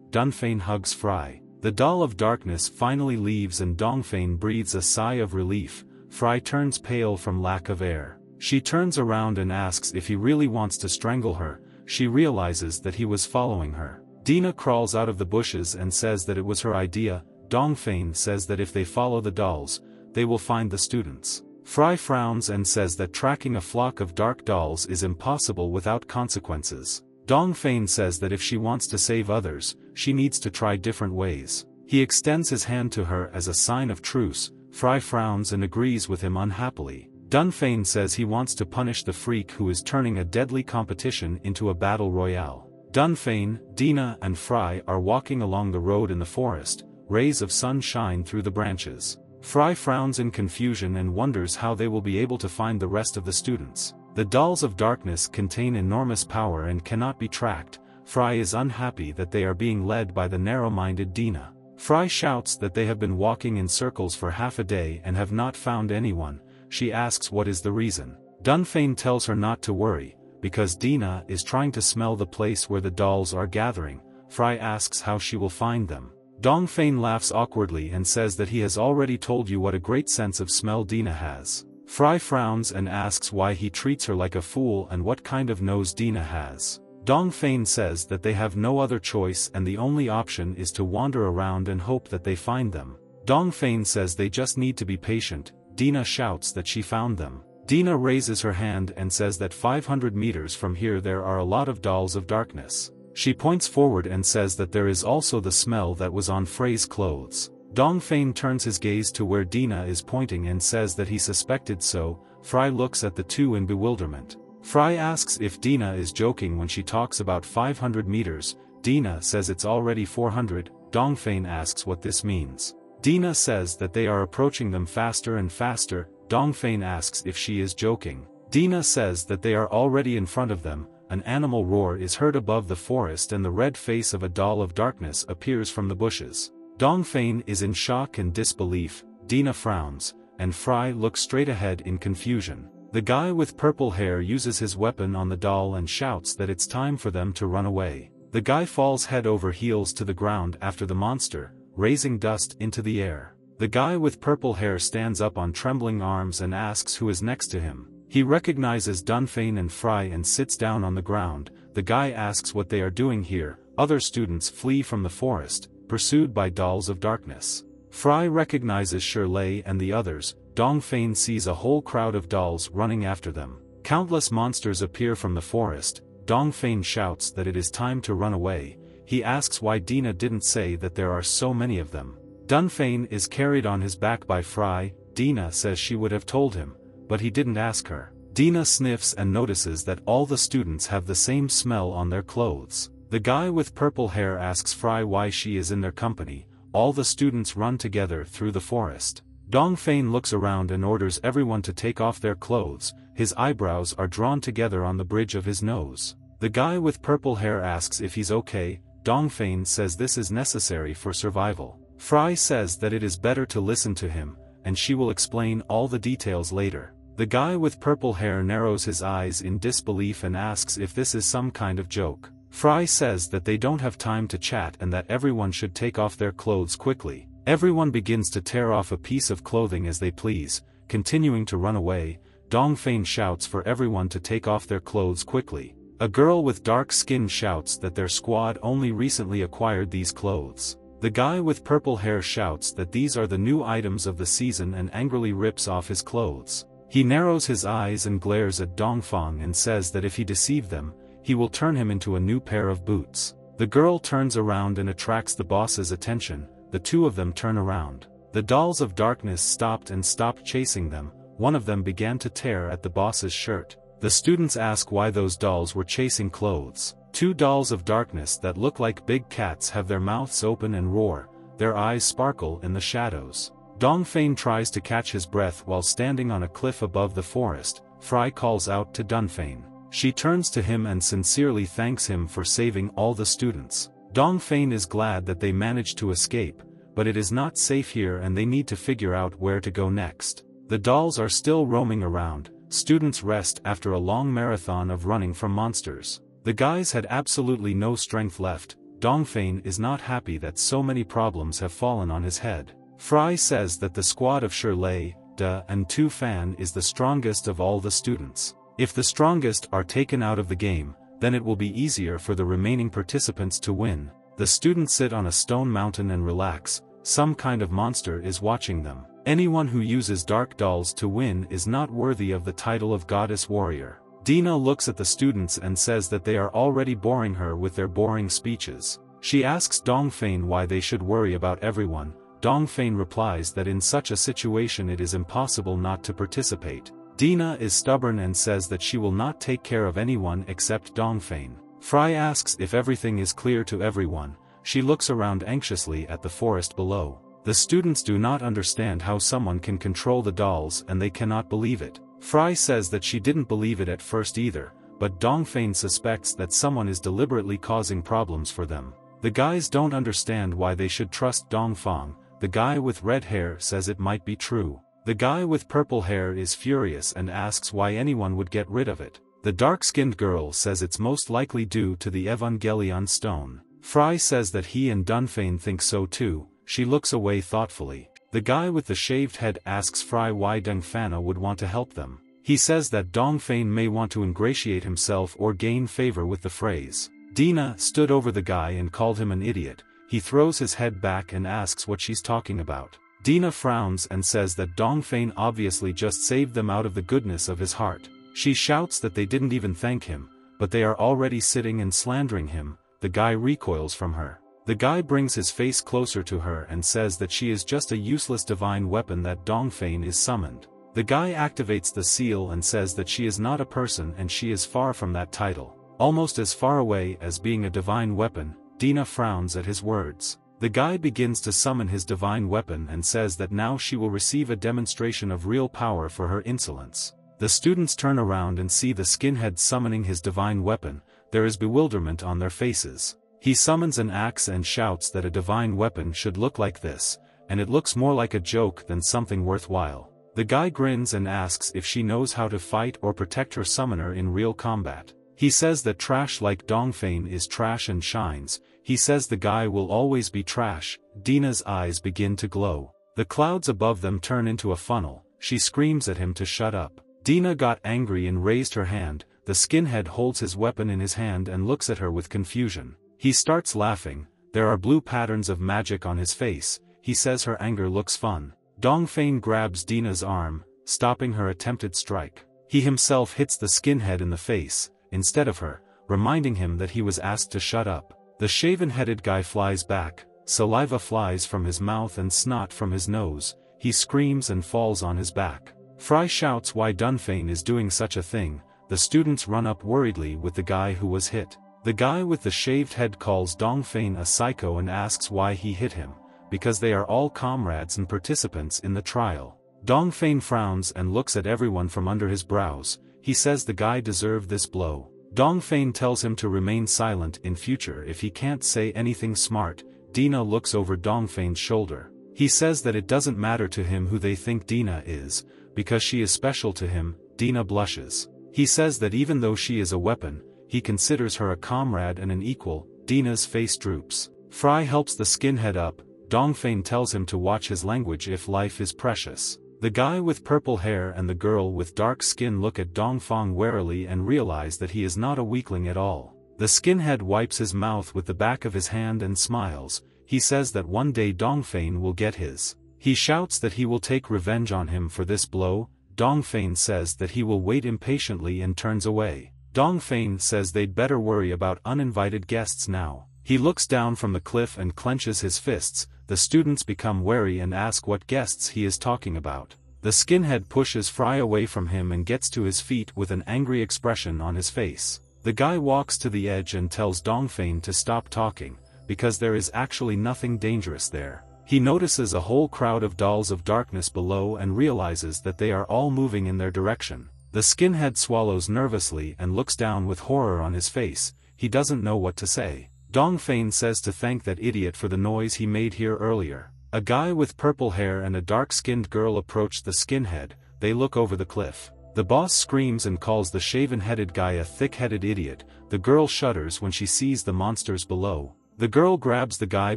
Dongfeng hugs Fry. The doll of darkness finally leaves and Dongfeng breathes a sigh of relief, Fry turns pale from lack of air. She turns around and asks if he really wants to strangle her, she realizes that he was following her. Dina crawls out of the bushes and says that it was her idea, Dongfeng says that if they follow the dolls, they will find the students. Fry frowns and says that tracking a flock of dark dolls is impossible without consequences. Dongfeng says that if she wants to save others, she needs to try different ways. He extends his hand to her as a sign of truce, Fry frowns and agrees with him unhappily. Dongfeng says he wants to punish the freak who is turning a deadly competition into a battle royale. Dongfeng, Dina and Fry are walking along the road in the forest, rays of sun shine through the branches. Fry frowns in confusion and wonders how they will be able to find the rest of the students. The dolls of darkness contain enormous power and cannot be tracked, Fry is unhappy that they are being led by the narrow-minded Dina. Fry shouts that they have been walking in circles for half a day and have not found anyone, she asks what is the reason. Dongfeng tells her not to worry, because Dina is trying to smell the place where the dolls are gathering, Fry asks how she will find them. Dongfeng laughs awkwardly and says that he has already told you what a great sense of smell Dina has. Fry frowns and asks why he treats her like a fool and what kind of nose Dina has. Dongfeng says that they have no other choice and the only option is to wander around and hope that they find them. Dongfeng says they just need to be patient, Dina shouts that she found them. Dina raises her hand and says that 500 meters from here there are a lot of dolls of darkness. She points forward and says that there is also the smell that was on Frey's clothes. Dongfeng turns his gaze to where Dina is pointing and says that he suspected so, Fry looks at the two in bewilderment. Fry asks if Dina is joking when she talks about 500 meters, Dina says it's already 400, Dongfeng asks what this means. Dina says that they are approaching them faster and faster, Dongfeng asks if she is joking. Dina says that they are already in front of them, an animal roar is heard above the forest and the red face of a doll of darkness appears from the bushes. Dongfeng is in shock and disbelief, Dina frowns, and Fry looks straight ahead in confusion. The guy with purple hair uses his weapon on the doll and shouts that it's time for them to run away. The guy falls head over heels to the ground after the monster, raising dust into the air. The guy with purple hair stands up on trembling arms and asks who is next to him. He recognizes Dongfeng and Fry and sits down on the ground, the guy asks what they are doing here, other students flee from the forest, pursued by dolls of darkness. Fry recognizes Shirley and the others, Dongfeng sees a whole crowd of dolls running after them. Countless monsters appear from the forest, Dongfeng shouts that it is time to run away, he asks why Dina didn't say that there are so many of them. Dongfeng is carried on his back by Fry, Dina says she would have told him, but he didn't ask her. Dina sniffs and notices that all the students have the same smell on their clothes. The guy with purple hair asks Fry why she is in their company, all the students run together through the forest. Dongfeng looks around and orders everyone to take off their clothes, his eyebrows are drawn together on the bridge of his nose. The guy with purple hair asks if he's okay, Dongfeng says this is necessary for survival. Fry says that it is better to listen to him, and she will explain all the details later. The guy with purple hair narrows his eyes in disbelief and asks if this is some kind of joke. Fry says that they don't have time to chat and that everyone should take off their clothes quickly. Everyone begins to tear off a piece of clothing as they please, continuing to run away, Dongfeng shouts for everyone to take off their clothes quickly. A girl with dark skin shouts that their squad only recently acquired these clothes. The guy with purple hair shouts that these are the new items of the season and angrily rips off his clothes. He narrows his eyes and glares at Dongfeng and says that if he deceive them, he will turn him into a new pair of boots. The girl turns around and attracts the boss's attention, the two of them turn around. The dolls of darkness stopped and stopped chasing them, one of them began to tear at the boss's shirt. The students ask why those dolls were chasing clothes. Two dolls of darkness that look like big cats have their mouths open and roar, their eyes sparkle in the shadows. Dongfeng tries to catch his breath while standing on a cliff above the forest, Fry calls out to Dongfeng. She turns to him and sincerely thanks him for saving all the students. Dongfeng is glad that they managed to escape, but it is not safe here and they need to figure out where to go next. The dolls are still roaming around, students rest after a long marathon of running from monsters. The guys had absolutely no strength left, Dongfeng is not happy that so many problems have fallen on his head. Fry says that the squad of Shirley, Da and Tu Fan is the strongest of all the students. If the strongest are taken out of the game, then it will be easier for the remaining participants to win. The students sit on a stone mountain and relax, some kind of monster is watching them. Anyone who uses dark dolls to win is not worthy of the title of goddess warrior. Dina looks at the students and says that they are already boring her with their boring speeches. She asks Dongfeng why they should worry about everyone. Dongfeng replies that in such a situation it is impossible not to participate. Dina is stubborn and says that she will not take care of anyone except Dongfeng. Fry asks if everything is clear to everyone, she looks around anxiously at the forest below. The students do not understand how someone can control the dolls and they cannot believe it. Fry says that she didn't believe it at first either, but Dongfeng suspects that someone is deliberately causing problems for them. The guys don't understand why they should trust Dongfeng, the guy with red hair says it might be true. The guy with purple hair is furious and asks why anyone would get rid of it. The dark-skinned girl says it's most likely due to the Evangelion stone. Fry says that he and Dongfeng think so too, she looks away thoughtfully. The guy with the shaved head asks Fry why Dengfana would want to help them. He says that Dongfeng may want to ingratiate himself or gain favor with the phrase. Dina stood over the guy and called him an idiot, he throws his head back and asks what she's talking about. Dina frowns and says that Dongfeng obviously just saved them out of the goodness of his heart. She shouts that they didn't even thank him, but they are already sitting and slandering him, the guy recoils from her. The guy brings his face closer to her and says that she is just a useless divine weapon that Dongfeng is summoned. The guy activates the seal and says that she is not a person and she is far from that title. Almost as far away as being a divine weapon, Dina frowns at his words. The guy begins to summon his divine weapon and says that now she will receive a demonstration of real power for her insolence. The students turn around and see the skinhead summoning his divine weapon, there is bewilderment on their faces. He summons an axe and shouts that a divine weapon should look like this, and it looks more like a joke than something worthwhile. The guy grins and asks if she knows how to fight or protect her summoner in real combat. He says that trash like Dongfeng is trash and shines, he says the guy will always be trash, Dina's eyes begin to glow. The clouds above them turn into a funnel, she screams at him to shut up. Dina got angry and raised her hand, the skinhead holds his weapon in his hand and looks at her with confusion. He starts laughing, there are blue patterns of magic on his face, he says her anger looks fun. Dongfeng grabs Dina's arm, stopping her attempted strike. He himself hits the skinhead in the face, instead of her, reminding him that he was asked to shut up. The shaven-headed guy flies back, saliva flies from his mouth and snot from his nose, he screams and falls on his back. Fry shouts why Dongfeng is doing such a thing, the students run up worriedly with the guy who was hit. The guy with the shaved head calls Dongfeng a psycho and asks why he hit him, because they are all comrades and participants in the trial. Dongfeng frowns and looks at everyone from under his brows, he says the guy deserved this blow. Dongfeng tells him to remain silent in future if he can't say anything smart, Dina looks over Dongfeng's shoulder. He says that it doesn't matter to him who they think Dina is, because she is special to him, Dina blushes. He says that even though she is a weapon, he considers her a comrade and an equal, Dina's face droops. Fry helps the skinhead up, Dongfeng tells him to watch his language if life is precious. The guy with purple hair and the girl with dark skin look at Dongfeng warily and realize that he is not a weakling at all. The skinhead wipes his mouth with the back of his hand and smiles, he says that one day Dongfeng will get his. He shouts that he will take revenge on him for this blow, Dongfeng says that he will wait impatiently and turns away. Dongfeng says they'd better worry about uninvited guests now. He looks down from the cliff and clenches his fists, the students become wary and ask what guests he is talking about. The skinhead pushes Fry away from him and gets to his feet with an angry expression on his face. The guy walks to the edge and tells Dongfeng to stop talking, because there is actually nothing dangerous there. He notices a whole crowd of dolls of darkness below and realizes that they are all moving in their direction. The skinhead swallows nervously and looks down with horror on his face, he doesn't know what to say. Dongfeng says to thank that idiot for the noise he made here earlier. A guy with purple hair and a dark-skinned girl approach the skinhead, they look over the cliff. The boss screams and calls the shaven-headed guy a thick-headed idiot, the girl shudders when she sees the monsters below. The girl grabs the guy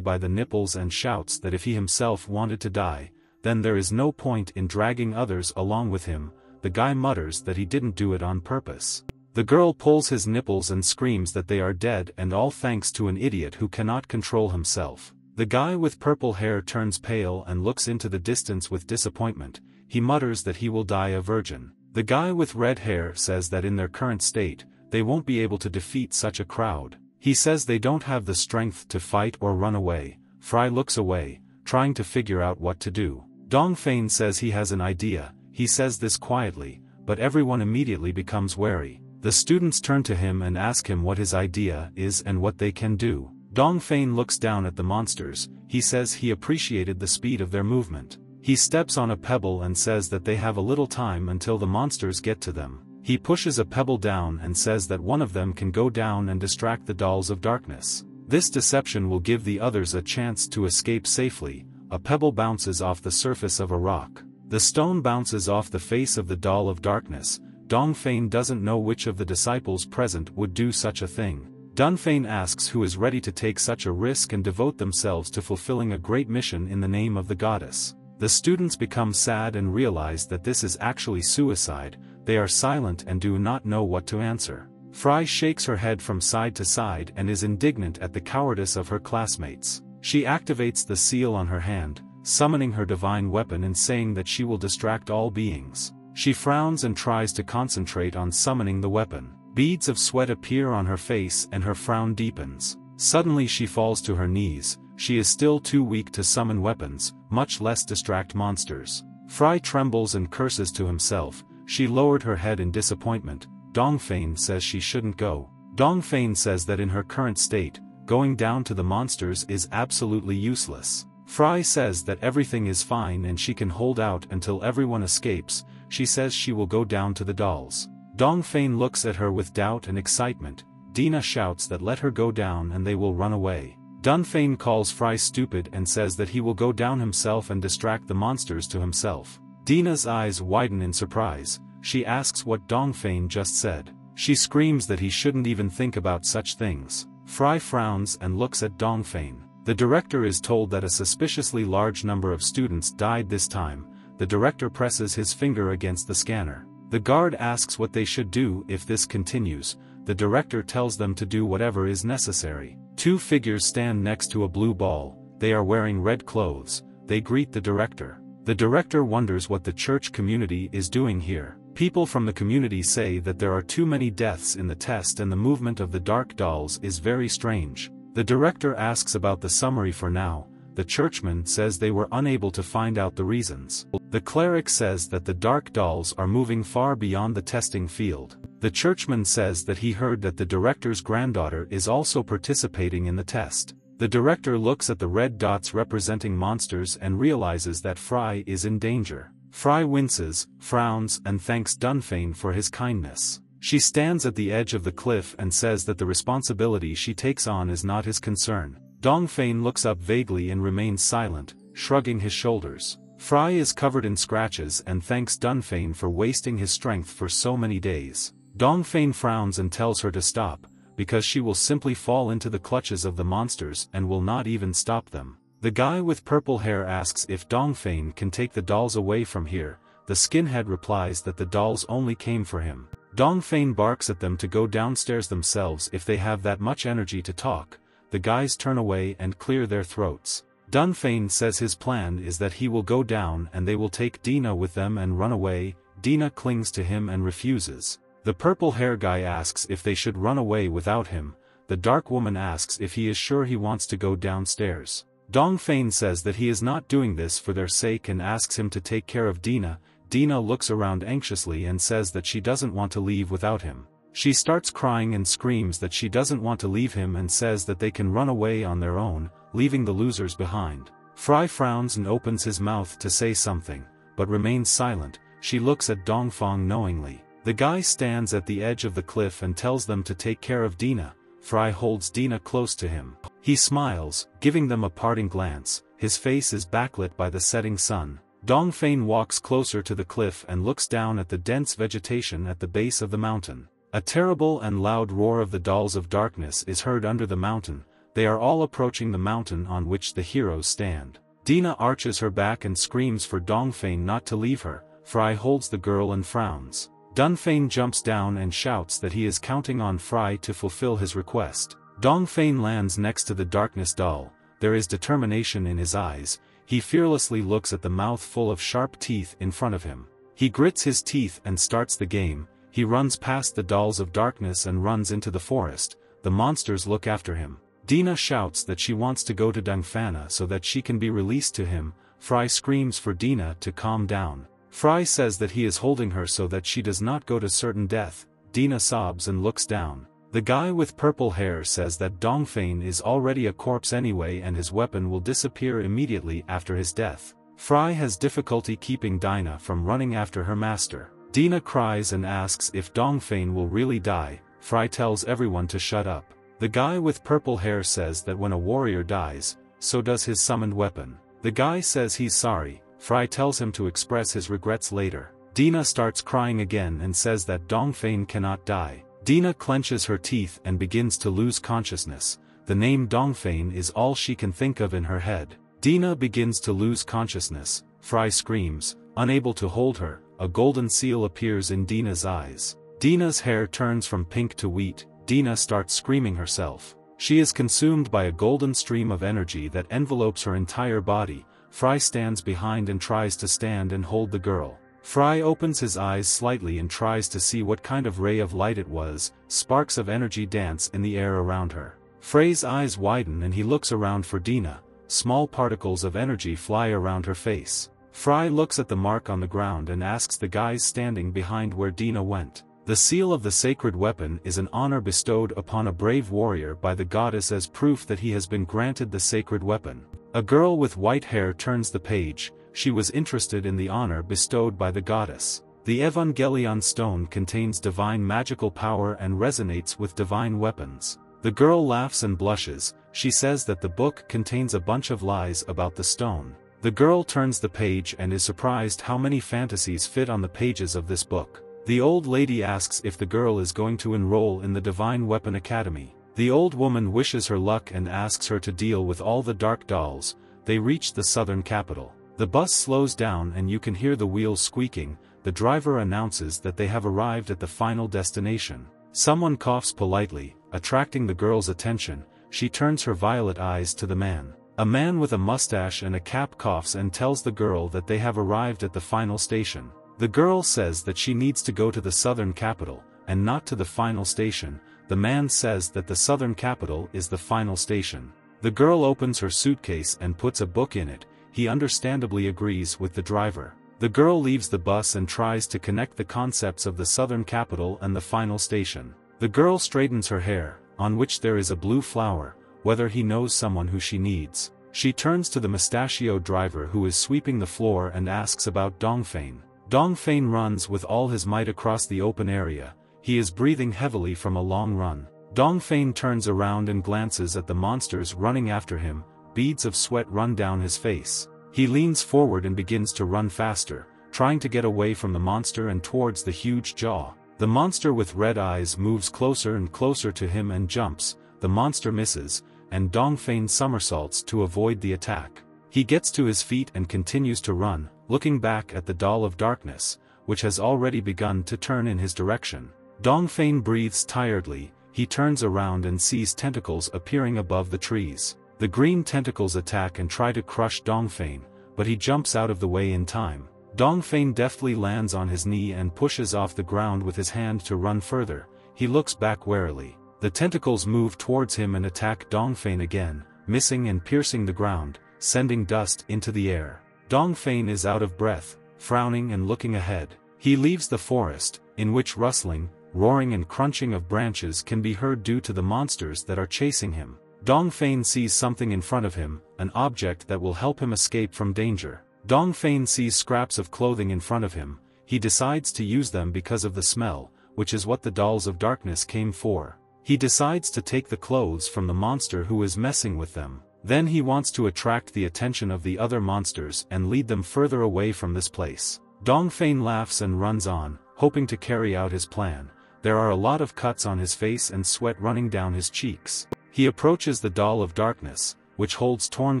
by the nipples and shouts that if he himself wanted to die, then there is no point in dragging others along with him, the guy mutters that he didn't do it on purpose. The girl pulls his nipples and screams that they are dead and all thanks to an idiot who cannot control himself. The guy with purple hair turns pale and looks into the distance with disappointment, he mutters that he will die a virgin. The guy with red hair says that in their current state, they won't be able to defeat such a crowd. He says they don't have the strength to fight or run away. Fry looks away, trying to figure out what to do. Dongfeng says he has an idea, he says this quietly, but everyone immediately becomes wary. The students turn to him and ask him what his idea is and what they can do. Dongfeng looks down at the monsters, he says he appreciated the speed of their movement. He steps on a pebble and says that they have a little time until the monsters get to them. He pushes a pebble down and says that one of them can go down and distract the dolls of darkness. This deception will give the others a chance to escape safely, a pebble bounces off the surface of a rock. The stone bounces off the face of the doll of darkness, Dongfeng doesn't know which of the disciples present would do such a thing. Dongfeng asks who is ready to take such a risk and devote themselves to fulfilling a great mission in the name of the goddess. The students become sad and realize that this is actually suicide, they are silent and do not know what to answer. Fry shakes her head from side to side and is indignant at the cowardice of her classmates. She activates the seal on her hand, summoning her divine weapon and saying that she will distract all beings. She frowns and tries to concentrate on summoning the weapon. Beads of sweat appear on her face and her frown deepens. Suddenly she falls to her knees, she is still too weak to summon weapons, much less distract monsters. Fry trembles and curses to himself, she lowered her head in disappointment, Dongfeng says she shouldn't go. Dongfeng says that in her current state, going down to the monsters is absolutely useless. Fry says that everything is fine and she can hold out until everyone escapes, she says she will go down to the dolls. Dongfeng looks at her with doubt and excitement, Dina shouts that let her go down and they will run away. Dongfeng calls Fry stupid and says that he will go down himself and distract the monsters to himself. Dina's eyes widen in surprise, she asks what Dongfeng just said. She screams that he shouldn't even think about such things. Fry frowns and looks at Dongfeng. The director is told that a suspiciously large number of students died this time, the director presses his finger against the scanner. The guard asks what they should do if this continues, the director tells them to do whatever is necessary. Two figures stand next to a blue ball, they are wearing red clothes, they greet the director. The director wonders what the church community is doing here. People from the community say that there are too many deaths in the test and the movement of the dark dolls is very strange. The director asks about the summary for now, the churchman says they were unable to find out the reasons. The cleric says that the dark dolls are moving far beyond the testing field. The churchman says that he heard that the director's granddaughter is also participating in the test. The director looks at the red dots representing monsters and realizes that Fry is in danger. Fry winces, frowns and thanks Dongfeng for his kindness. She stands at the edge of the cliff and says that the responsibility she takes on is not his concern. Dongfeng looks up vaguely and remains silent, shrugging his shoulders. Fry is covered in scratches and thanks Dongfeng for wasting his strength for so many days. Dongfeng frowns and tells her to stop, because she will simply fall into the clutches of the monsters and will not even stop them. The guy with purple hair asks if Dongfeng can take the dolls away from here, the skinhead replies that the dolls only came for him. Dongfeng barks at them to go downstairs themselves if they have that much energy to talk, the guys turn away and clear their throats. Dongfeng says his plan is that he will go down and they will take Dina with them and run away, Dina clings to him and refuses. The purple hair guy asks if they should run away without him, the dark woman asks if he is sure he wants to go downstairs. Dong Feng says that he is not doing this for their sake and asks him to take care of Dina, Dina looks around anxiously and says that she doesn't want to leave without him. She starts crying and screams that she doesn't want to leave him and says that they can run away on their own, leaving the losers behind. Fry frowns and opens his mouth to say something, but remains silent, she looks at Dongfeng knowingly. The guy stands at the edge of the cliff and tells them to take care of Dina, Fry holds Dina close to him. He smiles, giving them a parting glance, his face is backlit by the setting sun. Dong Feng walks closer to the cliff and looks down at the dense vegetation at the base of the mountain. A terrible and loud roar of the dolls of darkness is heard under the mountain, they are all approaching the mountain on which the heroes stand. Dina arches her back and screams for Dongfeng not to leave her, Fry holds the girl and frowns. Dongfeng jumps down and shouts that he is counting on Fry to fulfill his request. Dongfeng lands next to the darkness doll, there is determination in his eyes, he fearlessly looks at the mouth full of sharp teeth in front of him. He grits his teeth and starts the game, he runs past the dolls of darkness and runs into the forest, the monsters look after him. Dina shouts that she wants to go to Dangfana so that she can be released to him, Fry screams for Dina to calm down. Fry says that he is holding her so that she does not go to certain death, Dina sobs and looks down. The guy with purple hair says that Dongfeng is already a corpse anyway and his weapon will disappear immediately after his death. Fry has difficulty keeping Dina from running after her master. Dina cries and asks if Dongfeng will really die, Fry tells everyone to shut up. The guy with purple hair says that when a warrior dies, so does his summoned weapon. The guy says he's sorry, Fry tells him to express his regrets later. Dina starts crying again and says that Dongfeng cannot die. Dina clenches her teeth and begins to lose consciousness, the name Dongfeng is all she can think of in her head. Dina begins to lose consciousness, Fry screams, unable to hold her, a golden seal appears in Dina's eyes. Dina's hair turns from pink to wheat, Dina starts screaming herself. She is consumed by a golden stream of energy that envelopes her entire body, Fry stands behind and tries to stand and hold the girl. Fry opens his eyes slightly and tries to see what kind of ray of light it was, sparks of energy dance in the air around her. Frey's eyes widen and he looks around for Dina, small particles of energy fly around her face. Fry looks at the mark on the ground and asks the guys standing behind where Dina went. The seal of the sacred weapon is an honor bestowed upon a brave warrior by the goddess as proof that he has been granted the sacred weapon. A girl with white hair turns the page, she was interested in the honor bestowed by the goddess. The Evangelion stone contains divine magical power and resonates with divine weapons. The girl laughs and blushes, she says that the book contains a bunch of lies about the stone. The girl turns the page and is surprised how many fantasies fit on the pages of this book. The old lady asks if the girl is going to enroll in the Divine Weapon Academy. The old woman wishes her luck and asks her to deal with all the dark dolls, they reach the southern capital. The bus slows down and you can hear the wheels squeaking, the driver announces that they have arrived at the final destination. Someone coughs politely, attracting the girl's attention, she turns her violet eyes to the man. A man with a mustache and a cap coughs and tells the girl that they have arrived at the final station. The girl says that she needs to go to the southern capital, and not to the final station, the man says that the southern capital is the final station. The girl opens her suitcase and puts a book in it, he understandably agrees with the driver. The girl leaves the bus and tries to connect the concepts of the southern capital and the final station. The girl straightens her hair, on which there is a blue flower, whether he knows someone who she needs. She turns to the mustachioed driver who is sweeping the floor and asks about Dongfeng. Dongfeng runs with all his might across the open area, he is breathing heavily from a long run. Dongfeng turns around and glances at the monsters running after him, beads of sweat run down his face. He leans forward and begins to run faster, trying to get away from the monster and towards the huge jaw. The monster with red eyes moves closer and closer to him and jumps, the monster misses, and Dongfeng somersaults to avoid the attack. He gets to his feet and continues to run, looking back at the doll of darkness, which has already begun to turn in his direction. Dongfeng breathes tiredly, he turns around and sees tentacles appearing above the trees. The green tentacles attack and try to crush Dongfeng, but he jumps out of the way in time. Dongfeng deftly lands on his knee and pushes off the ground with his hand to run further, he looks back warily. The tentacles move towards him and attack Dongfeng again, missing and piercing the ground, sending dust into the air. Dong Feng is out of breath, frowning and looking ahead. He leaves the forest, in which rustling, roaring and crunching of branches can be heard due to the monsters that are chasing him. Dong Feng sees something in front of him, an object that will help him escape from danger. Dong Feng sees scraps of clothing in front of him, he decides to use them because of the smell, which is what the dolls of darkness came for. He decides to take the clothes from the monster who is messing with them. Then he wants to attract the attention of the other monsters and lead them further away from this place. Dong Feng laughs and runs on, hoping to carry out his plan. There are a lot of cuts on his face and sweat running down his cheeks. He approaches the doll of darkness, which holds torn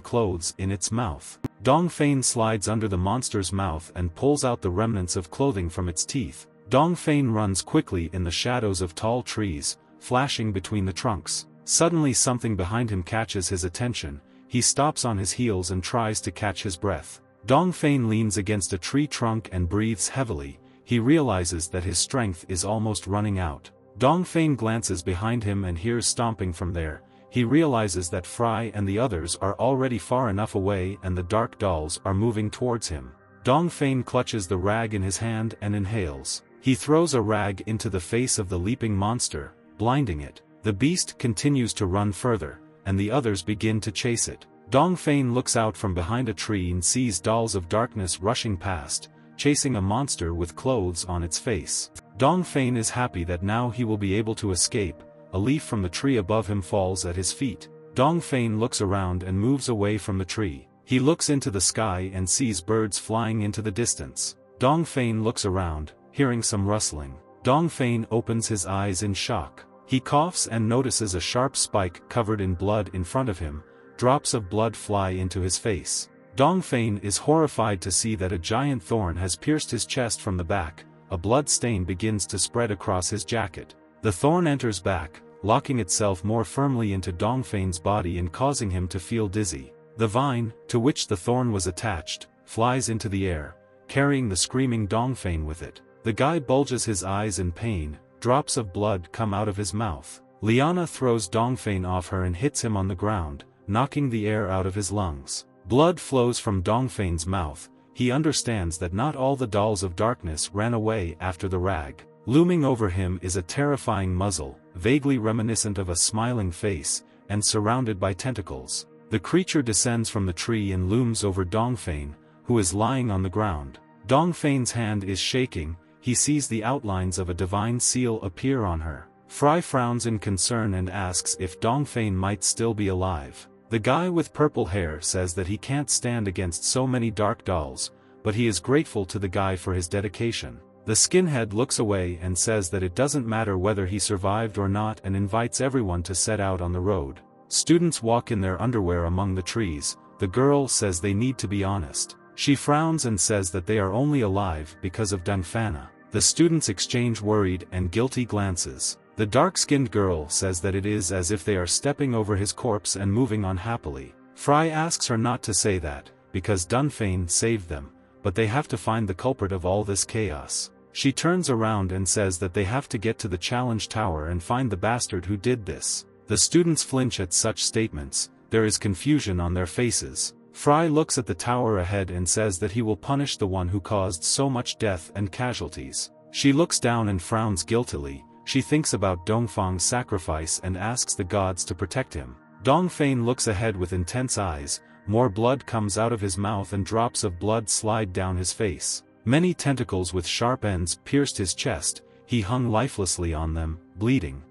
clothes in its mouth. Dong Feng slides under the monster's mouth and pulls out the remnants of clothing from its teeth. Dong Feng runs quickly in the shadows of tall trees, flashing between the trunks. Suddenly something behind him catches his attention, he stops on his heels and tries to catch his breath. Dong Feng leans against a tree trunk and breathes heavily, he realizes that his strength is almost running out. Dong Feng glances behind him and hears stomping from there, he realizes that Fry and the others are already far enough away and the dark dolls are moving towards him. Dong Feng clutches the rag in his hand and inhales. He throws a rag into the face of the leaping monster, blinding it. The beast continues to run further, and the others begin to chase it. Dong Feng looks out from behind a tree and sees dolls of darkness rushing past, chasing a monster with clothes on its face. Dong Feng is happy that now he will be able to escape, a leaf from the tree above him falls at his feet. Dong Feng looks around and moves away from the tree. He looks into the sky and sees birds flying into the distance. Dong Feng looks around, hearing some rustling. Dong Feng opens his eyes in shock. He coughs and notices a sharp spike covered in blood in front of him, drops of blood fly into his face. Dong Feng is horrified to see that a giant thorn has pierced his chest from the back, a blood stain begins to spread across his jacket. The thorn enters back, locking itself more firmly into Dong Feng's body and causing him to feel dizzy. The vine, to which the thorn was attached, flies into the air, carrying the screaming Dong Feng with it. The guy bulges his eyes in pain, drops of blood come out of his mouth. Liana throws Dong Feng off her and hits him on the ground, knocking the air out of his lungs. Blood flows from Dong Feng's mouth, he understands that not all the dolls of darkness ran away after the rag. Looming over him is a terrifying muzzle, vaguely reminiscent of a smiling face, and surrounded by tentacles. The creature descends from the tree and looms over Dongfeng, who is lying on the ground. Dongfeng's hand is shaking, he sees the outlines of a divine seal appear on her. Fry frowns in concern and asks if Dongfeng might still be alive. The guy with purple hair says that he can't stand against so many dark dolls, but he is grateful to the guy for his dedication. The skinhead looks away and says that it doesn't matter whether he survived or not and invites everyone to set out on the road. Students walk in their underwear among the trees, the girl says they need to be honest. She frowns and says that they are only alive because of Dunfana. The students exchange worried and guilty glances. The dark-skinned girl says that it is as if they are stepping over his corpse and moving on happily. Fry asks her not to say that, because Dunfane saved them, but they have to find the culprit of all this chaos. She turns around and says that they have to get to the challenge tower and find the bastard who did this. The students flinch at such statements, there is confusion on their faces. Fry looks at the tower ahead and says that he will punish the one who caused so much death and casualties. She looks down and frowns guiltily, she thinks about Dongfeng's sacrifice and asks the gods to protect him. Dongfeng looks ahead with intense eyes, more blood comes out of his mouth and drops of blood slide down his face. Many tentacles with sharp ends pierced his chest, he hung lifelessly on them, bleeding.